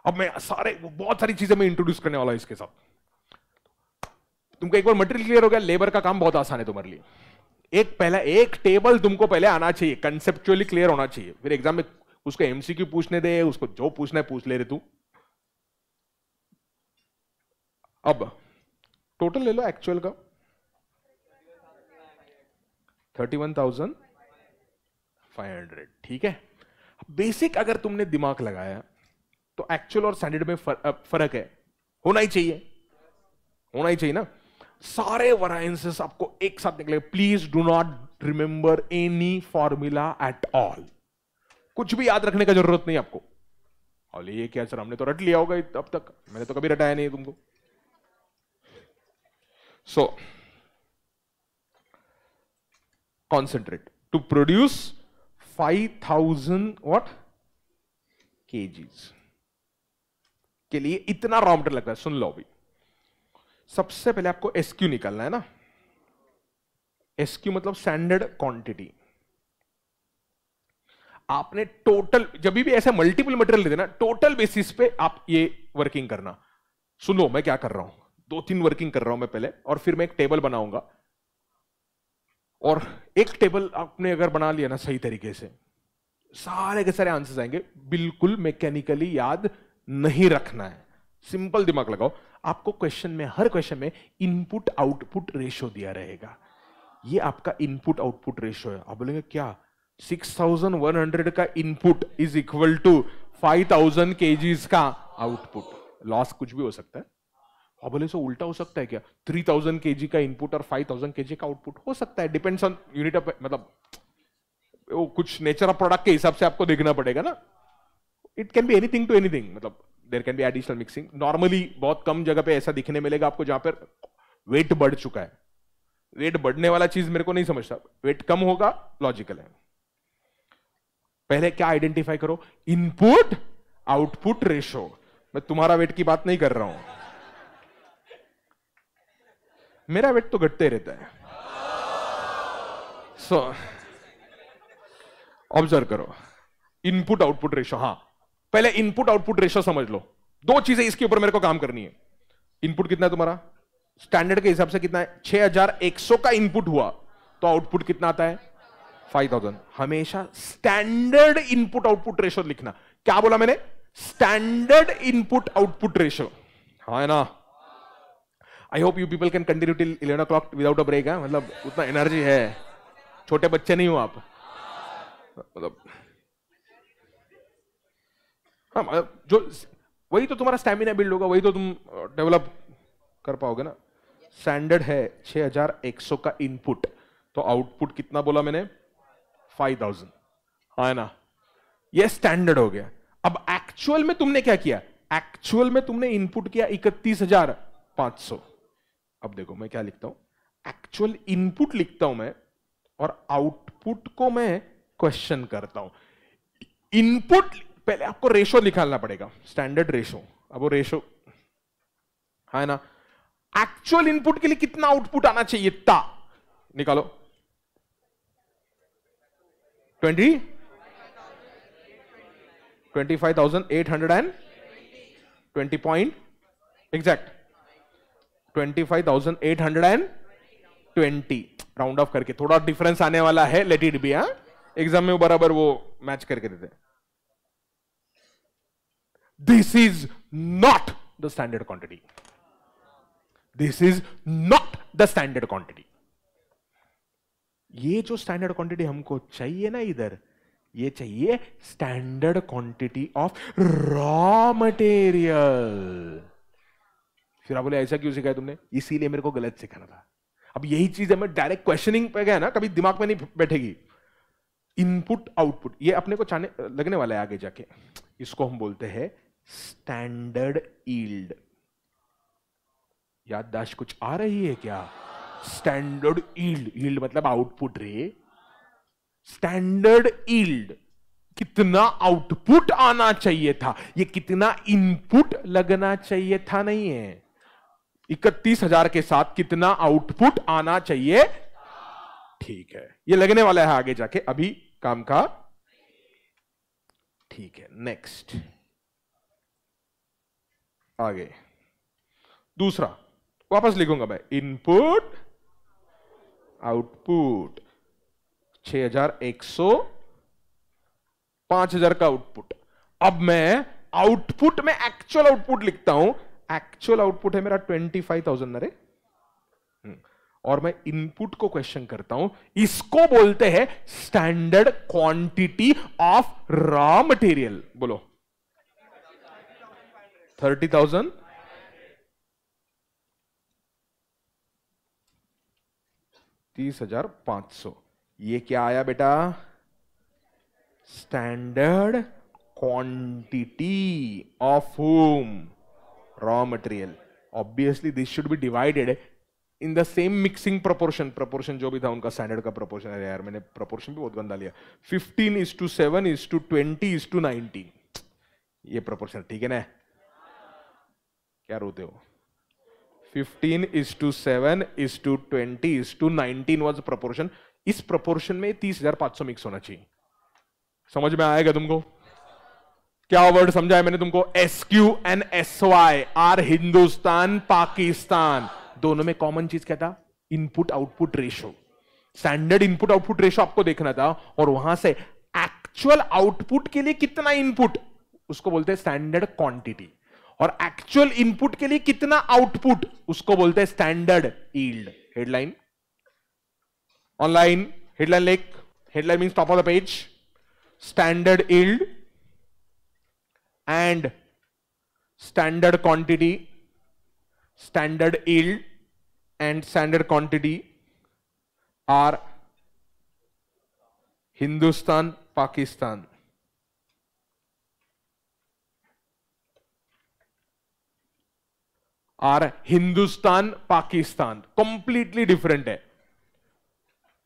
अब मैं सारे बहुत सारी चीज़ें मैं इंट्रोड्यूस करने वाला हूँ इसके साथ। तुमको एक बार मटेरियल क्लियर हो गया? लेबर का काम बहुत आसान है तुम्हारे लिए। एक पहला, एक टेबल तुमको पहले आना चाहिए। कंसेप्चुअली क्लियर होना चाहिए। फिर एग्ज़ाम में उसको एमसीक्यू पूछने दे, उसको जो पूछना है पूछ ले रहे तू। अब टोटल ले लो एक्चुअल का। Thirty one thousand five hundred ठीक है? बेसिक अगर तुमने दिमाग लगाया तो एक्चुअल और स्टैंडर्ड में फ़र्क है। होना ही चाहिए। होना ही चाहिए ना। सारे वराइंसेस आपको एक साथ निकले please do not remember any formula at all कुछ भी याद रखने का ज़रूरत नहीं आपको। और ये क्या सर, हमने तो रट लिया होगा अब तक। मैंने तो कभी रटाया नहीं तुमको। So concentrate to produce five thousand kgs के लिए इतना रॉ मटेरियल लगता है। सुन लो अभी। सबसे पहले आपको एसक्यू निकालना है ना। एसक्यू मतलब स्टैंडर्ड क्वांटिटी आपने टोटल जब भी ऐसे मल्टीपल मटेरियल लेते ना टोटल बेसिस पे आप ये वर्किंग करना। सुनो, मैं क्या कर रहा हूँ? दो तीन वर्किंग कर रहा हूँ मैं पहले, और फिर मैं एक टेबल बनाऊँगा। और एक टेबल आपने अगर बना लिया ना सही तरीके से, सारे के सारे आंसर्स आएँगे। बिल्कुल मैकेनिकली याद नहीं रखना है। सिंपल दिमाग लगाओ। आपको क्वेश्चन में, हर क्वेश्चन में इनपुट आउटपुट रेशियो दिया रहेगा। ये आपका इनपुट आउटपुट रेशियो है। आप बोलेंगे, क्या? 6100 का input is equal to 5000 kgs का आउटपुट लॉस कुछ भी हो सकता है। और बोले सो उल्टा हो सकता है क्या? 3000 केजी का इनपुट और 5000 केजी का आउटपुट हो सकता है। डिपेंड्स ऑन यूनिट ऑफ़ मतलब वो कुछ नेचर ऑफ़ प्रोडक्ट के हिसाब से आपको देखना पड़ेगा ना। It can be anything to anything मतलब there can be additional mixing normally बहुत कम जगह पे ऐसा दिखने मिलेगा आपको जहाँ पर वेट बढ़ चुका है। वेट बढ़ने वाला चीज़ मेरे को नहीं समझता। वेट कम होगा लॉजिकल है। पहले क्या आइडेंटिफाई करो? इनपुट आउटपुट रेशो मैं तुम्हारा वेट की बात नहीं कर रहा हूँ। मेरा वेट तो घटते रहता है। सो ऑब्ज़र्व करो। इनपुट आउटपुट रेशो हाँ। पहले इनपुट आउटपुट रेशो समझ लो। दो चीज़ें इसके ऊपर मेरे को काम करनी है। इनपुट कितना है तुम्हारा? स्टैंडर्ड के हिसाब से कितना है? 6100 का इनपुट हुआ तो आउटपुट कितना आता है? 5000 हमेशा स्टैंडर्ड इनपुट आउटपुट रेशो लिखना। क्या बोला मैंने? स्टैंडर्ड इनपुट आउटपुट रेशो हाँ है ना? I hope you people can continue till eleven o'clock without a break है? मतलब उतना एनर्जी है। छोटे बच्चे नहीं हो आप। मतलब हाँ मतलब जो वही तो तुम्हारा स्टैमिना बिल्ड होगा, वही तो तुम डेवलप कर पाओगे ना। स्टैंडर्ड है 6100 का इनपुट तो आउटपुट कितना बोला मैंने? 5000 हाँ है ना। ये स्टैंडर्ड हो गया। अब एक्चुअल में तुमने क्या किया? एक्चुअल में तुमने इनपुट किया इकतीस हज़ार पाँच सौ। अब देखो मैं क्या लिखता हूँ। एक्चुअल इनपुट लिखता हूँ मैं और आउटपुट को मैं क्वेश्चन करता हूँ। इनपुट पहले आपको रेशो निकालना पड़ेगा। स्टैंडर्ड रेशो अब वो रेशो है ना। एक्चुअल इनपुट के लिए कितना आउटपुट आना चाहिए? ता। निकालो। Twenty? Twenty five thousand eight hundred and twenty point exact twenty five thousand eight hundred and twenty. Round off करके, थोड़ा डिफरेंस आने वाला है लेट इट बी हाँ? एग्ज़ाम में बराबर वो मैच करके देते this is not the standard quantity this is not the standard quantity ये जो स्टैंडर्ड क्वांटिटी हमको चाहिए ना इधर, ये चाहिए standard quantity of raw material फिर आप बोले, ऐसा क्यों सिखाया तुमने? इसीलिए मेरे को गलत सिखाना था। अब यही चीज़ है, मैं डायरेक्ट क्वेश्चनिंग पे गया ना, कभी दिमाग में नहीं बैठेगी। इनपुट आउटपुट ये अपने को चाहने, लगने वाला है आगे जाके। इसको हम बोलते हैं स्टैंडर्ड ईल्ड याददाश्त कुछ आ रही है क्या? स्टैंडर्ड ईल्ड ईल्ड मतलब आउटपुट रे। स्टैंडर्ड ईल्ड कितना आउटपुट आना चाहिए था? ये कितना इनपुट लगना चाहिए था नहीं है। इकतीस हज़ार के साथ कितना आउटपुट आना चाहिए? ठीक है। ये लगने वाला है आगे जाके। अभी काम का। ठीक है। नेक्स्ट आगे। दूसरा। वापस लिखूँगा मैं। इनपुट आउटपुट छ हज़ार एक सौ पाँच हज़ार का आउटपुट। अब मैं आउटपुट में एक्चुअल आउटपुट लिखता हूँ। एक्चुअल आउटपुट है मेरा ट्वेंटी फाइव थाउज़ेंड अरे। हम्म, और मैं इनपुट को क्वेश्चन करता हूँ। इसको बोलते हैं standard quantity of raw material बोलो। थर्टी थाउज़ेंड तीस हज़ार पाँच सौ। ये क्या आया बेटा? Standard quantity of home raw material obviously this should be divided in the same mixing proportion proportion जो भी था, उनका स्टैंडर्ड का प्रोपोर्शन है यार, मैंने प्रोपोर्शन भी बहुत गंदा लिया। 15 is to seven is to twenty is to nineteen ये प्रोपोर्शन ठीक है ना? क्या रोते हो? 15 is to seven is to twenty is to nineteen was proportion इस प्रोपोर्शन में तीस हज़ार पाँच सौ मिक्स होना चाहिए। समझ में आएगा तुमको? क्या वर्ड समझा है मैंने तुमको? S Q N S Y R Hindustan Pakistan दोनों में कॉमन चीज़ क्या था? Input output ratio standard input output ratio आपको देखना था और वहाँ से एक्चुअल आउटपुट के लिए कितना इनपुट उसको बोलते हैं स्टैंडर्ड क्वांटिटी और एक्चुअल इनपुट के लिए कितना आउटपुट उसको बोलते हैं standard yield headline online headline लेख headline means top of the page standard yield and standard quantity standard yield and standard quantity are Hindustan pakistan. Are Hindustan Pakistan completely different है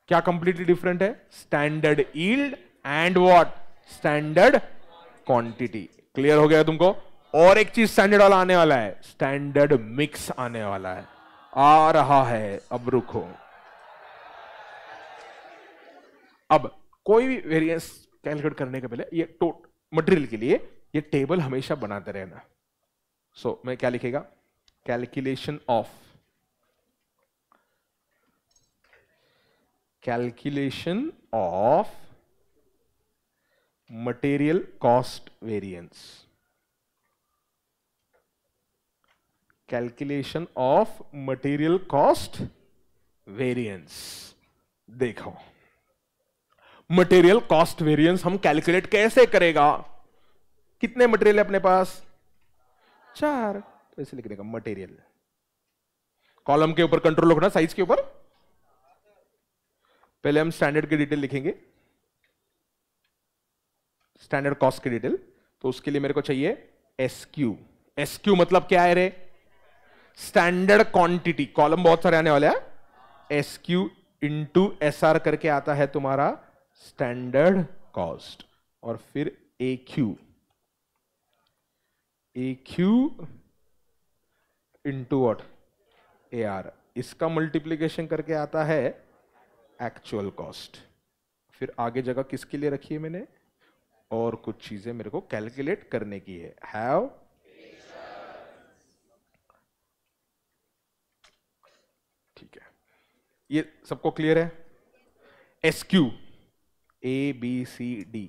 क्या completely different है standard yield and what standard quantity clear हो गया तुमको और एक चीज़ standard वाला आने वाला है स्टैंडर्ड मिक्स आने वाला है आ रहा है अब रुको अब कोई भी वेरिएंस कैलकुलेट करने के पहले ये टोट मटेरियल के लिए ये टेबल हमेशा बनाते रहना सो so, मैं क्या लिखेगा calculation of calculation of material cost variance calculation of material cost variance देखो मटेरियल कॉस्ट वेरिएंस हम कैलकुलेट कैसे करेगा कितने मटेरियल है अपने पास चार तो ऐसे लिख देगा मटेरियल कॉलम के ऊपर कंट्रोल रखना साइज़ के ऊपर पहले हम स्टैंडर्ड की डिटेल लिखेंगे स्टैंडर्ड कॉस्ट की डिटेल तो उसके लिए मेरे को चाहिए एसक्यू एसक्यू मतलब क्या है रे स्टैंडर्ड क्वांटिटी कॉलम बहुत सारे आने वाले हैं एसक्यू इंटू एस आर करके आता है तुम्हारा स्टैंडर्ड कॉस्ट और फिर A Q A Q into what A R इसका मल्टीप्लीकेशन करके आता है एक्चुअल कॉस्ट फिर आगे जगह किसके लिए रखी है मैंने? और कुछ चीज़ें मेरे को कैलकुलेट करने की है। हैव ठीक है। ये सबको क्लियर है? S Q A B C D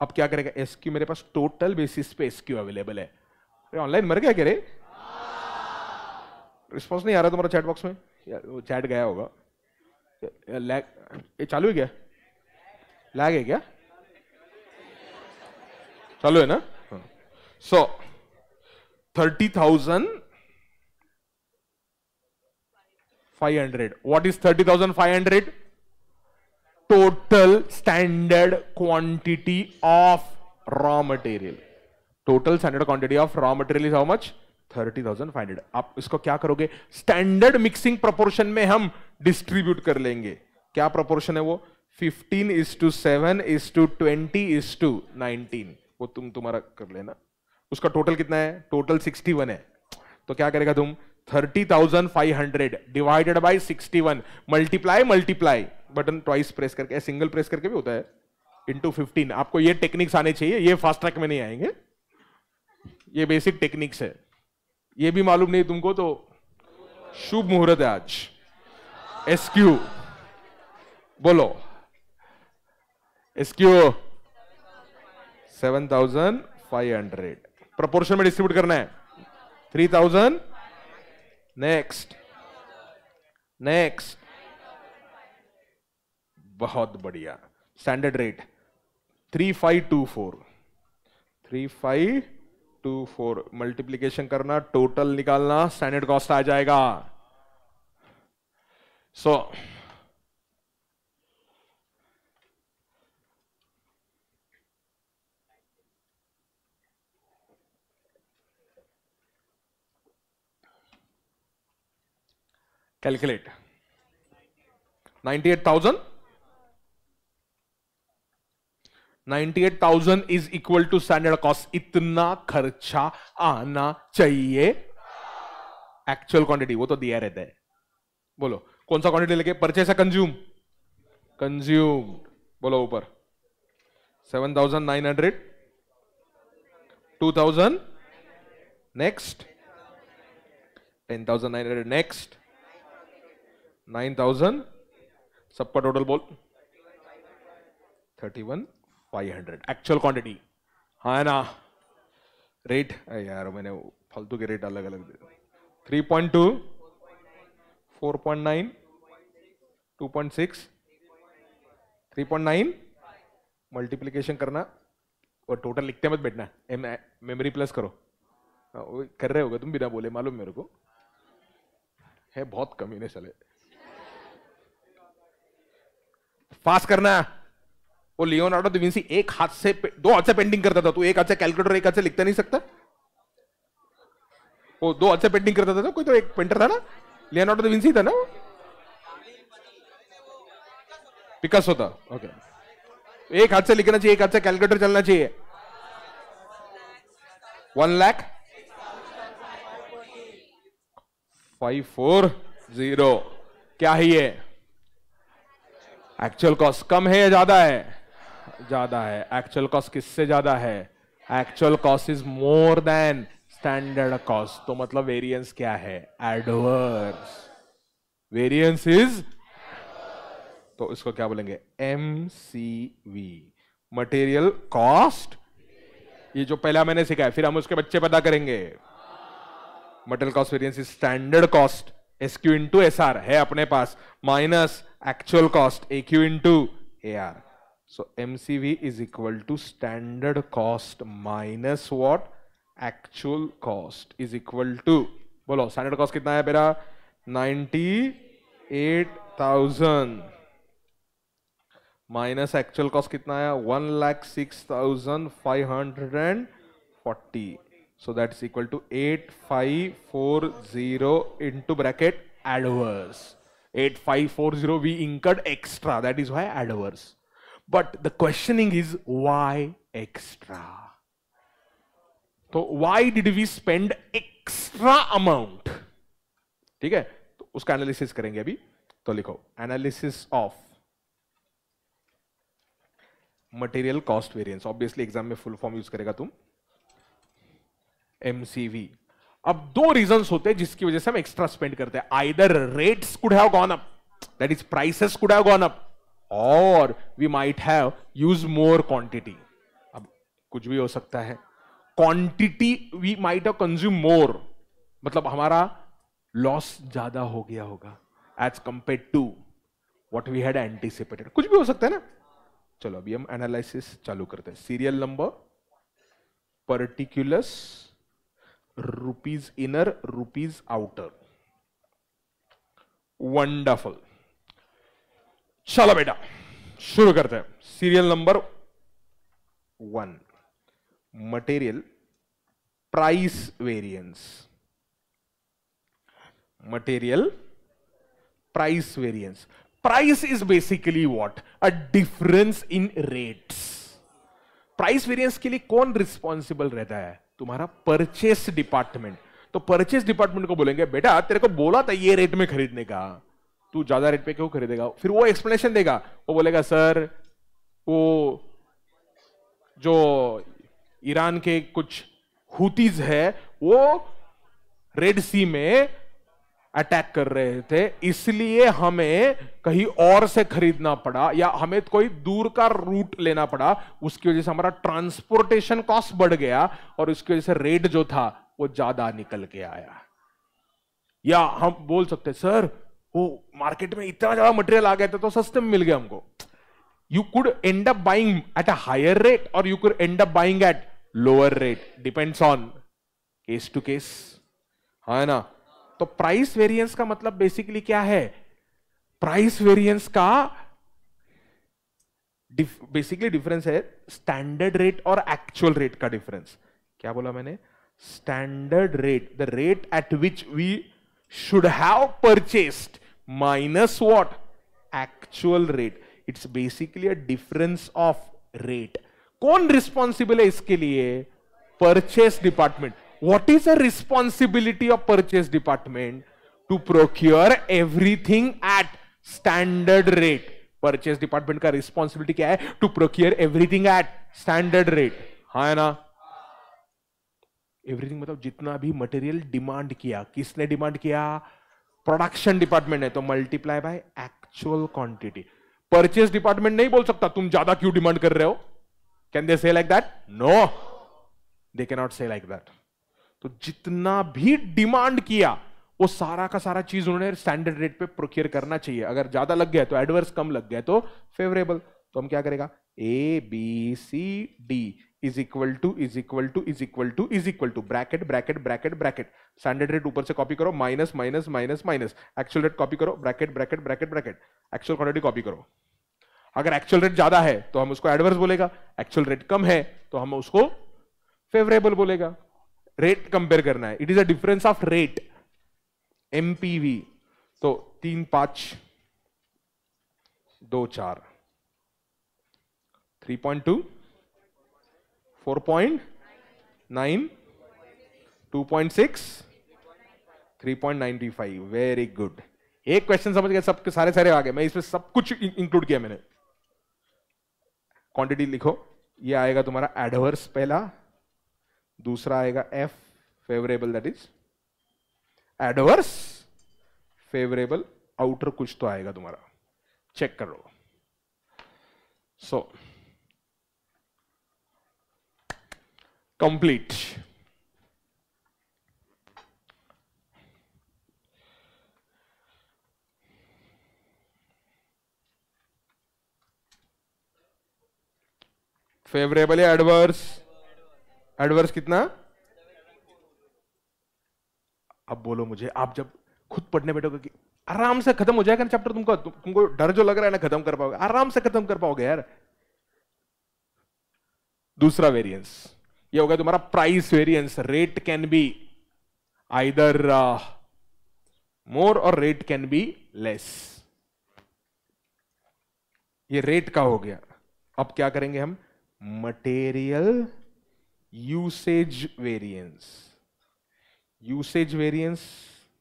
अब क्या करेगा? एस क्यू मेरे पास टोटल बेसिस पे एस क्यू अवेलेबल है। ऑनलाइन मर गया क्या रे? रिस्पॉन्स नहीं आ रहा तुम्हारा चैट बॉक्स में? वो चैट गया होगा। लैग ये चालू है क्या? लैग है क्या? चालू है ना? So thirty thousand five hundred what is thirty thousand five hundred total standard quantity of raw material total standard quantity of raw material is how much thirty thousand five hundred. आप इसको क्या करोगे? Standard mixing proportion में हम distribute कर लेंगे। क्या proportion है वो? 15 is to seven is to twenty is to nineteen वो तुम तुम्हारा कर लेना। उसका टोटल कितना है? टोटल 61 है। तो क्या करेगा तुम? 30,500 divided by 61 multiply multiply button twice press करके सिंगल प्रेस करके भी होता है। इंटू फिफ्टीन आपको ये टेक्निक्स आने चाहिए। ये फास्ट ट्रैक में नहीं आएँगे। ये बेसिक टेक्निक्स है। ये भी मालूम नहीं तुमको तो शुभ मुहूर्त है आज। एसक्यू बोलो। S Q seven thousand five hundred proportion में डिस्ट्रीब्यूट करना है। थ्री थाउज़ेंड नेक्स्ट नेक्स्ट बहुत बढ़िया। Standard rate three five two four three five two four multiplication करना टोटल निकालना स्टैंडर्ड कॉस्ट आ जाएगा। So so, calculate 98,000 98,000 is equal to standard cost इतना खर्चा आना चाहिए। एक्चुअल क्वांटिटी वो तो दिया रहता है। बोलो कौन सा क्वांटिटी लेके? परचेस है कंज्यूम कंज्यूम बोलो ऊपर। Seven thousand nine hundred. Two thousand. Next ten thousand nine hundred. Next nine thousand. सबका टोटल बोल। Thirty one. Five hundred actual quantity हाँ है ना रेट यार, मैंने फालतू के रेट अलग अलग दे three point two four point nine two point six three point nine multiplication करना और टोटल लिखते मत बैठना। मेमोरी प्लस करो। कर रहे होगे तुम बिना बोले, मालूम मेरे को। है बहुत कमी ने चले फास्ट करना। वो लियोनार्डो दा विंसी एक हाथ से दो हाथ से पेंटिंग करता था। तू एक हाथ से कैलकुलेटर, एक हाथ से लिखता नहीं सकता? वो दो हाथ से पेंटिंग करता था कोई तो एक पेंटर था ना? लियोनार्डो दा विंसी था ना पिकासो था ओके एक हाथ से लिखना चाहिए, एक हाथ से कैलकुलेटर चलना चाहिए। One lakh five four zero क्या है एक्चुअल कॉस्ट कम है या ज़्यादा है? ज़्यादा है। एक्चुअल कॉस्ट किससे ज़्यादा है? Actual cost is more than standard cost तो मतलब वेरिएंस क्या है? एडवर्स वेरिएंस इज़ तो इसको क्या बोलेंगे? M C V material cost ये जो पहला मैंने सिखाया फिर हम उसके बच्चे पता करेंगे। Material cost variance is standard cost S Q into S R है अपने पास। Minus actual cost A Q into A R so MCV is equal to standard cost minus what actual cost is equal to बोलो standard cost कितना है मेरा ninety eight thousand minus actual cost कितना है? One lakh six thousand five hundred and forty so, that's equal to 8540 into bracket adverse. 8540 we incurred extra. That is why adverse. But the questioning is, why extra? तो why did we spend extra amount? ठीक है? तो उसका analysis करेंगे अभी। तो लिखो analysis of material cost variance obviously exam में फुल फॉर्म यूज़ करेगा तुम। एमसीवी अब दो रीजन होते हैं जिसकी वजह से हम एक्स्ट्रा स्पेंड करते हैं। Either rates could have gone up that is prices could have gone up और we might have use more quantity अब कुछ भी हो सकता है। Quantity we might have consume more मतलब हमारा लॉस ज़्यादा हो गया होगा as compare to what we had anticipated कुछ भी हो सकता है ना? चलो अभी हम एनालिसिस चालू करते हैं। Serial number particulars rupees inner rupees outer wonderful चलो बेटा, शुरू करते हैं। Serial number one material price variance material price variance price is basically what a difference in rates price variance के लिए कौन रिस्पॉन्सिबल रहता है? तुम्हारा परचेस डिपार्टमेंट तो परचेस डिपार्टमेंट को बोलेंगे, बेटा, तेरे को बोला था ये रेट में खरीदने का। तू ज़्यादा रेट पे क्यों खरीदेगा? फिर वो एक्सप्लेनेशन देगा। वो बोलेगा, सर, वो जो ईरान के कुछ हुतीज है, वो रेड सी में अटैक कर रहे थे। इसलिए हमें कहीं और से खरीदना पड़ा या हमें कोई दूर का रूट लेना पड़ा। उसकी वजह से हमारा ट्रांसपोर्टेशन कॉस्ट बढ़ गया और उसकी वजह से रेट जो था, वो ज़्यादा निकल के आया। या हम बोल सकते सर वो मार्केट में इतना ज़्यादा मटेरियल आ गया था तो सस्ते में मिल गया हमको। You could end up buying at a higher rate और you could end up buying at lower rate depends on case to case है ना? तो प्राइस वेरिएंस का मतलब बेसिकली क्या है? प्राइस वेरिएंस का बेसिकली डिफरेंस है स्टैंडर्ड रेट और एक्चुअल रेट का डिफरेंस क्या बोला मैंने? Standard rate the rate at which we should have purchased minus what actual rate it's basically a difference of rate कौन रिस्पॉन्सिबल है इसके लिए? Purchase department what is the responsibility of purchase department? To procure everything at standard rate. Purchase department का responsibility क्या है? To procure everything at standard rate हाँ है ना? एवरीथिंग मतलब जितना भी मटेरियल डिमांड किया. किसने डिमांड किया? प्रोडक्शन डिपार्टमेंट है तो multiply by actual quantity purchase department नहीं बोल सकता, तुम ज़्यादा क्यों डिमांड कर रहे हो? Can they say like that no they can not say like that तो जितना भी डिमांड किया, वो सारा का सारा चीज़ उन्होंने स्टैंडर्ड रेट पे प्रोक्योर करना चाहिए। अगर ज़्यादा लग गया तो एडवर्स कम लग गया तो फेवरेबल तो हम क्या करेगा? A B C D is equal to is equal to is equal to is equal to bracket bracket bracket bracket standard rate ऊपर से कॉपी करो minus minus minus minus actual rate copy करो bracket bracket bracket bracket actual quantity copy करो. अगर actual rate ज़्यादा है तो हम उसको एडवर्स बोलेगा. एक्चुअल रेट कम है तो हम उसको फेवरेबल बोलेगा. रेट कंपेयर करना है. It is a difference of rate MPV तो तीन, पाँच, दो, चार. Three point two four point nine two point six three point ninety five very good एक क्वेश्चन समझ गए सबके सारे सारे आ गए मैं इसमें सब कुछ इंक्लूड किया मैंने। क्वांटिटी लिखो। ये आएगा तुम्हारा एडवर्स पहला। दूसरा आएगा F favourable that is adverse favourable outer कुछ तो आएगा तुम्हारा। चेक करो। सो कंप्लीट फेवरेबल या एडवर्स एडवर्स कितना? अब बोलो मुझे, आप जब खुद पढ़ने बैठोगे कि आराम से खत्म हो जाएगा ना चैप्टर तुमको तुमको डर जो लग रहा है ना खत्म कर पाओगे। आराम से खत्म कर पाओगे यार। दूसरा वेरिएंस ये होगा तुम्हारा price variance rate can be either more और रेट कैन बी लेस ये रेट का हो गया. अब क्या करेंगे हम? Material usage variance usage variance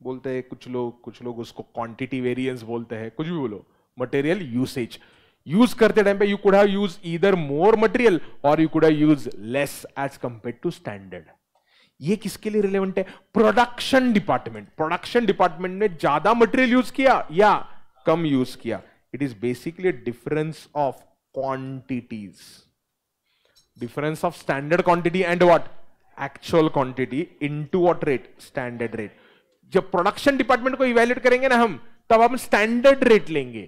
बोलते हैं कुछ लोग कुछ लोग उसको क्वांटिटी वेरिएंस बोलते हैं. कुछ भी बोलो. मटेरियल यूसेज यूज़ करते टाइम पे you could have use either more material और you could have use less as compare to standard ये किसके लिए रिलेवेंट है? प्रोडक्शन डिपार्टमेंट प्रोडक्शन डिपार्टमेंट ने ज़्यादा मटेरियल यूज़ किया या कम यूज़ किया? It is basically difference of quantities difference of standard quantity and what? Actual quantity into what rate standard rate जब प्रोडक्शन डिपार्टमेंट को इवेल्युएट करेंगे ना हम, तब हम स्टैंडर्ड रेट लेंगे।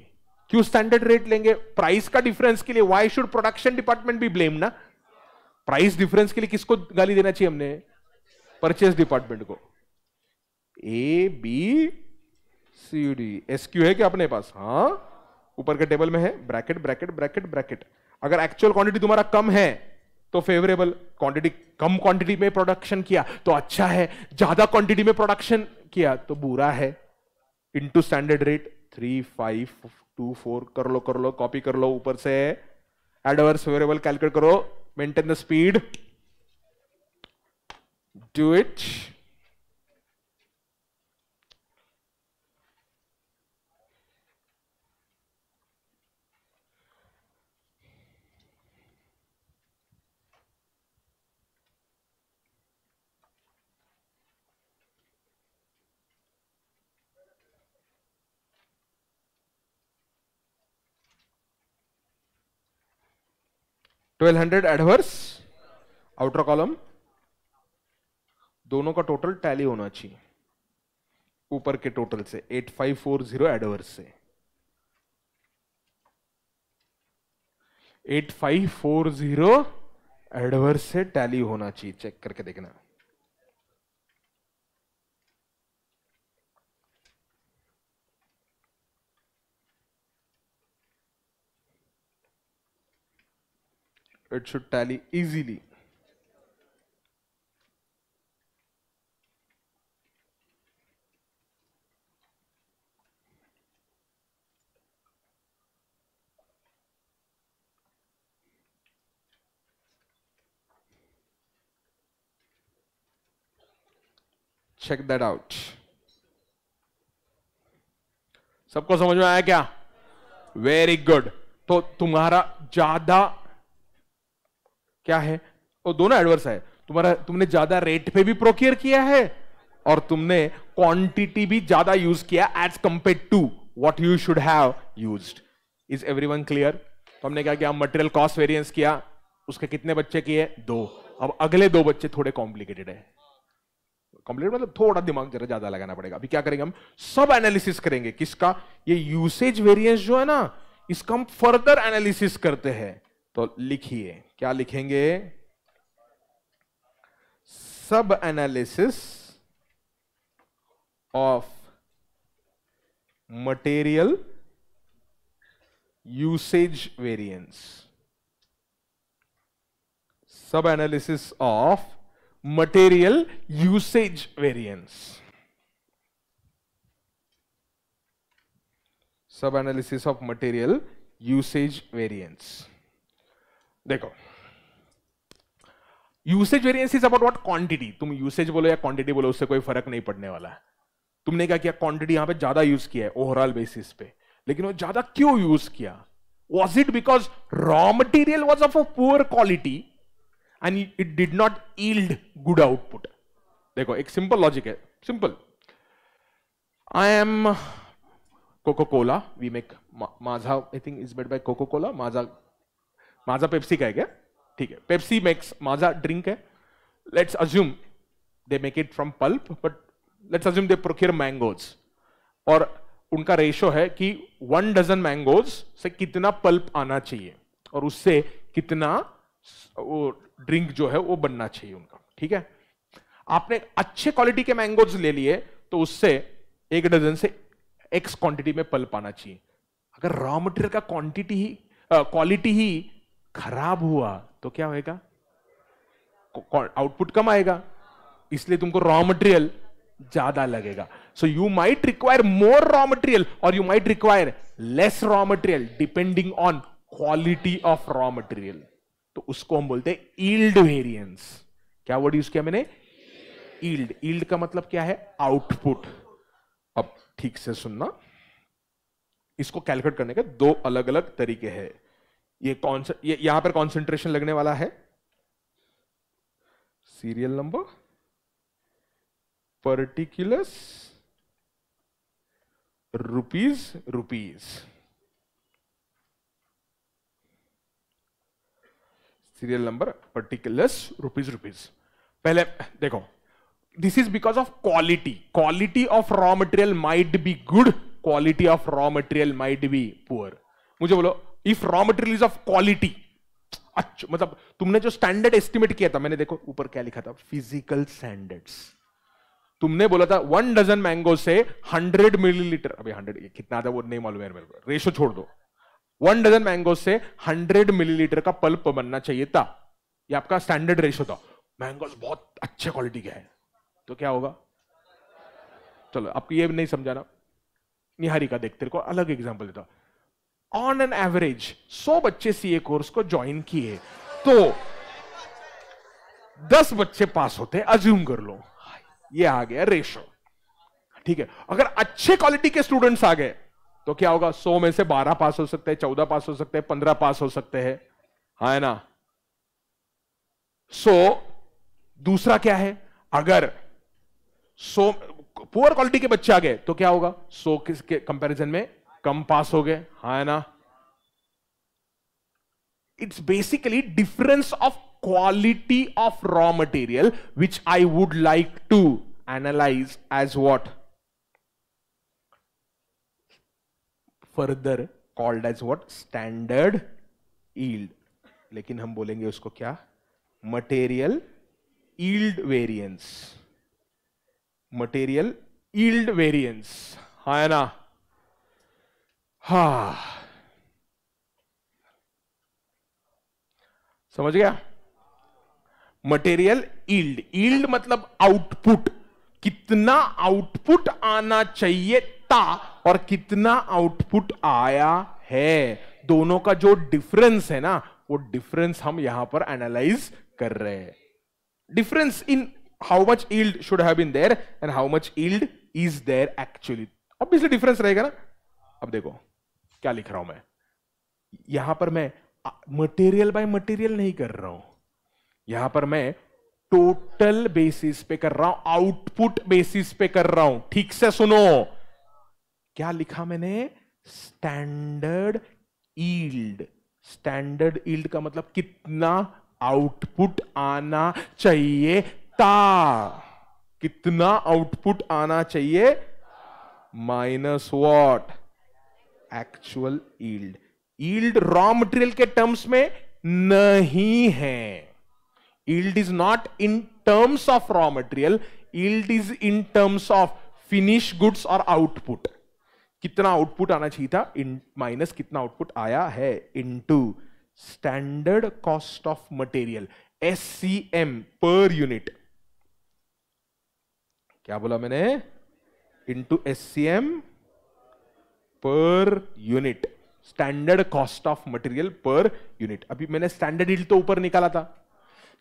क्यों स्टैंडर्ड रेट लेंगे? प्राइस का डिफरेंस के लिए वाई शुड प्रोडक्शन डिपार्टमेंट भी ब्लेम ना? प्राइस डिफरेंस के लिए किसको गाली देना चाहिए हमने? परचेस डिपार्टमेंट को। A B C D S Q है क्या अपने पास? हाँ। ऊपर के टेबल में है। ब्रैकेट ब्रैकेट ब्रैकेट ब्रैकेट अगर एक्चुअल क्वांटिटी तुम्हारा कम है तो फेवरेबल क्वांटिटी कम क्वांटिटी में प्रोडक्शन किया तो अच्छा है। ज़्यादा क्वांटिटी में प्रोडक्शन किया तो बुरा है। Into standard rate three five two four कर लो कर लो कॉपी कर लो ऊपर से एडवर्स फेवरेबल कैलकुलेट करो maintain the speed do it 1200 adverse, outer column, दोनों का टोटल टैली होना चाहिए। ऊपर के टोटल से 8540 एडवर्स से। 8540 एडवर्स से टैली होना चाहिए, चेक करके देखना। It should tally easily. Check that out सबको समझ में आया क्या? वेरी गुड तो तुम्हारा ज़्यादा क्या है? वो दोनों एडवर्स है। तुम्हारा, तुमने ज़्यादा रेट पे भी प्रोक्योर किया है और तुमने क्वांटिटी भी ज़्यादा यूज़ किया as compare to what you should have used is everyone clear तो हमने क्या किया? मटेरियल कॉस्ट वेरिएंस किया। उसके कितने बच्चे किए? दो। अब अगले दो बच्चे थोड़े कॉम्प्लिकेटेड है। कॉम्प्लिकेट मतलब थोड़ा दिमाग जरा ज़्यादा लगाना पड़ेगा। अभी क्या करेंगे हम? सब एनालिसिस करेंगे। किसका? ये यूसेज वेरिएंस जो है ना, इसका हम फर्दर एनालिसिस करते हैं। तो लिखिए। क्या लिखेंगे? सब analysis of material usage variance सब analysis of material usage variance सब analysis of material usage variance देखो usage variance is about what quantity तुम यूसेज बोलो या क्वांटिटी बोलो, उससे कोई फ़र्क नहीं पड़ने वाला है। तुमने क्या किया? क्वांटिटी यहाँ पे ज़्यादा यूज़ किया है ओवरऑल बेसिस पे। लेकिन वो ज़्यादा क्यों यूज़ किया? Was it because raw material was of a poor quality and it did not yield good output देखो, एक सिंपल लॉजिक है। Simple I am Coca Cola we make Maaza I think is made by Coca Cola Maaza Maaza Pepsi का है क्या? ठीक है Pepsi makes Maaza drink है। Let's assume they make it from pulp but let's assume they procure mangoes और उनका ratio है कि वन डजन मैंगोज से कितना पल्प आना चाहिए, और उससे कितना वो ड्रिंक जो है वो बनना चाहिए उनका, ठीक है? आपने अच्छे क्वालिटी के मैंगोज ले लिए तो उससे एक डजन से एक्स क्वांटिटी में पल्प आना चाहिए। अगर रॉ मटेरियल का क्वांटिटी ही क्वालिटी ही खराब हुआ तो क्या होएगा? आउटपुट कम आएगा। इसलिए तुमको रॉ मटेरियल ज़्यादा लगेगा। So you might require more raw material और you might require less raw material depending on quality of raw material तो उसको हम बोलते हैं ईल्ड वेरियंस क्या वर्ड यूज़ किया मैंने? ईल्ड ईल्ड का मतलब क्या है? आउटपुट अब ठीक से सुनना। इसको कैलकुलेट करने के दो अलग अलग तरीके हैं। ये ये यहाँ पर कॉन्सेंट्रेशन लगने वाला है। Serial number particulars rupees rupees serial number particulars rupees rupees पहले, देखो this is because of quality quality of raw material might be good quality of raw material might be poor मुझे बोलो if raw material is of quality. अच्छा मतलब तुमने जो standard estimate किया था, मैंने देखो, ऊपर क्या लिखा था? फ़िज़िकल स्टैंडर्ड्स तुमने बोला था वन डजन मैंगो से हंड्रेड मिलीलीटर अभी हंड्रेड कितना था वो नहीं मालूम है मेरे को। रेशो छोड़ दो। वन डजन मैंगो से हंड्रेड मिलीलीटर का पल्प बनना चाहिए था। ये आपका स्टैंडर्ड रेशो था। मैंगोज बहुत अच्छे क्वालिटी के है। तो क्या होगा? चलो, आपको ये नहीं समझाना। निहारी का देखते को अलग एग्ज़ाम्पल देता। ऑन एन एवरेज सौ बच्चे सीए कोर्स को ज्वाइन किए। तो दस बच्चे पास होते अज्यूम कर लो। ये आ गया रेशो ठीक है? अगर अच्छे क्वालिटी के स्टूडेंट्स आ गए तो क्या होगा? सौ में से बारह पास हो सकते हैं चौदह पास हो सकते हैं पंद्रह पास हो सकते हैं। हा है ना? सो so, दूसरा क्या है? अगर सो पुअर क्वालिटी के बच्चे आ गए तो क्या होगा? सो किसके कंपैरिजन में? कम पास हो गए। हा, है ना? It's basically difference of quality of raw material which I would like to analyse as what further called as what standard yield लेकिन हम बोलेंगे उसको क्या? Material yield variance material yield variance हा, है ना? हा समझ गया? मटेरियल ईल्ड ईल्ड मतलब आउटपुट कितना आउटपुट आना चाहिए था और कितना आउटपुट आया है। दोनों का जो डिफरेंस है ना, वो डिफरेंस हम यहाँ पर एनालाइज कर रहे हैं। Difference in how much yield should have been there and how much yield is there actually obviously difference रहेगा ना? अब देखो। क्या लिख रहा हूँ मैं? यहाँ पर मैं मटेरियल बाय मटेरियल नहीं कर रहा हूँ। यहाँ पर मैं टोटल बेसिस पे कर रहा हूँ आउटपुट बेसिस पे कर रहा हूँ। ठीक से सुनो। क्या लिखा मैंने? स्टैंडर्ड ईल्ड स्टैंडर्ड ईल्ड का मतलब कितना आउटपुट आना चाहिए? ता। कितना आउटपुट आना चाहिए? Minus what actual yield yield raw material के टर्म्स में नहीं है. Yield is not in terms of raw material yield is in terms of finish goods और आउटपुट कितना आउटपुट आना चाहिए था? इन माइनस कितना आउटपुट आया है? Into standard cost of material S C M per unit क्या बोला मैंने? Into S C M per unit standard cost of material per unit अभी मैंने स्टैंडर्ड ईल्ड तो ऊपर निकाला था।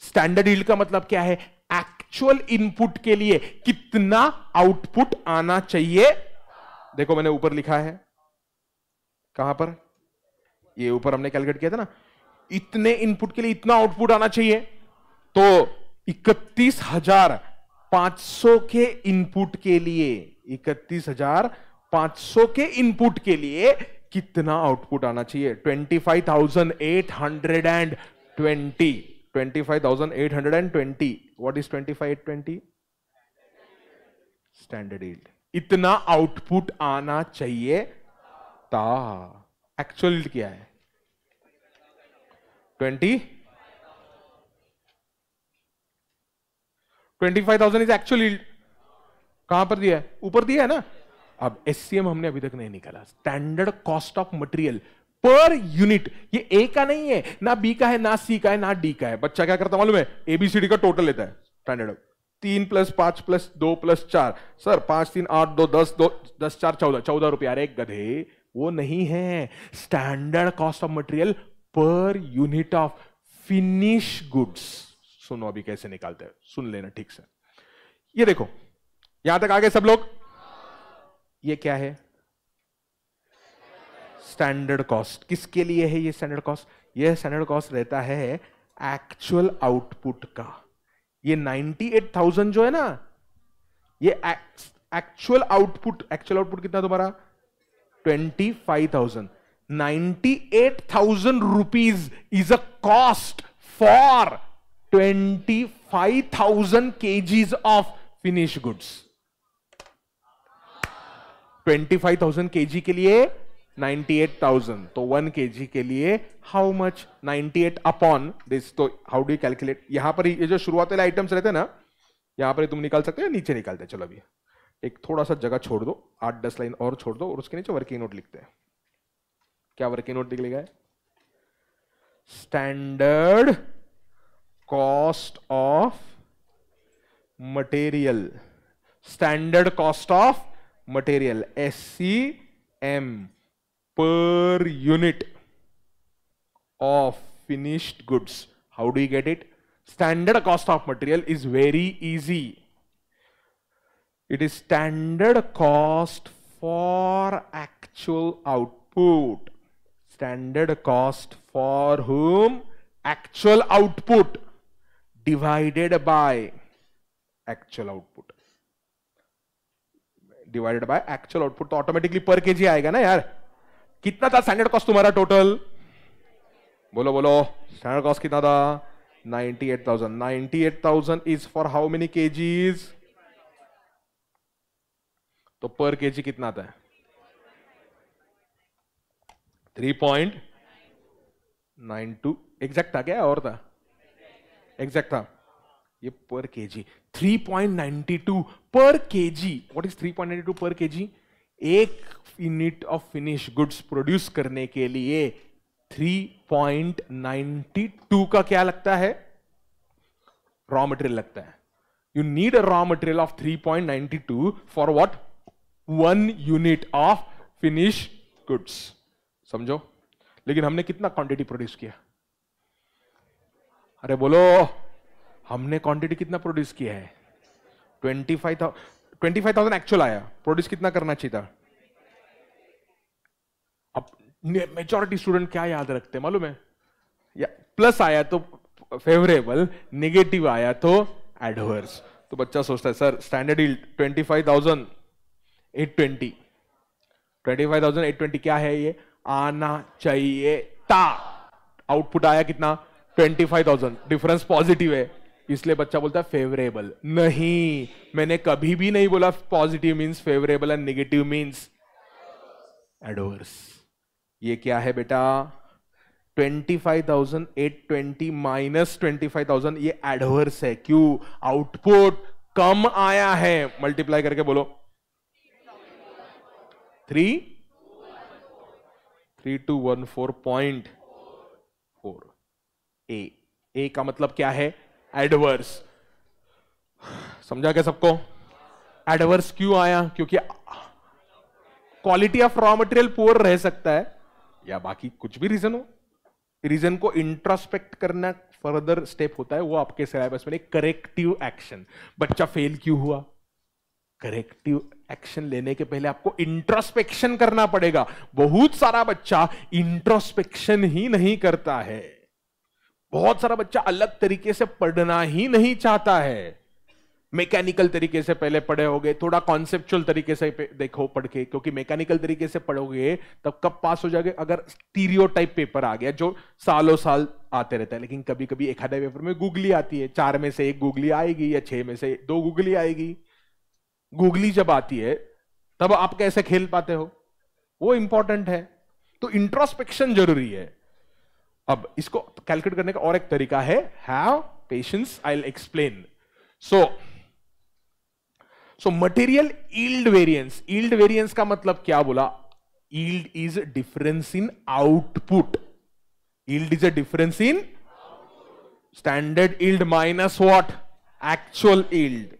स्टैंडर्ड ईल्ड का मतलब क्या है? एक्चुअल इनपुट के लिए कितना आउटपुट आना चाहिए? देखो मैंने ऊपर लिखा है। कहाँ पर? ये ऊपर हमने कैलकुलेट किया था ना। इतने इनपुट के लिए इतना आउटपुट आना चाहिए। तो इकतीस हज़ार 500 के इनपुट के लिए इकतीस हज़ार पाँच सौ के इनपुट के लिए कितना आउटपुट आना चाहिए? Twenty five thousand eight hundred and twenty twenty five thousand eight hundred and twenty what is twenty five eight twenty standard yield इतना आउटपुट आना चाहिए था एक्चुअल क्या है? Twenty twenty five thousand is actual कहाँ पर दिया है? ऊपर दिया है ना? अब एससीएम हमने अभी तक नहीं निकाला। Standard cost of material per unit ये ए का नहीं है, ना बी का है, ना सी का है, ना डी का है। बच्चा क्या करता मालूम है? एबीसीडी का टोटल लेता है स्टैंडर्ड तीन प्लस पाँच प्लस दो प्लस चार। सर, पाँच, तीन, आठ, दो, दस दो, दस, चार, चौदह। चौदह रुपया। अरे गधे, वो नहीं है। Standard cost of material per unit of finish goods सुनो अभी कैसे निकालते हैं। सुन लेना ठीक से। ये देखो, यहाँ तक आगे सब लोग। ये क्या है? स्टैंडर्ड कॉस्ट किसके लिए है ये स्टैंडर्ड कॉस्ट ये स्टैंडर्ड कॉस्ट रहता है एक्चुअल आउटपुट का। ये 98,000 जो है ना ये एक्चुअल आउटपुट एक्चुअल आउटपुट कितना तुम्हारा 25,000 98,000 rupees is a cost for 25,000 KGs of finish goods 25,000 thousand K G के लिए 98,000 तो वन के जी के लिए हाउ मच 98 अपॉन दिस तो हाउ डू कैलकुलेट यहाँ पर ये जो शुरुआत वाले आइटम्स रहते हैं ना यहाँ पर तुम निकाल सकते हो नीचे निकालते हैं चलो अभी। एक थोड़ा सा जगह छोड़ दो आठ दस लाइन और छोड़ दो और उसके नीचे वर्किंग नोट लिखते हैं। क्या वर्किंग नोट निकलेगा? Standard cost of material standard cost of material SCM per unit of finished goods. How do you get it? Standard cost of material is very easy. It is standard cost for actual output. Standard cost for whom? Actual output divided by actual output. Divided by actual output तो automatically per K G आएगा ना यार। कितना था standard cost तुम्हारा total बोलो बोलो। Standard cost कितना था? 98,000 98,000 is for how many KGs तो पर केजी कितना है three point nine two exact था क्या? और था? एग्जैक्ट था। ये पर केजी 3.92 पर K ji what is 3.92 per KG एक unit of finish goods produce करने के लिए 3.92 का क्या लगता है? रॉ मटेरियल लगता है. You need a raw material of 3.92 for what one unit of finish goods समझो? लेकिन हमने कितना क्वांटिटी प्रोड्यूस किया? अरे बोलो! हमने क्वांटिटी कितना प्रोड्यूस किया है? Twenty five thousand twenty five thousand actual आया। प्रोड्यूस कितना करना चाहिए था? अब मेजोरिटी स्टूडेंट क्या याद रखते मालूम है? या प्लस आया तो फेवरेबल नेगेटिव आया तो एडवर्स तो बच्चा सोचता है, sir standard twenty five thousand eight twenty twenty five thousand eight twenty क्या है ये? आना चाहिए था। आउटपुट आया कितना? Twenty five thousand difference positive है। इसलिए बच्चा बोलता है फेवरेबल नहीं मैंने कभी भी नहीं बोला positive means favourable and negative means adverse ये क्या है बेटा? 25,820 माइनस 25,000 ये एडवर्स है. क्यों? आउटपुट कम आया है. मल्टीप्लाई करके बोलो. Three three two one four point four A A का मतलब क्या है? एडवर्स समझा क्या सबको? एडवर्स क्यों आया? क्योंकि quality of raw material poor रह सकता है, या बाकी कुछ भी रीजन हो। रीजन को इंट्रोस्पेक्ट करना फर्दर स्टेप होता है, वो आपके सिलेबस में करेक्टिव एक्शन बच्चा फेल क्यों हुआ? करेक्टिव एक्शन लेने के पहले आपको इंट्रोस्पेक्शन करना पड़ेगा। बहुत सारा बच्चा इंट्रोस्पेक्शन ही नहीं करता है। बहुत सारा बच्चा अलग तरीके से पढ़ना ही नहीं चाहता है। मैकेनिकल तरीके से पहले पढ़े होगे, थोड़ा कॉन्सेप्चुअल तरीके से देखो पढ़ के, क्योंकि मैकेनिकल तरीके से पढ़ोगे, तब कब पास हो जाओगे? अगर स्टीरियो टाइप पेपर आ गया, जो सालों साल आते रहता है, लेकिन कभी कभी एक आधे पेपर में गूगली आती है, चार में से एक गूगली आएगी, या छह में से दो गूगली आएगी। गूगली जब आती है, तब आप कैसे खेल पाते हो? वो इंपॉर्टेंट है। तो इंट्रोस्पेक्शन ज़रूरी है। अब इसको कैलकुलेट करने का और एक तरीका है। Have patience I explain so so material yield variance yield variance का मतलब क्या बोला? Yield is difference in output yield is a difference in standard yield minus what actual yield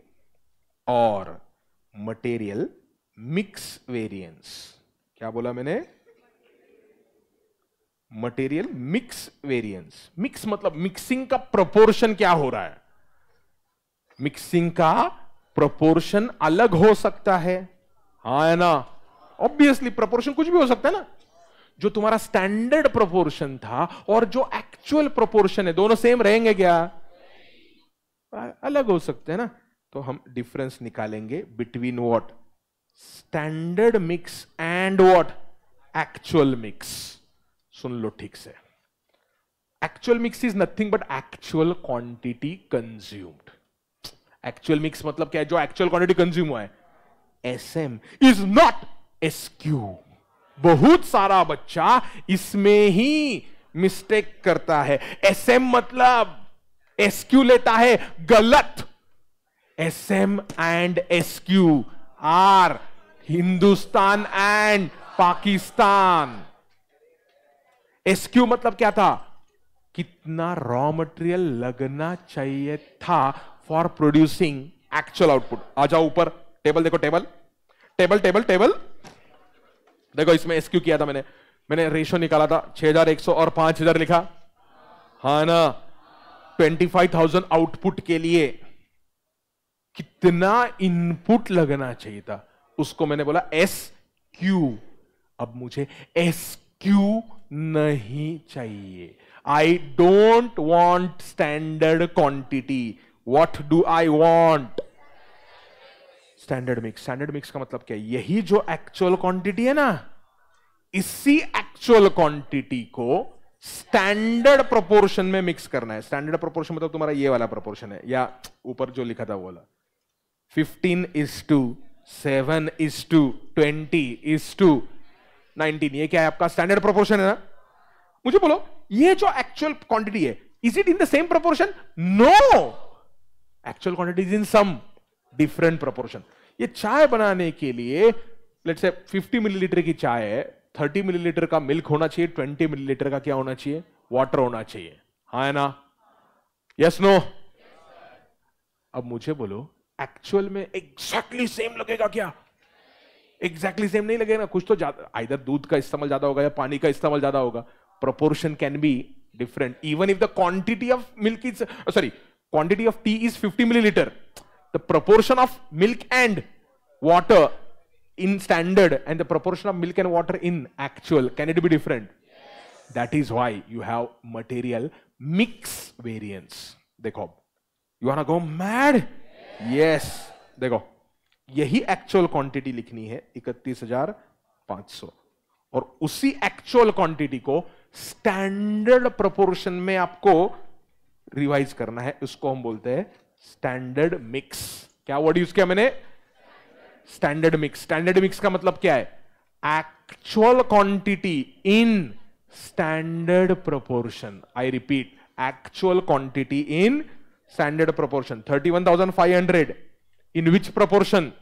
और मटेरियल मिक्स वेरिएंस क्या बोला मैंने? मटेरियल मिक्स वेरिएंस मिक्स मतलब mixing का प्रोपोर्शन क्या हो रहा है? मिक्सिंग का प्रोपोर्शन अलग हो सकता है। हा है ना? ऑब्वियसली प्रोपोर्शन कुछ भी हो सकता है ना। जो तुम्हारा स्टैंडर्ड प्रोपोर्शन था और जो एक्चुअल प्रोपोर्शन है, दोनों सेम रहेंगे क्या? अलग हो सकते हैं ना। तो हम डिफरेंस निकालेंगे between what standard mix and what actual mix सुन लो ठीक से। Actual mix is nothing but actual quantity consumed actual mix मतलब क्या है? जो एक्चुअल क्वांटिटी कंज्यूम हुआ है। S M is not S Q बहुत सारा बच्चा इसमें ही मिस्टेक करता है। एस एम मतलब एस क्यू लेता है। गलत। S M and S Q are Hindustan and Pakistan S Q मतलब क्या था? कितना रॉ मटेरियल लगना चाहिए था फॉर प्रोड्यूसिंग एक्चुअल आउटपुट आ जाओ ऊपर. टेबल देखो टेबल टेबल टेबल टेबल देखो, इसमें एसक्यू किया था मैंने. मैंने रेशो निकाला था 6100 और 5000 लिखा. हा ना? 25000 आउटपुट के लिए कितना इनपुट लगना चाहिए था? उसको मैंने बोला एस क्यू अब मुझे एस क्यू नहीं चाहिए. I don't want standard quantity what do I want standard mix standard mix का मतलब क्या? है यही जो एक्चुअल क्वांटिटी है ना, इसी एक्चुअल क्वांटिटी को स्टैंडर्ड प्रोपोर्शन में मिक्स करना है. स्टैंडर्ड प्रोपोर्शन मतलब तुम्हारा ये वाला प्रोपोर्शन है. या ऊपर जो लिखा था वो वाला. Fifteen is to seven is to twenty is to nineteen, ये क्या है आपका स्टैंडर्ड प्रोपोर्शन है ना? मुझे बोलो, ये जो एक्चुअल क्वांटिटी है is it in the same proportion no actual quantity is in some different proportion ये चाय बनाने के लिए लेट से 50 मिलीलीटर की चाय है 30 मिलीलीटर का मिल्क होना चाहिए 20 मिलीलीटर का क्या होना चाहिए? वाटर होना चाहिए। हाँ है ना? यस नो अब मुझे बोलो एक्चुअल में एग्जैक्टली exactly सेम लगेगा क्या? एग्जैक्टली सेम नहीं लगेगा कुछ तो ज़्यादा इधर दूध का इस्तेमाल ज़्यादा होगा या पानी का इस्तेमाल ज़्यादा होगा। Proportion can be different even if the quantity of milk is sorry quantity of tea is fifty millilitre the proportion of milk and water in standard and the proportion of milk and water in actual can it be different that is why you have material mix variance देखो you are go mad yes देखो यही actual quantity लिखनी है, इकतीस हज़ार पाँच सौ। और उसी एक्चुअल क्वांटिटी को स्टैंडर्ड प्रोपोर्शन में आपको रिवाइज करना है उसको हम बोलते हैं स्टैंडर्ड मिक्स क्या वर्ड यूज़ किया मैंने? स्टैंडर्ड मिक्स स्टैंडर्ड मिक्स का मतलब क्या है? Actual quantity in standard proportion I repeat actual quantity in standard proportion thirty one thousand five hundred in which proportion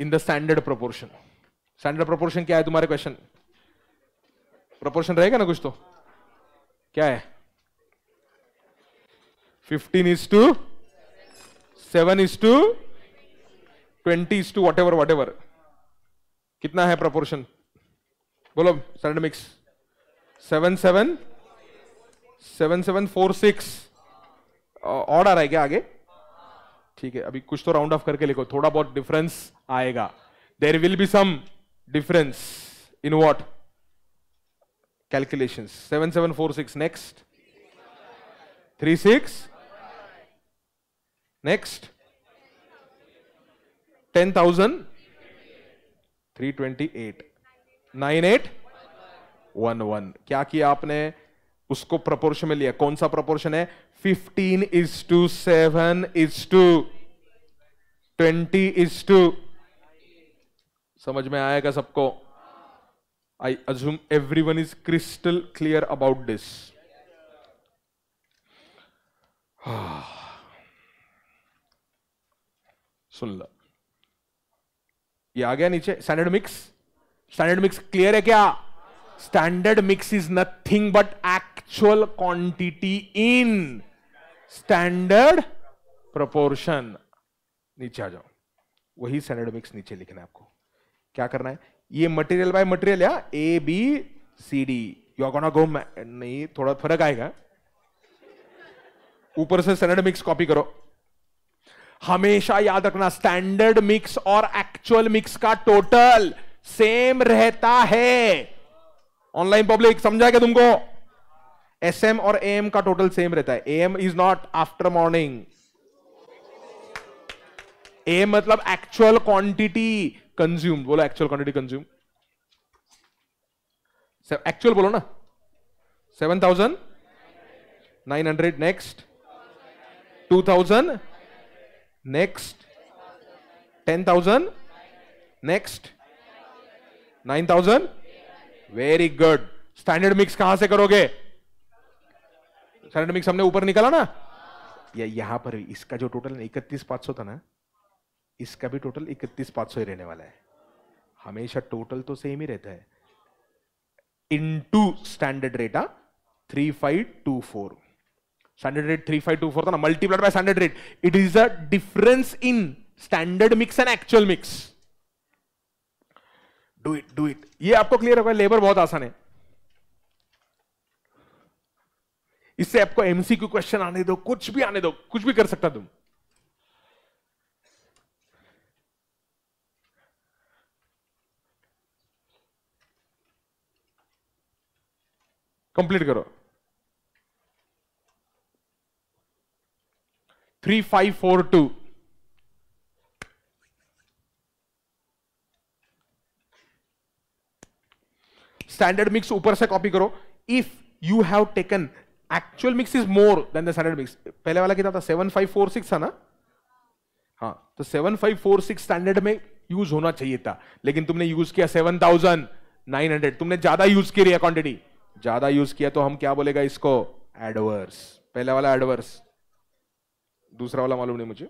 in the standard proportion standard proportion क्या है तुम्हारे question proportion रहेगा ना कुछ तो? क्या है? 15 is to 7 is to 20 is to whatever whatever. कितना है प्रोपोर्शन बोलो standard mix seven seven seven seven four six और आ रहा है क्या आगे? ठीक है, अभी कुछ तो राउंड ऑफ़ करके लिखो, थोड़ा बहुत डिफरेंस आएगा। There will be some difference in what calculation seven seven four six next three six next ten thousand three twenty eight nine eight one one क्या किया आपने? उसको प्रपोर्शन में लिया। कौन सा प्रपोर्शन है? Fifteen is to seven is to twenty is to समझ में आएगा सबको? I assume every one is crystal clear about this सुन लो। ये आ गया नीचे। Standard mix standard mix clear है क्या? Standard mix is nothing but actual quantity in standard proportion नीचे आ जाओ। वही स्टैंडर्ड मिक्स नीचे लिखना है आपको। क्या करना है? ये मटेरियल बाय मटेरियल या A B C D you are go नहीं, थोड़ा फ़र्क आएगा। ऊपर से स्टैंडर्ड मिक्स कॉपी करो। हमेशा याद रखना स्टैंडर्ड मिक्स और एक्चुअल मिक्स का टोटल सेम रहता है। ऑनलाइन पब्लिक समझा क्या तुमको? एस एम और ए एम का टोटल सेम रहता है. A M is not after morning A मतलब एक्चुअल क्वांटिटी कंज्यूम बोलो एक्चुअल क्वांटिटी कंज्यूम एक्चुअल बोलो ना. Seven thousand nine hundred next two thousand next ten thousand next nine thousand very good standard mix कहाँ से करोगे? Standard mix हमने ऊपर निकाला ना? या यहाँ पर भी, इसका जो टोटल इकतीस पाँच सौ था ना, इसका भी टोटल इकतीस पाँच सौ ही रहने वाला है। हमेशा टोटल तो सेम ही रहता है। Into standard rate three five two four standard rate three five two four था ना multiplied by standard rate it is a difference in standard mix and actual mix do it do it ये आपको clear होगा labour बहुत आसान है। इससे आपको एमसीक्यू क्वेश्चन आने दो, कुछ भी आने दो, कुछ भी कर सकता तुम। कंप्लीट करो। Three five four two standard mix ऊपर से कॉपी करो। If you have taken actual mix is more than the standard mix पहले वाला कितना था? सेवन फाइव फोर सिक्स था ना? हाँ तो seven five four six standard में यूज़ होना चाहिए था। लेकिन तुमने यूज़ किया सेवन थाउज़ेंड नाइन हंड्रेड तुमने ज़्यादा यूज़ की रही क्वांटिटी ज़्यादा यूज़ किया तो हम क्या बोलेगा इसको? एडवर्स पहला वाला एडवर्स दूसरा वाला मालूम नहीं मुझे।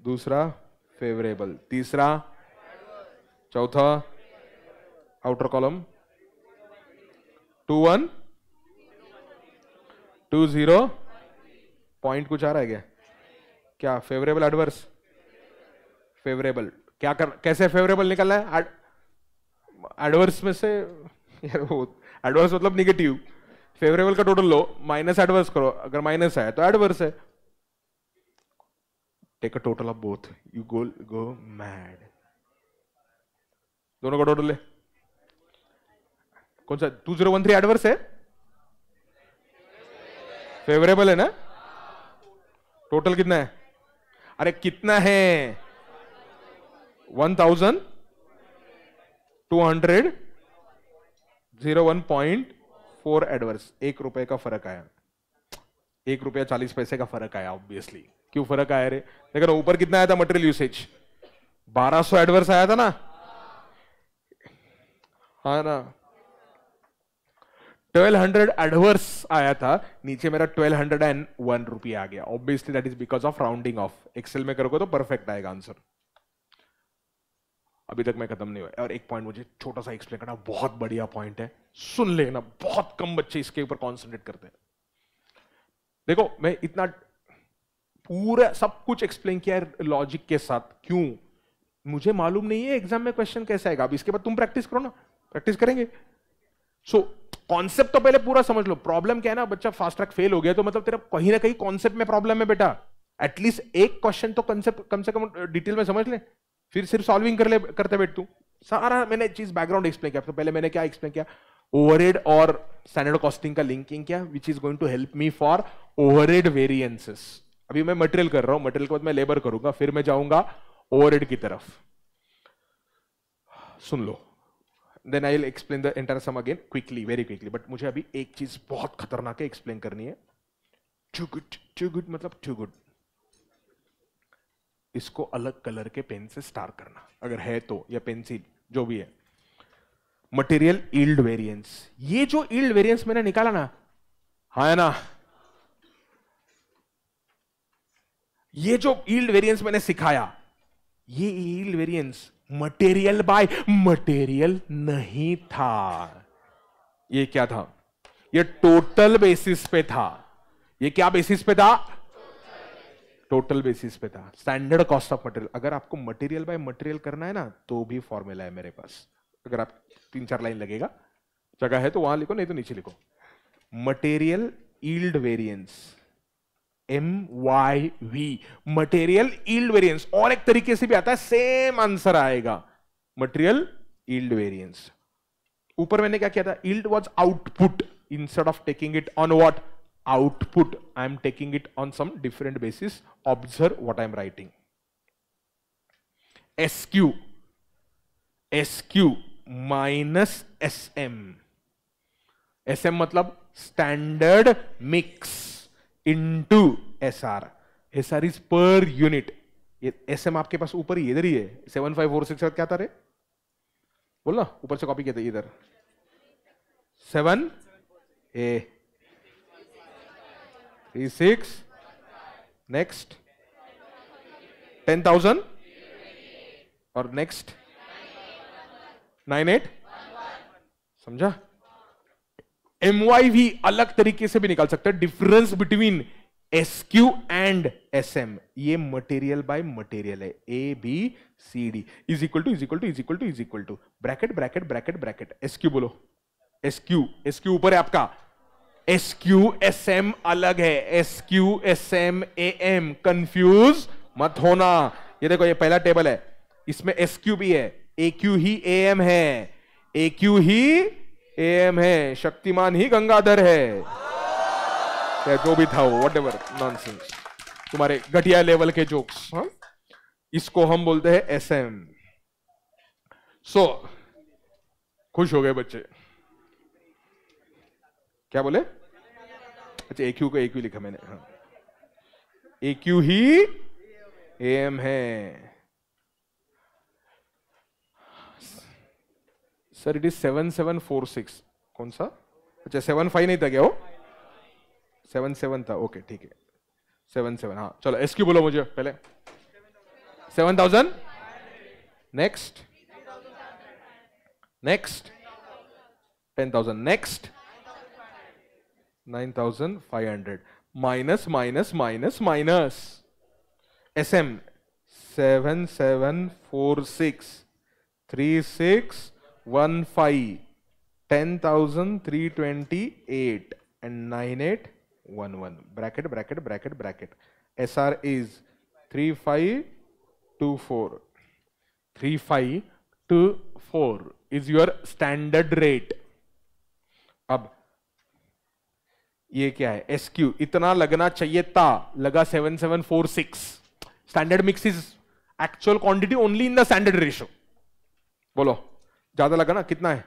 दूसरा फेवरेबल तीसरा चौथा outer column two one two zero point कुछ आ रहा है क्या? क्या फेवरेबल एडवर्स फेवरेबल क्या कर, कैसे फेवरेबल निकलना है? एडवर्स में से, यार वो एडवर्स मतलब निगेटिव फेवरेबल का टोटल लो माइनस एडवर्स करो, अगर माइनस है तो एडवर्स है. Take a total of both you go go mad दोनों का टोटल ले. कौन सा two zero one three adverse है? फेवरेबल है ना? टोटल कितना है? अरे कितना है? One thousand two hundred zero one point four adverse एक रुपए का फ़र्क आया। एक रुपया चालीस पैसे का फ़र्क आया ऑब्वियसली क्यों फ़र्क आया रे? देखो ऊपर कितना आया था मटेरियल यूसेज 1200 एडवर्स आया था ना? हाँ ना। 1200 एडवर्स आया था नीचे मेरा 1201 रुपये आ गया। Obviously that is because of rounding off Excel में करोगे तो परफेक्ट आएगा आंसर अभी तक मैं खत्म नहीं हुआ। और एक पॉइंट मुझे छोटा सा एक्सप्लेन करना बहुत बढ़िया पॉइंट है। सुन लेना बहुत कम बच्चे इसके ऊपर कॉन्सेंट्रेट करते हैं। देखो मैं इतना पूरा सब कुछ एक्सप्लेन किया लॉजिक के साथ। क्यों? मुझे मालूम नहीं है एग्ज़ाम में क्वेश्चन कैसे आएगा। अब इसके बाद तुम प्रैक्टिस करो ना। प्रैक्टिस करेंगे। सो so, कॉन्सेप्ट तो पहले पूरा समझ लो। प्रॉब्लम क्या है ना, बच्चा फास्ट ट्रैक फेल हो गया तो मतलब तेरा कहीं ना कहीं कॉन्सेप्ट में प्रॉब्लम है बेटा। एटलीस्ट एक क्वेश्चन तो कंसेप्ट कम से कम डिटेल में समझ ले। फिर सिर्फ़ सॉल्विंग कर ले, करते बैठ तू। सारा मैंने चीज़ बैकग्राउंड एक्सप्लेन किया। तो पहले मैंने क्या एक्सप्लेन किया? ओवरहेड और स्टैंडर्ड कॉस्टिंग का लिंकिंग किया which is going to help me for overhead variances अभी मैं मटेरियल कर रहा हूँ। मटेरियल के बाद मैं लेबर करूँगा। फिर मैं जाऊँगा ओवरहेड की तरफ़। सुन लो। Then I will explain the entire sum again quickly very quickly but मुझे अभी एक चीज़ बहुत खतरनाक है एक्सप्लेन करनी है। टू गुड टू गुड मतलब टू गुड इसको अलग कलर के पेन से स्टार करना। अगर है तो या पेंसिल जो भी है। मटेरियल ईल्ड वेरिएंस ये जो ईल्ड वेरिएंस मैंने निकाला ना हाँ ना? ये जो ईल्ड वेरिएंस मैंने सिखाया, ये yield variance material by material नहीं था। ये क्या था? ये टोटल बेसिस पे था। ये क्या बेसिस पे था? टोटल बेसिस पे था। स्टैंडर्ड कॉस्ट ऑफ़ मटेरियल अगर आपको मटेरियल बाय मटेरियल करना है ना तो भी फॉर्मूला है मेरे पास। अगर आप तीन चार लाइन लगेगा, जगह है तो वहाँ लिखो, नहीं तो नीचे लिखो। Material yield variance M Y V material yield variance और एक तरीके से भी आता है सेम आंसर आएगा. मटेरियल ईल्ड वेरिएंस ऊपर मैंने क्या किया था? Yield was output instead of taking it on what output. I am taking it on some different basis. Observe what i am writing. Minus S M S M मतलब standard mix. Into sr sr is per unit. ये S M आपके पास ऊपर ही, इधर ही है। Seven five four six क्या था रे? बोल ना, ऊपर से कॉपी किया था, इधर। Seven A Three, six. Next. Ten thousand. और नेक्स्ट नाइन एट समझा? एम वाई भी अलग तरीके से भी निकाल सकते हैं। Difference between S Q and S M ये मटेरियल बाय मटेरियल है। A B C D is equal to is equal to is equal to is equal to bracket bracket bracket bracket S Q बोलो। S Q S Q ऊपर है आपका। S Q S M अलग है। S Q S M A M confuse मत होना। ये देखो, ये पहला टेबल है। इसमें एस क्यू भी है। ए क्यू ही ए एम है। ए क्यू ही एम है, शक्तिमान ही गंगाधर है। क्या जो भी था वो वट एवर तुम्हारे घटिया लेवल के जोक्स हाँ? इसको हम बोलते हैं एस एम सो खुश हो गए बच्चे। क्या बोले? अच्छा ए क्यू को ए क्यू लिखा मैंने हाँ। ए क्यू ही एम है। Sir it is seven seven four six कौन सा? अच्छा सेवन फाइव नहीं था क्या वो? सेवन सेवन था ओके ठीक है। सेवन सेवन हाँ चलो एस क्यू बोलो मुझे पहले। Seven thousand next next ten thousand next one five ten thousand three twenty eight and nine eight one one bracket bracket bracket bracket S R is three five two four three five two four is your standard rate अब, ये क्या है? S Q इतना लगना चाहिए था, लगा seven seven four six standard mix is actual quantity only in the standard ratio बोलो। ज़्यादा लगा ना कितना है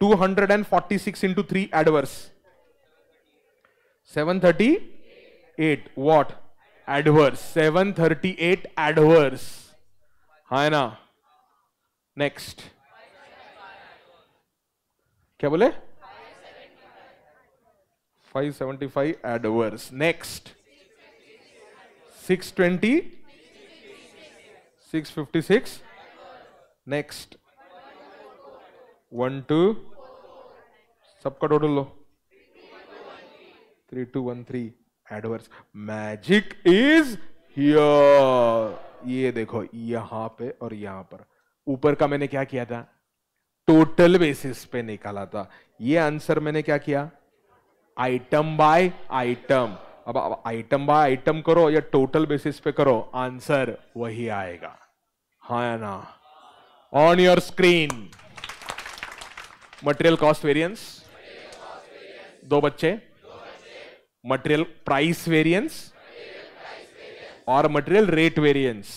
246 hundred and forty six into three adverse seven thirty eight what adverse seven thirty eight adverse हा ना नेक्स्ट क्या बोले 575 adverse. Next. 620. 656. Next. 1, 2. सबका total low. Three two one three adverse magic is here ये देखो यहाँ पे और यहाँ पर. ऊपर का मैंने क्या किया था? टोटल बेसिस पे निकाला था. ये आंसर मैंने क्या किया? आइटम बाय आइटम अब आइटम बाय आइटम करो या टोटल बेसिस पे करो. आंसर वही आएगा. हा ना? On your screen material cost variance दो बच्चे. मटेरियल प्राइस वेरिएंस और material rate variance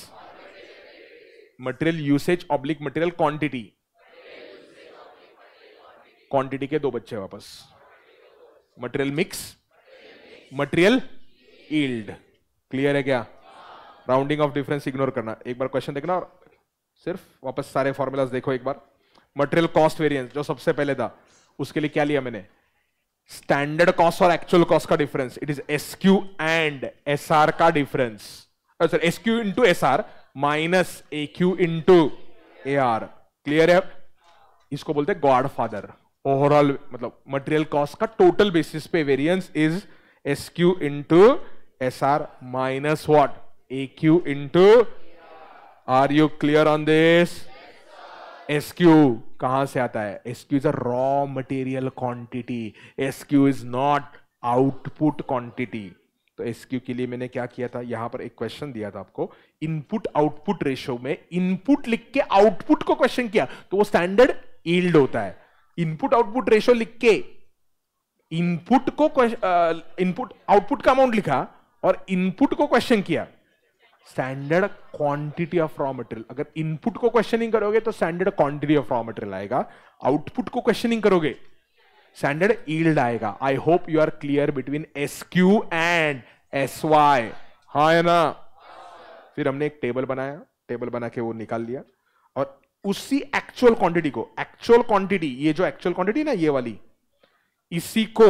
material usage oblique material quantity quantity के दो बच्चे वापस. Material mix material yield clear है क्या? राउंडिंग ऑफ़ डिफरेंस इग्नोर करना. एक बार क्वेश्चन देखना और सिर्फ़ वापस सारे फॉर्मूलाज देखो एक बार. मटेरियल कॉस्ट वेरिएंस जो सबसे पहले था, उसके लिए क्या लिया मैंने? स्टैंडर्ड कॉस्ट और एक्चुअल कॉस्ट का difference it is S Q and S R का difference sir S Q into S R minus A Q into A R clear है? इसको बोलते हैं गॉड फादर ओवरऑल मतलब मटेरियल कॉस्ट का total basis पे variance is S Q into S R minus what A Q into are you clear on this S Q कहाँ से आता है? S Q is a raw material quantity S Q is not output quantity तो S Q के लिए मैंने क्या किया था? यहाँ पर एक क्वेश्चन दिया था आपको। इनपुट आउटपुट रेशियो में इनपुट लिख के आउटपुट को क्वेश्चन किया। तो वो स्टैंडर्ड ईल्ड होता है। इनपुट आउटपुट रेशियो लिख के इनपुट को इनपुट आउटपुट का अमाउंट लिखा और इनपुट को क्वेश्चन किया। Standard quantity of raw material अगर इनपुट को क्वेश्चनिंग करोगे तो standard quantity of raw material आएगा। आउटपुट को क्वेश्चनिंग करोगे स्टैंडर्ड ईल्ड आएगा। I hope you are clear between S Q and S Y हा है ना? फिर हमने एक टेबल बनाया। टेबल बना के वो निकाल लिया। और उसी एक्चुअल क्वांटिटी को एक्चुअल क्वांटिटी ये जो एक्चुअल क्वांटिटी ना, ये वाली, इसी को,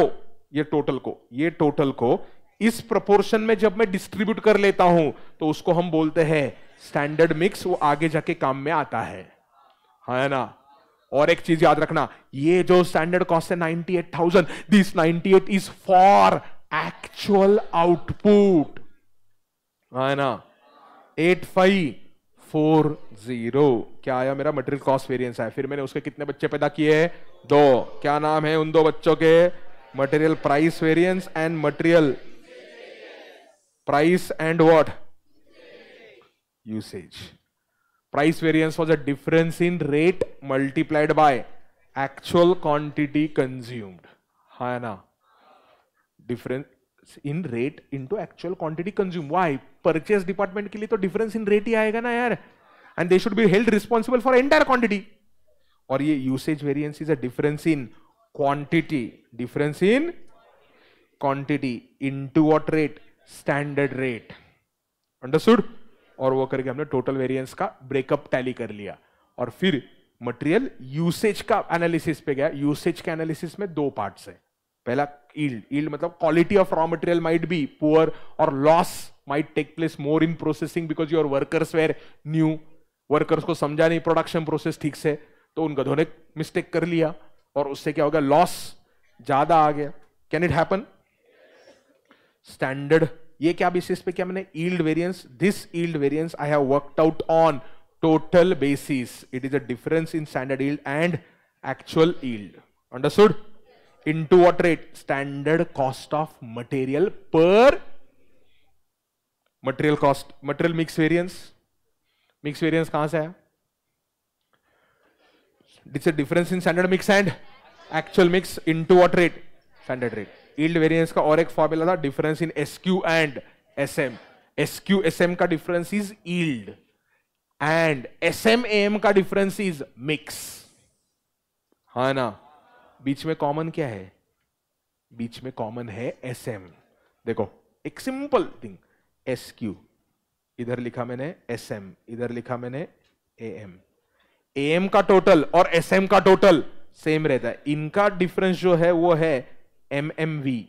ये टोटल को, ये टोटल को इस प्रोपोर्शन में जब मैं डिस्ट्रीब्यूट कर लेता हूँ तो उसको हम बोलते हैं स्टैंडर्ड मिक्स वो आगे जाके काम में आता है। हाँ ना? और एक चीज़ याद रखना ये जो स्टैंडर्ड कॉस्ट है 98,000 this 98 is for actual output है ना? एट फाइव फोर ज़ीरो क्या आया मेरा मटेरियल कॉस्ट वेरिएंस है फिर मैंने उसके कितने बच्चे पैदा किए दो। क्या नाम है उन दो बच्चों के? Material price variance and material price and what usage price variance was a difference in rate multiplied by actual quantity consumed ha na difference in rate into actual quantity consumed why purchase department ke liye to difference in rate hi aayega na yaar and they should be held responsible for entire quantity और ये usage variance is a difference in quantity difference in quantity into what rate standard rate understood और वो करके हमने total variance का breakup tally कर लिया। और फिर मटेरियल यूसेज का एनालिसिस पे गया। यूसेज के एनालिसिस में दो पार्ट्स है। पहला ईल्ड ईल्ड मतलब quality of raw material might be poor और loss might take place more in processing because your workers were new workers को समझा नहीं प्रोडक्शन प्रोसेस ठीक से। तो उन गधों मिस्टेक कर लिया। और उससे क्या हो गया? लॉस ज़्यादा आ गया। कैन इट हैपन स्टैंडर्ड ये क्या बेसिस पे क्या मैंने? Yield variance this yield variance I have worked out on total basis it is a difference in standard yield and actual yield understood into what rate standard cost of material पर material cost material mix variance mix variance कहाँ से है it's a difference in standard mix and actual mix into what rate standard rate yield variance का और एक formula था difference in S Q and S M S Q S M का difference is yield and S M M का difference is mix हा ना? बीच में कॉमन क्या है? बीच में कॉमन है एस एम देखो, एक सिंपल थिंग एस क्यू इधर लिखा मैंने एस एम इधर लिखा मैंने ए एम ए एम का टोटल और एस एम का टोटल सेम रहता है. इनका डिफरेंस जो है, वो है एमएमवी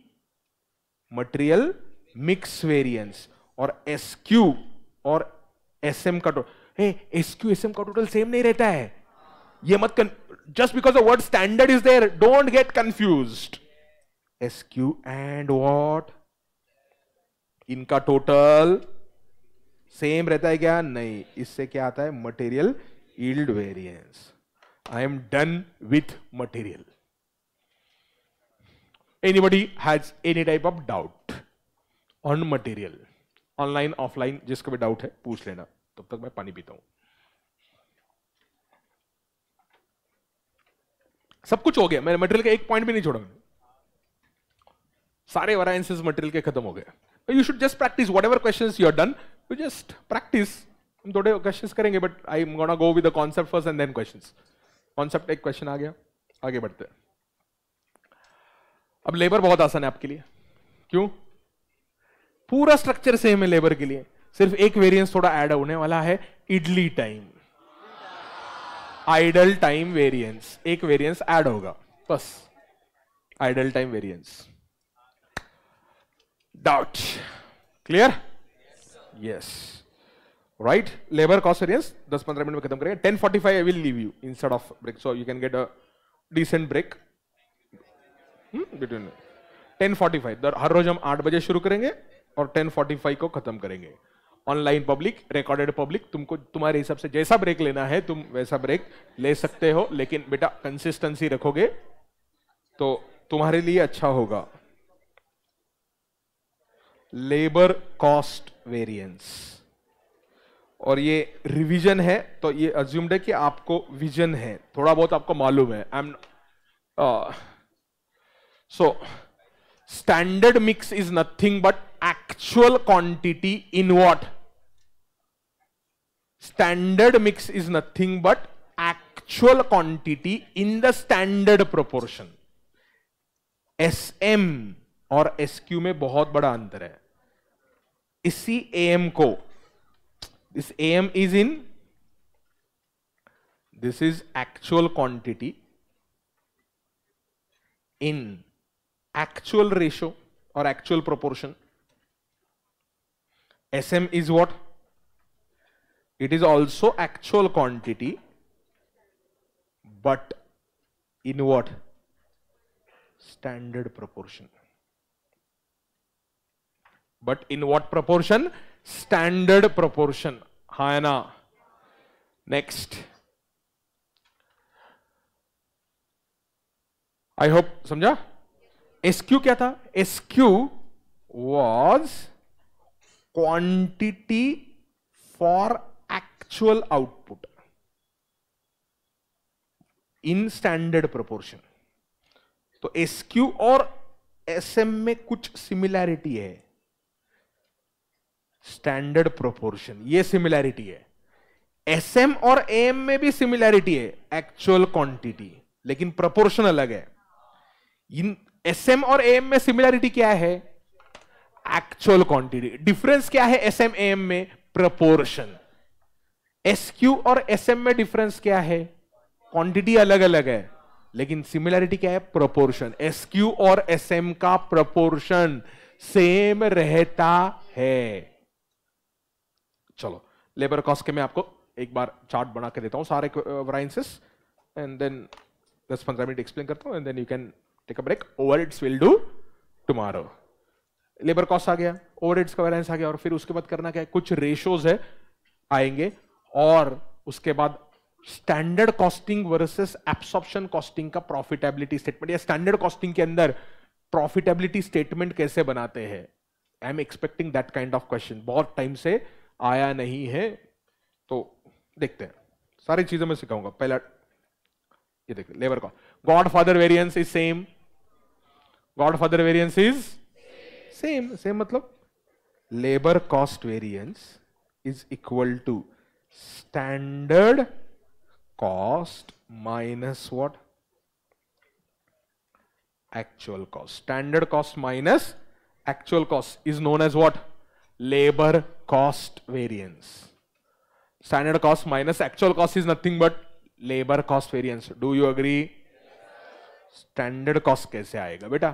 मटेरियल मिक्स वेरिएंस और एसक्यू और एसएम का total S Q S M का टोटल सेम नहीं रहता है। ये मत just because the word standard is there don't get confuse S Q and what इनका टोटल सेम रहता है क्या? नहीं, इससे क्या आता है? Material yield variance I am done with material anybody has any type of doubt on material online offline जिसका भी डाउट है, पूछ लेना। तब तक मैं पानी पीता हूँ। सब कुछ हो गया। मैंने मटेरियल का एक पॉइंट भी नहीं छोड़ा मैंने। सारे वरायसेस मटेरियल के खत्म हो गए। You should just practice whatever question you are done you just practice हम थोड़े क्वेश्चन करेंगे but I am gonna go with concept first and then questions concept एक क्वेश्चन आ गया। आगे बढ़ते हैं। अब लेबर बहुत आसान है आपके लिए। क्यों? पूरा स्ट्रक्चर सेम है लेबर के लिए। सिर्फ़ एक वेरिएंस थोड़ा ऐड होने वाला है idle time idle time variance एक वेरिएंस ऐड होगा। बस। Idle time variance doubt clear yes right labour cost variance 10-15 minute में खत्म करेंगे। 10:45 I will leave you instead of break so you can get a decent break between 10:45 हर रोज हम आठ बजे शुरू करेंगे और 10:45 को खत्म करेंगे। ऑनलाइन पब्लिक रिकॉर्डेड पब्लिक तुमको, तुम्हारे हिसाब से जैसा ब्रेक लेना है, तुम वैसा ब्रेक ले सकते हो, लेकिन बेटा कंसिस्टेंसी रखोगे तो तुम्हारे लिए अच्छा होगा। लेबर कॉस्ट वेरिएंस और ये रिवीजन है तो ये अज्यूम्ड है कि आपको विजन है। थोड़ा बहुत आपको मालूम है। I am standard mix is nothing but actual quantity in what standard mix is nothing but actual quantity in the standard proportion S M और क्यू में बहुत बड़ा अंतर है। इसी एम को this M is in this is actual quantity in actual ratio और actual proportion sm is what it is also actual quantity but in what standard proportion but in what proportion standard proportion ha hai na next I hope समझा S Q था? S Q was quantity for actual output in standard proportion तो S Q और S M में कुछ similarity है। Standard proportion ये similarity है। S M और एम में भी सिमिलैरिटी है एक्चुअल क्वांटिटी लेकिन प्रोपोर्शन अलग है। इन एस एम और एम में सिमिलैरिटी क्या है? एक्चुअल क्वांटिटी डिफरेंस क्या है एस एम ए एम में? प्रपोर्शन एस क्यू और एस एम में डिफरेंस क्या है? क्वांटिटी अलग अलग है. लेकिन सिमिलैरिटी क्या है? प्रोपोर्शन एस क्यू और एस एम का प्रपोर्शन सेम रहता है. चलो लेबर कॉस्ट के मैं आपको एक बार चार्ट बना के देता हूँ सारे वराइंसेस एंड देन दस पंद्रह मिनट एक्सप्लेन करता हूँ and then you can take a break over it's will do tomorrow labour cost आ गया ओवर का बैलेंस आ गया, और फिर उसके बाद करना क्या है? कुछ रेशोज है, आएँगे, और उसके बाद standard costing versus absorption costing का प्रॉफिटेबिलिटी स्टेटमेंट या स्टैंडर्ड कॉस्टिंग के अंदर प्रॉफिटेबिलिटी स्टेटमेंट कैसे बनाते हैं? I am expecting that kind of question बहुत टाइम से आया नहीं है तो देखते हैं। सारी चीज़ों में सिखाऊँगा पहला, ये देखिए लेबर का god father variance is same father variance is same same मतलब labour cost variance is equal to standard cost minus what actual cost standard cost minus actual cost is known as what labor cost variance standard cost minus actual cost is nothing but labor cost variance do you agree standard cost कैसे आएगा बेटा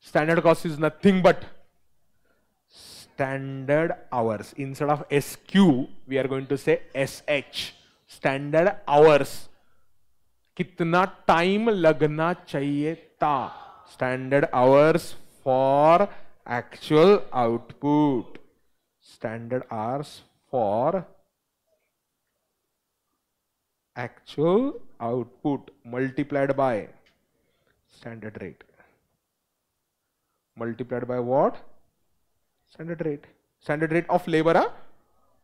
Standard cost is nothing but standard hours. Instead of SQ, we are going to say SH. Standard hours. कितना time लगना चाहिए था standard hours for actual output standard hours for actual output multiplied by standard rate multiplied by what standard rate standard rate of labour हा?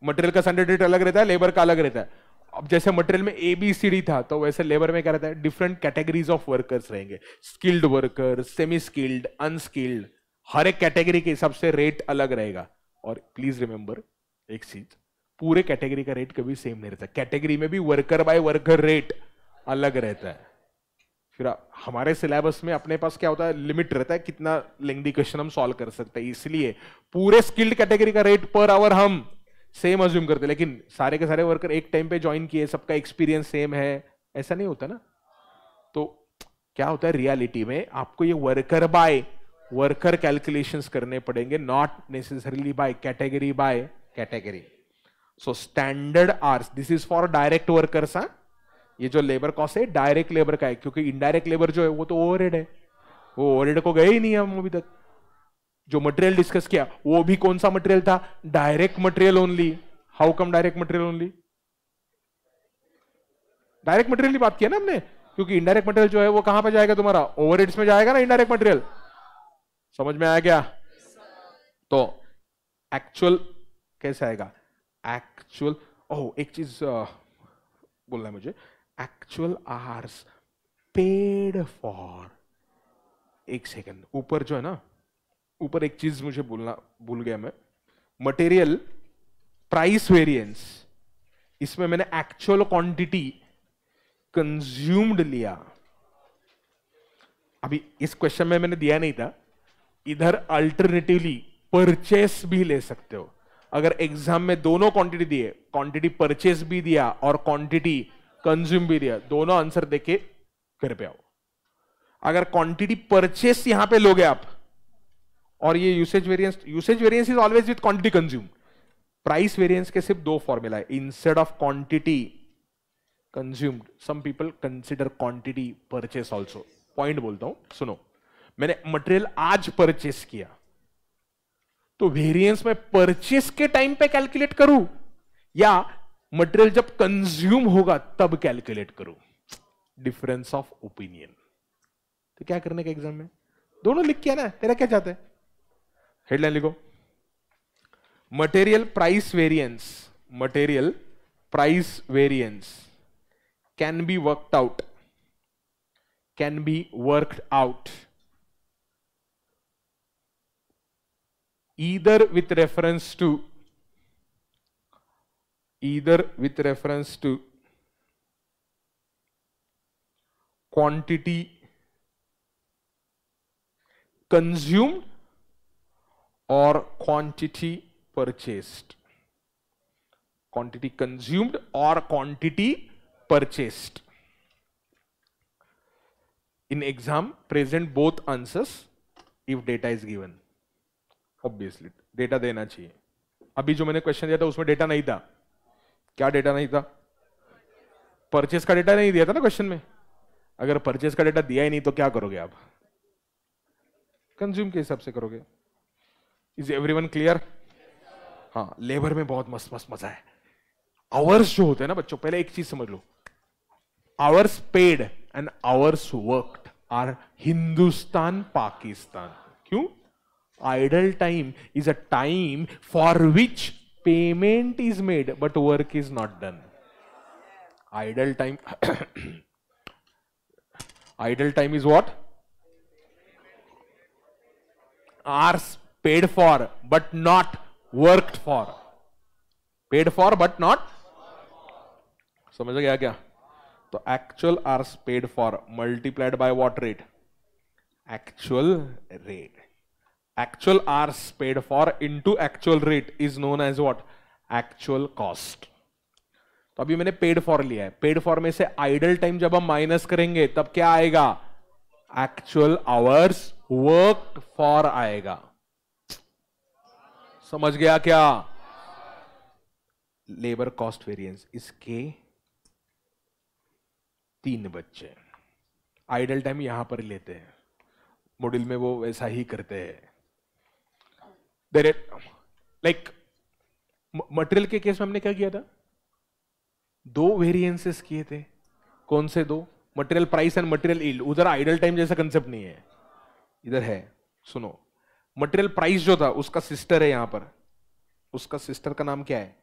Material का standard rate अलग रहता है labour का अलग रहता है। अब जैसे मटेरियल में ए बी सी डी था तो वैसे लेबर में क्या रहता है? डिफरेंट कैटेगरीज ऑफ़ वर्कर्स रहेंगे। Skilled worker semi skilled unskilled हर एक कैटेगरी के हिसाब से रेट अलग रहेगा। और प्लीज़ रिमेंबर एक चीज़, पूरे कैटेगरी का रेट कभी सेम नहीं रहता। कैटेगरी में भी वर्कर बाय वर्कर रेट अलग रहता है। फिर हमारे सिलेबस में अपने पास क्या होता है? लिमिट रहता है कितना लेंदी क्वेश्चन हम सॉल्व कर सकते हैं। इसलिए पूरे स्किल्ड कैटेगरी का रेट पर आवर हम सेम अज्यूम करते लेकिन सारे के सारे वर्कर एक टाइम पे ज्वाइन किए, सबका एक्सपीरियंस सेम है। ऐसा नहीं होता ना? तो क्या होता है? रियलिटी में आपको ये वर्कर बाय वर्कर कैलकुलेशन करने पड़ेंगे not necessarily by category by category so standard hours this is for direct workers हाँ? ये जो लेबर कॉस्ट है डायरेक्ट लेबर का है, क्योंकि इनडायरेक्ट लेबर जो है, वो तो ओवरहेड है। वो ओवरहेड को गए ही नहीं हम अभी तक। जो मटेरियल डिस्कस किया, वो भी कौन सा मटेरियल था? Direct material only how come direct material only direct material की बात किया ना हमने? क्योंकि इनडायरेक्ट मटेरियल जो है, वो कहाँ पर जाएगा तुम्हारा? ओवर में जाएगा ना इनडायरेक्ट मटेरियल समझ में आया क्या? तो एक्चुअल कैसे आएगा? एक्चुअल ओह, एक चीज़ बोलना है मुझे। एक्चुअल आर्स पेड फॉर एक सेकेंड ऊपर जो है ना, ऊपर एक चीज़ मुझे बोलना, भूल गया मैं। मटेरियल प्राइस वेरिएंस इसमें मैंने एक्चुअल क्वांटिटी कंज्यूम्ड लिया। अभी इस क्वेश्चन में मैंने दिया नहीं था। इधर अल्टरनेटिवली परचेस भी ले सकते हो। अगर एग्ज़ाम में दोनों क्वांटिटी दिए क्वांटिटी परचेस भी दिया और क्वांटिटी कंज्यूम भी दिया। दोनों आंसर देके घर पे आओ। अगर क्वांटिटी परचेस यहाँ पे लोगे आप, और ये usage variance usage variance is always with quantity consume price variance के सिर्फ़ दो फॉर्मूला है। Instead of quantity consumed some people consider quantity purchase also point बोलता हूँ, सुनो। मैंने मटेरियल आज परचेस किया। तो वेरिएंस में परचेस के टाइम पे कैलकुलेट करूँ? या मटेरियल जब कंज्यूम होगा, तब कैलकुलेट करूँ। डिफरेंस ऑफ़ ओपिनियन तो क्या करने का एग्ज़ाम में? दोनों लिख किया ना तेरा क्या चाहता हेडलाइन लिखो। Material price variance material price variance can be worked out can be worked out either with reference to either with reference to quantity consumed or quantity purchased quantity consumed or quantity purchased in exam present both answers if data is given obviously data देना चाहिए अभी जो मैंने question दिया था उसमें data नहीं था क्या डेटा नहीं था? परचेस का डेटा नहीं दिया था ना क्वेश्चन में? अगर परचेस का डेटा दिया ही नहीं तो क्या करोगे आप? कंज्यूम के हिसाब से करोगे। इज़ एवरीवन क्लियर हाँ लेबर में बहुत मस्त मस्त मज़ा है। आवर्स जो होते हैं ना बच्चों, पहले एक चीज़ समझ लो। Hours paid and hours worked are Hindustan Pakistan क्यों? Idle time is a time for which payment is made but work is not done idle time idle time is what hours paid for but not worked for paid for but not समझ गया क्या तो actual hours paid for multiplied by what rate actual rate actual hours paid for into actual rate is known as what? Actual cost. तो अभी मैंने paid for लिया है। Paid for में से आइडल टाइम जब हम माइनस करेंगे, तब क्या आएगा? एक्चुअल आवर्स वर्क फॉर आएगा। समझ गया क्या? लेबर कॉस्ट वेरिएंस इसके तीन बच्चे। आइडल टाइम यहाँ पर लेते हैं। मॉड्यूल में वो वैसा ही करते हैं। देर लाइक मटेरियल के केस में हमने क्या किया था? दो वेरिएंसेस किए थे। कौन से दो? Material price and material yield उधर आइडल टाइम जैसा कंसेप्ट नहीं है। इधर है, सुनो। मटेरियल प्राइस जो था, उसका सिस्टर है यहाँ पर। उसका सिस्टर का नाम क्या है?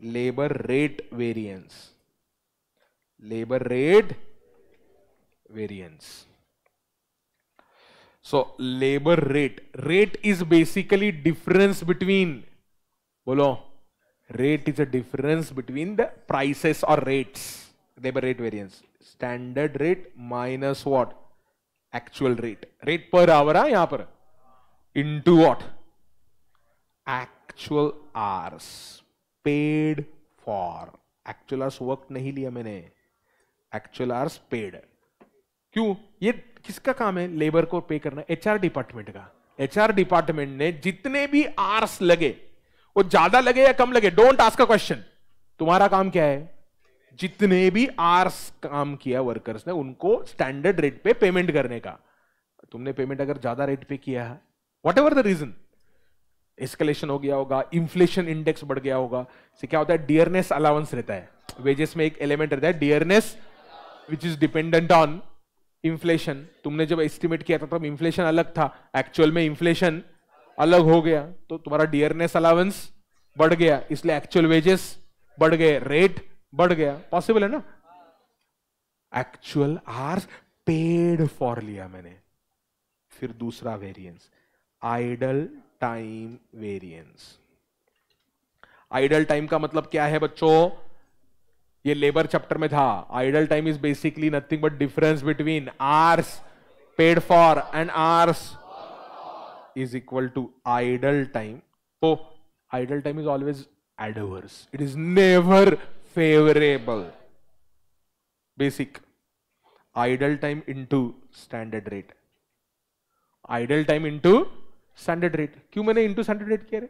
Labour rate variance labour rate variance So labor rate. Rate is basically difference between, बोलो rate is a difference between the prices or rates labor rate variance standard rate minus what actual rate rate per hour है यहाँ पर into what actual hours paid for actual hours work नहीं लिया मैंने actual hours paid क्यों? ये किसका काम है? लेबर को पे करना एचआर डिपार्टमेंट का। एचआर डिपार्टमेंट ने जितने भी आर्स लगे, वो ज़्यादा लगे या कम लगे? डोंट आस्क अ क्वेश्चन तुम्हारा काम क्या है? जितने भी आर्स काम किया वर्कर्स ने, उनको स्टैंडर्ड रेट पे पेमेंट करने का। तुमने पेमेंट अगर ज़्यादा रेट पे किया है whatever the reason escalation हो गया होगा इन्फ्लेशन इंडेक्स बढ़ गया होगा। से क्या होता है? डियरनेस अलाउंस रहता है। वेजेस में एक एलिमेंट रहता है dearness which is dependent on inflation तुमने जब एस्टिमेट किया था, तब इन्फ्लेशन अलग था। एक्चुअल में इन्फ्लेशन अलग हो गया। तो तुम्हारा डियरनेस अलाउंस बढ़ गया। इसलिए एक्चुअल वेजेस बढ़ गए। रेट बढ़ गया। पॉसिबल है ना? एक्चुअल आर पेड फॉर लिया मैंने। फिर दूसरा variance idle time variance idle time का मतलब क्या है बच्चों? ये लेबर चैप्टर में था। Idle time is basically nothing but difference between hours paid for and hours is equal to idle time तो idle time is always adverse it is never favourable basic idle time into standard rate idle time into standard rate क्यों मैंने into standard rate किया रे?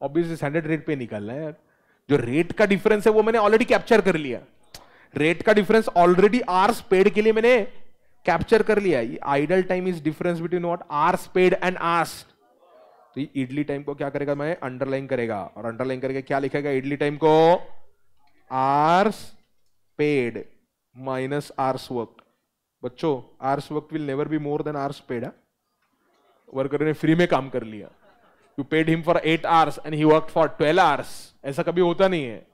Obviously standard rate पे निकालना है यार। जो रेट का डिफरेंस है वो मैंने ऑलरेडी कैप्चर कर लिया। रेट का डिफरेंस ऑलरेडी आर्स पेड के लिए मैंने कैप्चर कर लिया। Idle time is difference between what hours paid and hours तो ये इडली टाइम को क्या करेगा? मैं अंडरलाइन करेगा। और अंडरलाइन करके क्या लिखेगा? इडली टाइम को hours paid minus hours work बच्चों hours work will never be more than hours paid worker ने फ्री में काम कर लिया। You paid him for eight hours and he work for twelve hours ऐसा कभी होता नहीं है।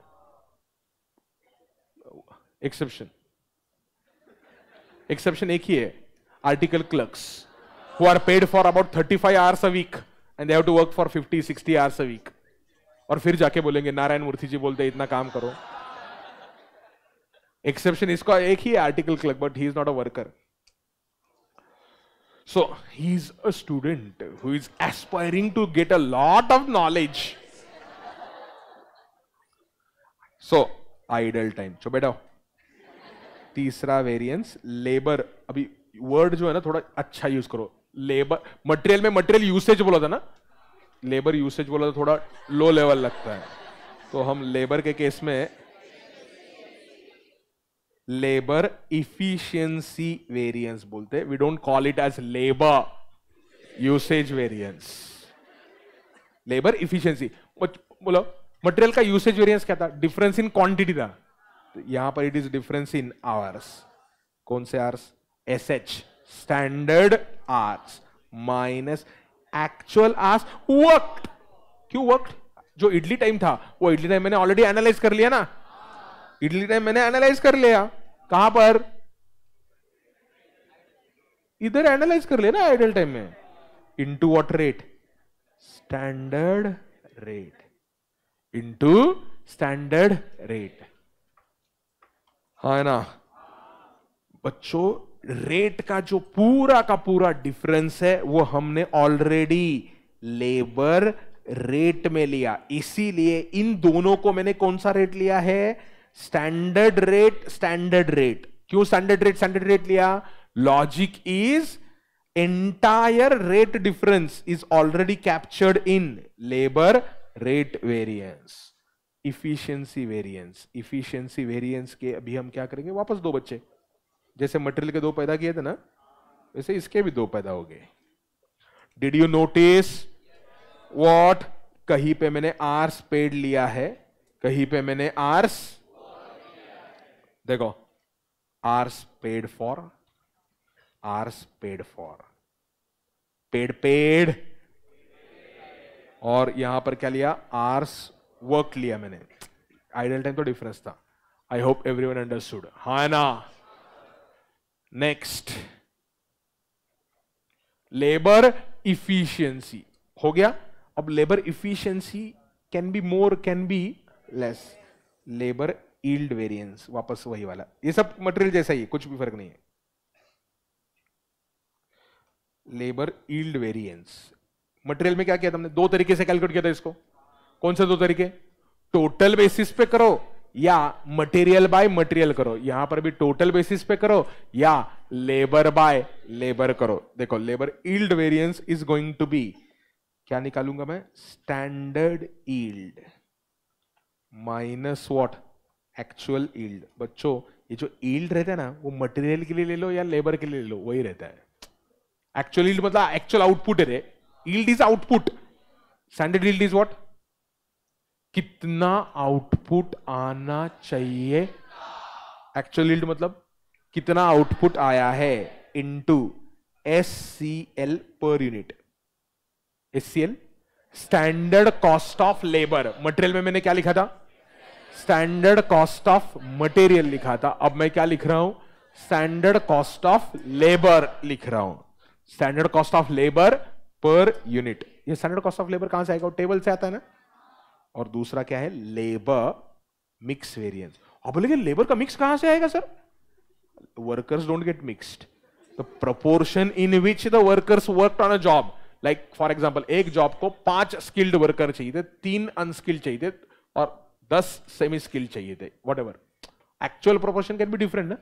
एक्सेप्शन एक्सेप्शन एक ही है। Article clerks who are paid for about thirty five hours a week and have to work for fifty sixty hours a week और फिर जाके बोलेंगे, नारायण मूर्ति जी बोलते इतना काम करो. एक्सेप्शन इसका एक ही है article clerk but he is not a worker So, he's a student who is aspiring to get a lot of knowledge. So, idle time. So बेटा तीसरा वेरिएंस लेबर अभी वर्ड जो है ना, थोड़ा अच्छा यूज़ करो लेबर मटेरियल में मटेरियल यूसेज बोला था ना लेबर यूसेज बोला था, थोड़ा लो लेवल लगता है तो हम लेबर के केस में लेबर इफिशियंसी वेरिएंस बोलते we don't call it as labour usage variance labour efficiency बोलो मटेरियल का यूसेज वेरियंस क्या था? डिफरेंस इन क्वांटिटी था। तो यहाँ पर it is difference in hours कौन से hours S H standard hours minus actual hours work क्यों वर्क जो इडली टाइम था, वो इडली टाइम मैंने ऑलरेडी एनालाइज कर लिया ना। इडली टाइम मैंने एनालाइज कर लिया। कहाँ पर? इधर एनालाइज कर लिया ना आइडल टाइम में। Into what rate standard rate into standard rate है ना? बच्चों रेट का जो पूरा का पूरा डिफरेंस है, वो हमने ऑलरेडी लेबर रेट में लिया। इसीलिए इन दोनों को मैंने कौन सा रेट लिया है? स्टैंडर्ड रेट स्टैंडर्ड रेट क्यों स्टैंडर्ड रेट स्टैंडर्ड रेट लिया? Logic is entire rate difference is already captured in labour rate variance efficiency variance efficiency variance के अभी हम क्या करेंगे? वापस दो बच्चे। जैसे मटेरियल के दो पैदा किए थे ना, वैसे इसके भी दो पैदा हो गए। डिड यू नोटिस वॉट कहीं पे मैंने आर्स पेड लिया है, कहीं पे मैंने आर्स देखो। Hours paid for hours paid for paid paid और यहाँ पर क्या लिया? आर्स वर्क लिया मैंने। आइडल टाइम तो डिफरेंस था। I hope every one understood हा ना? नेक्स्ट लेबर इफिशियंसी हो गया? अब labour efficiency can be more can be less labour yield variance वापस वही वाला। ये सब मटेरियल जैसा ही कुछ भी फ़र्क नहीं है। लेबर ईल्ड वेरिएंस मटेरियल में क्या किया तुमने? दो तरीके से कैलकुलेट किया था इसको। कौन से दो तरीके? टोटल बेसिस पे करो या मटेरियल बाय मटेरियल करो। यहाँ पर भी टोटल बेसिस पे करो या लेबर बाय लेबर करो। देखो labour yield variance is going to be क्या निकालूँगा मैं? Standard yield minus what actual yield बच्चों, ये जो ईल्ड रहता है ना, वो मटेरियल के लिए ले लो या लेबर के लिए ले लो, वही रहता है। एक्चुअल ईल्ड मतलब एक्चुअल आउटपुट है रे। Yield is output standard yield is what कितना आउटपुट आना चाहिए? एक्चुअल ईल्ड मतलब कितना आउटपुट आया है? Into S C L per unit S C L standard cost of labour material में मैंने क्या लिखा था? स्टैंडर्ड कॉस्ट ऑफ़ मटेरियल लिखा था। अब मैं क्या लिख रहा हूँ? स्टैंडर्ड कॉस्ट ऑफ़ लेबर लिख रहा हूँ। Standard cost of labour per unit ये स्टैंडर्ड कॉस्ट ऑफ़ लेबर कहाँ से आएगा? टेबल से आता है ना? और दूसरा क्या है? लेबर मिक्स वेरिएंस अब बोलेगे लेबर का मिक्स कहाँ से आएगा sir workers don't get mixed the proportion in which the workers work on a job like for example एक जॉब को पाँच स्किल्ड वर्कर चाहिए थे, तीन अनस्किल्ड चाहिए थे, और दस सेमी स्किल चाहिए थे whatever actual proportion can be different ना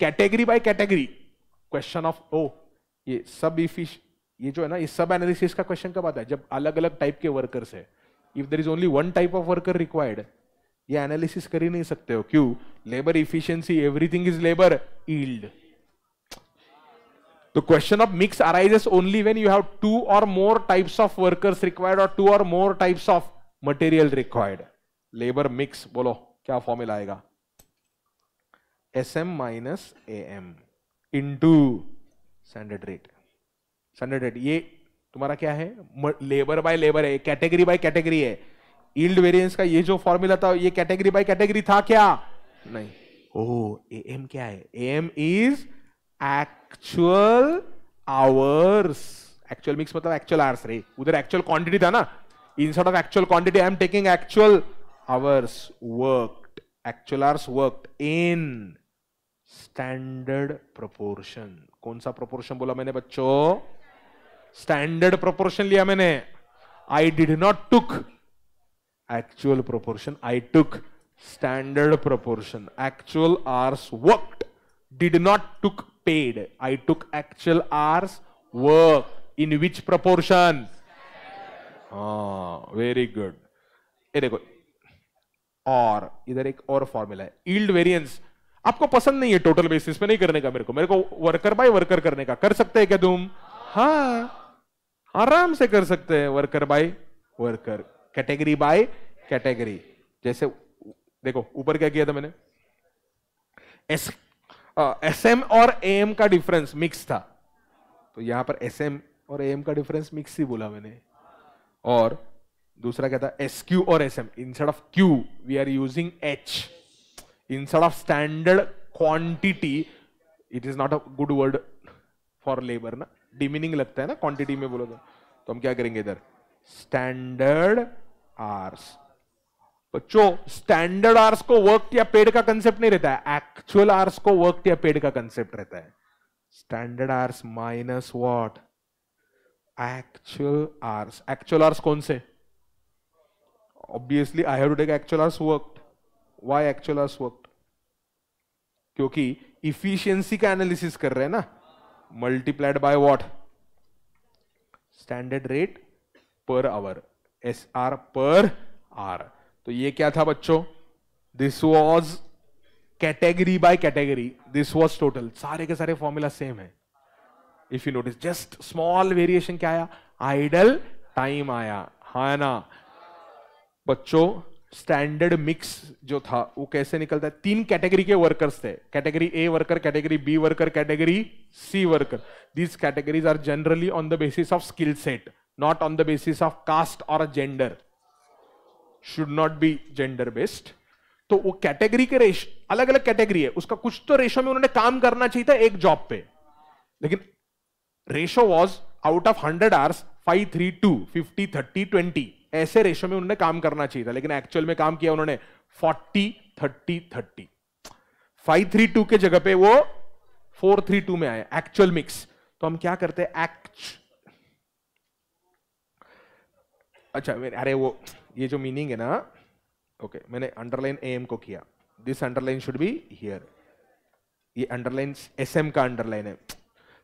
category by category question of ओ ये सब इफिश ये जो है ना, ये सब एनालिसिस का क्वेश्चन कब आता है? जब अलग अलग टाइप के वर्कर्स है। If there is only one type of worker required ये एनालिसिस कर ही नहीं सकते हो। क्यों? Labour efficiency everything is labour yield The question of mix arises only when you have two or more types of workers required or two or more types of material required. Labor mix बोलो, क्या formula आएगा? S M minus A M into standard rate standard rate ये तुम्हारा क्या है? Labour by labour है category by category है. Yield variance का ये जो फॉर्मूला था, ये कैटेगरी बाय कैटेगरी था क्या? नहीं. ओ ए एम क्या है? A M is actual hours actual mix मतलब एक्चुअल आवर्स रे. उधर एक्चुअल क्वांटिटी था ना? Instead of actual quantity I am taking actual hours worked actual hours worked in standard proportion कौन सा प्रोपोर्शन बोला मैंने बच्चों? स्टैंडर्ड प्रोपोर्शन लिया मैंने। I did not took actual proportion I took standard proportion actual hours worked did not took paid. I took actual hours work. In which proportion? हाँ very good ये देखो और, इधर एक और फॉर्मूला है ईल्ड वेरिएंस आपको पसंद नहीं है टोटल बेसिस पे, नहीं करने का मेरे को। मेरे को वर्कर बाय वर्कर करने का। कर सकते हैं क्या तुम? हाँ। आराम से कर सकते हैं worker by worker category by category जैसे, देखो, ऊपर क्या किया था मैंने? एस एस एम और ए एम का डिफरेंस मिक्स था। तो यहाँ पर एस एम और ए एम का डिफरेंस मिक्स ही बोला मैंने। और दूसरा क्या था एस क्यू और S M instead of Q we are using H instead of standard quantity it is not a good word for labour ना डिमीनिंग लगता है ना क्वांटिटी में बोलो तो, तो हम क्या करेंगे इधर? स्टैंडर्ड आर्स बच्चों स्टैंडर्ड आर्स को वर्क या पेड का कंसेप्ट नहीं रहता है एक्चुअल आर्स को वर्क या पेड का कंसेप्ट रहता है। Standard hours minus what actual hours actual hours कौन से? Obviously I have to take actual hours work why actual hours work क्योंकि इफिशियंसी का एनालिसिस कर रहे हैं ना? Multiplied by what standard rate per hour S R per hour तो ये क्या था बच्चों? This was category by category this was total सारे के सारे फॉर्मूला सेम है. If you notice just small variation क्या आया? आइडल टाइम आया. हा ना? बच्चों स्टैंडर्ड मिक्स जो था, वो कैसे निकलता है? तीन कैटेगरी के वर्कर्स थे। Category A worker category B worker category C worker these categories are generally on the basis of skill set not on the basis of caste और gender should not be gender based तो वो category के रेश अलग अलग category है। उसका कुछ तो रेशो में उन्होंने काम करना चाहिए था एक जॉब पे। लेकिन ratio was out of hundred hours five three two fifty thirty twenty ऐसे रेशो में उन्होंने काम करना चाहिए था लेकिन एक्चुअल में काम किया उन्होंने। 40 30 30 532 के जगह पे वो 432 में आए एक्चुअल मिक्स तो हम क्या करते हैं? एक्च अच्छा अरे वो ये जो मीनिंग है ना ओके okay, मैंने अंडरलाइन एम को किया। This underline should be here ये अंडरलाइन एस एम का अंडरलाइन है।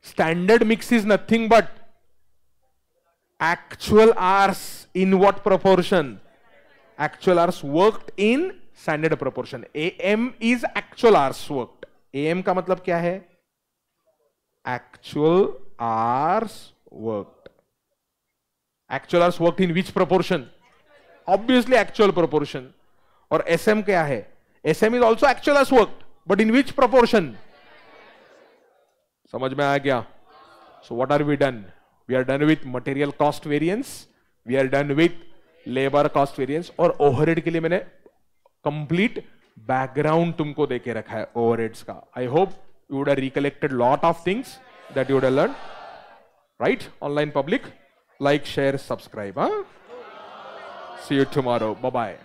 Standard mix is nothing but actual hours hours worked in standard proportion A M is actual hours worked A M का मतलब क्या है? Actual hours worked actual hours worked in which proportion obviously actual proportion और S M क्या है? S M is also actual hours worked but in which proportion समझ में आया क्या so what are we done we are done with material cost variance we are done with labour cost variance और overhead के लिए मैंने complete background तुमको देके रखा है ओवरहेड्स का। I hope you would recollected lot of things that you would learn right online public like share subscribe see you tomorrow bye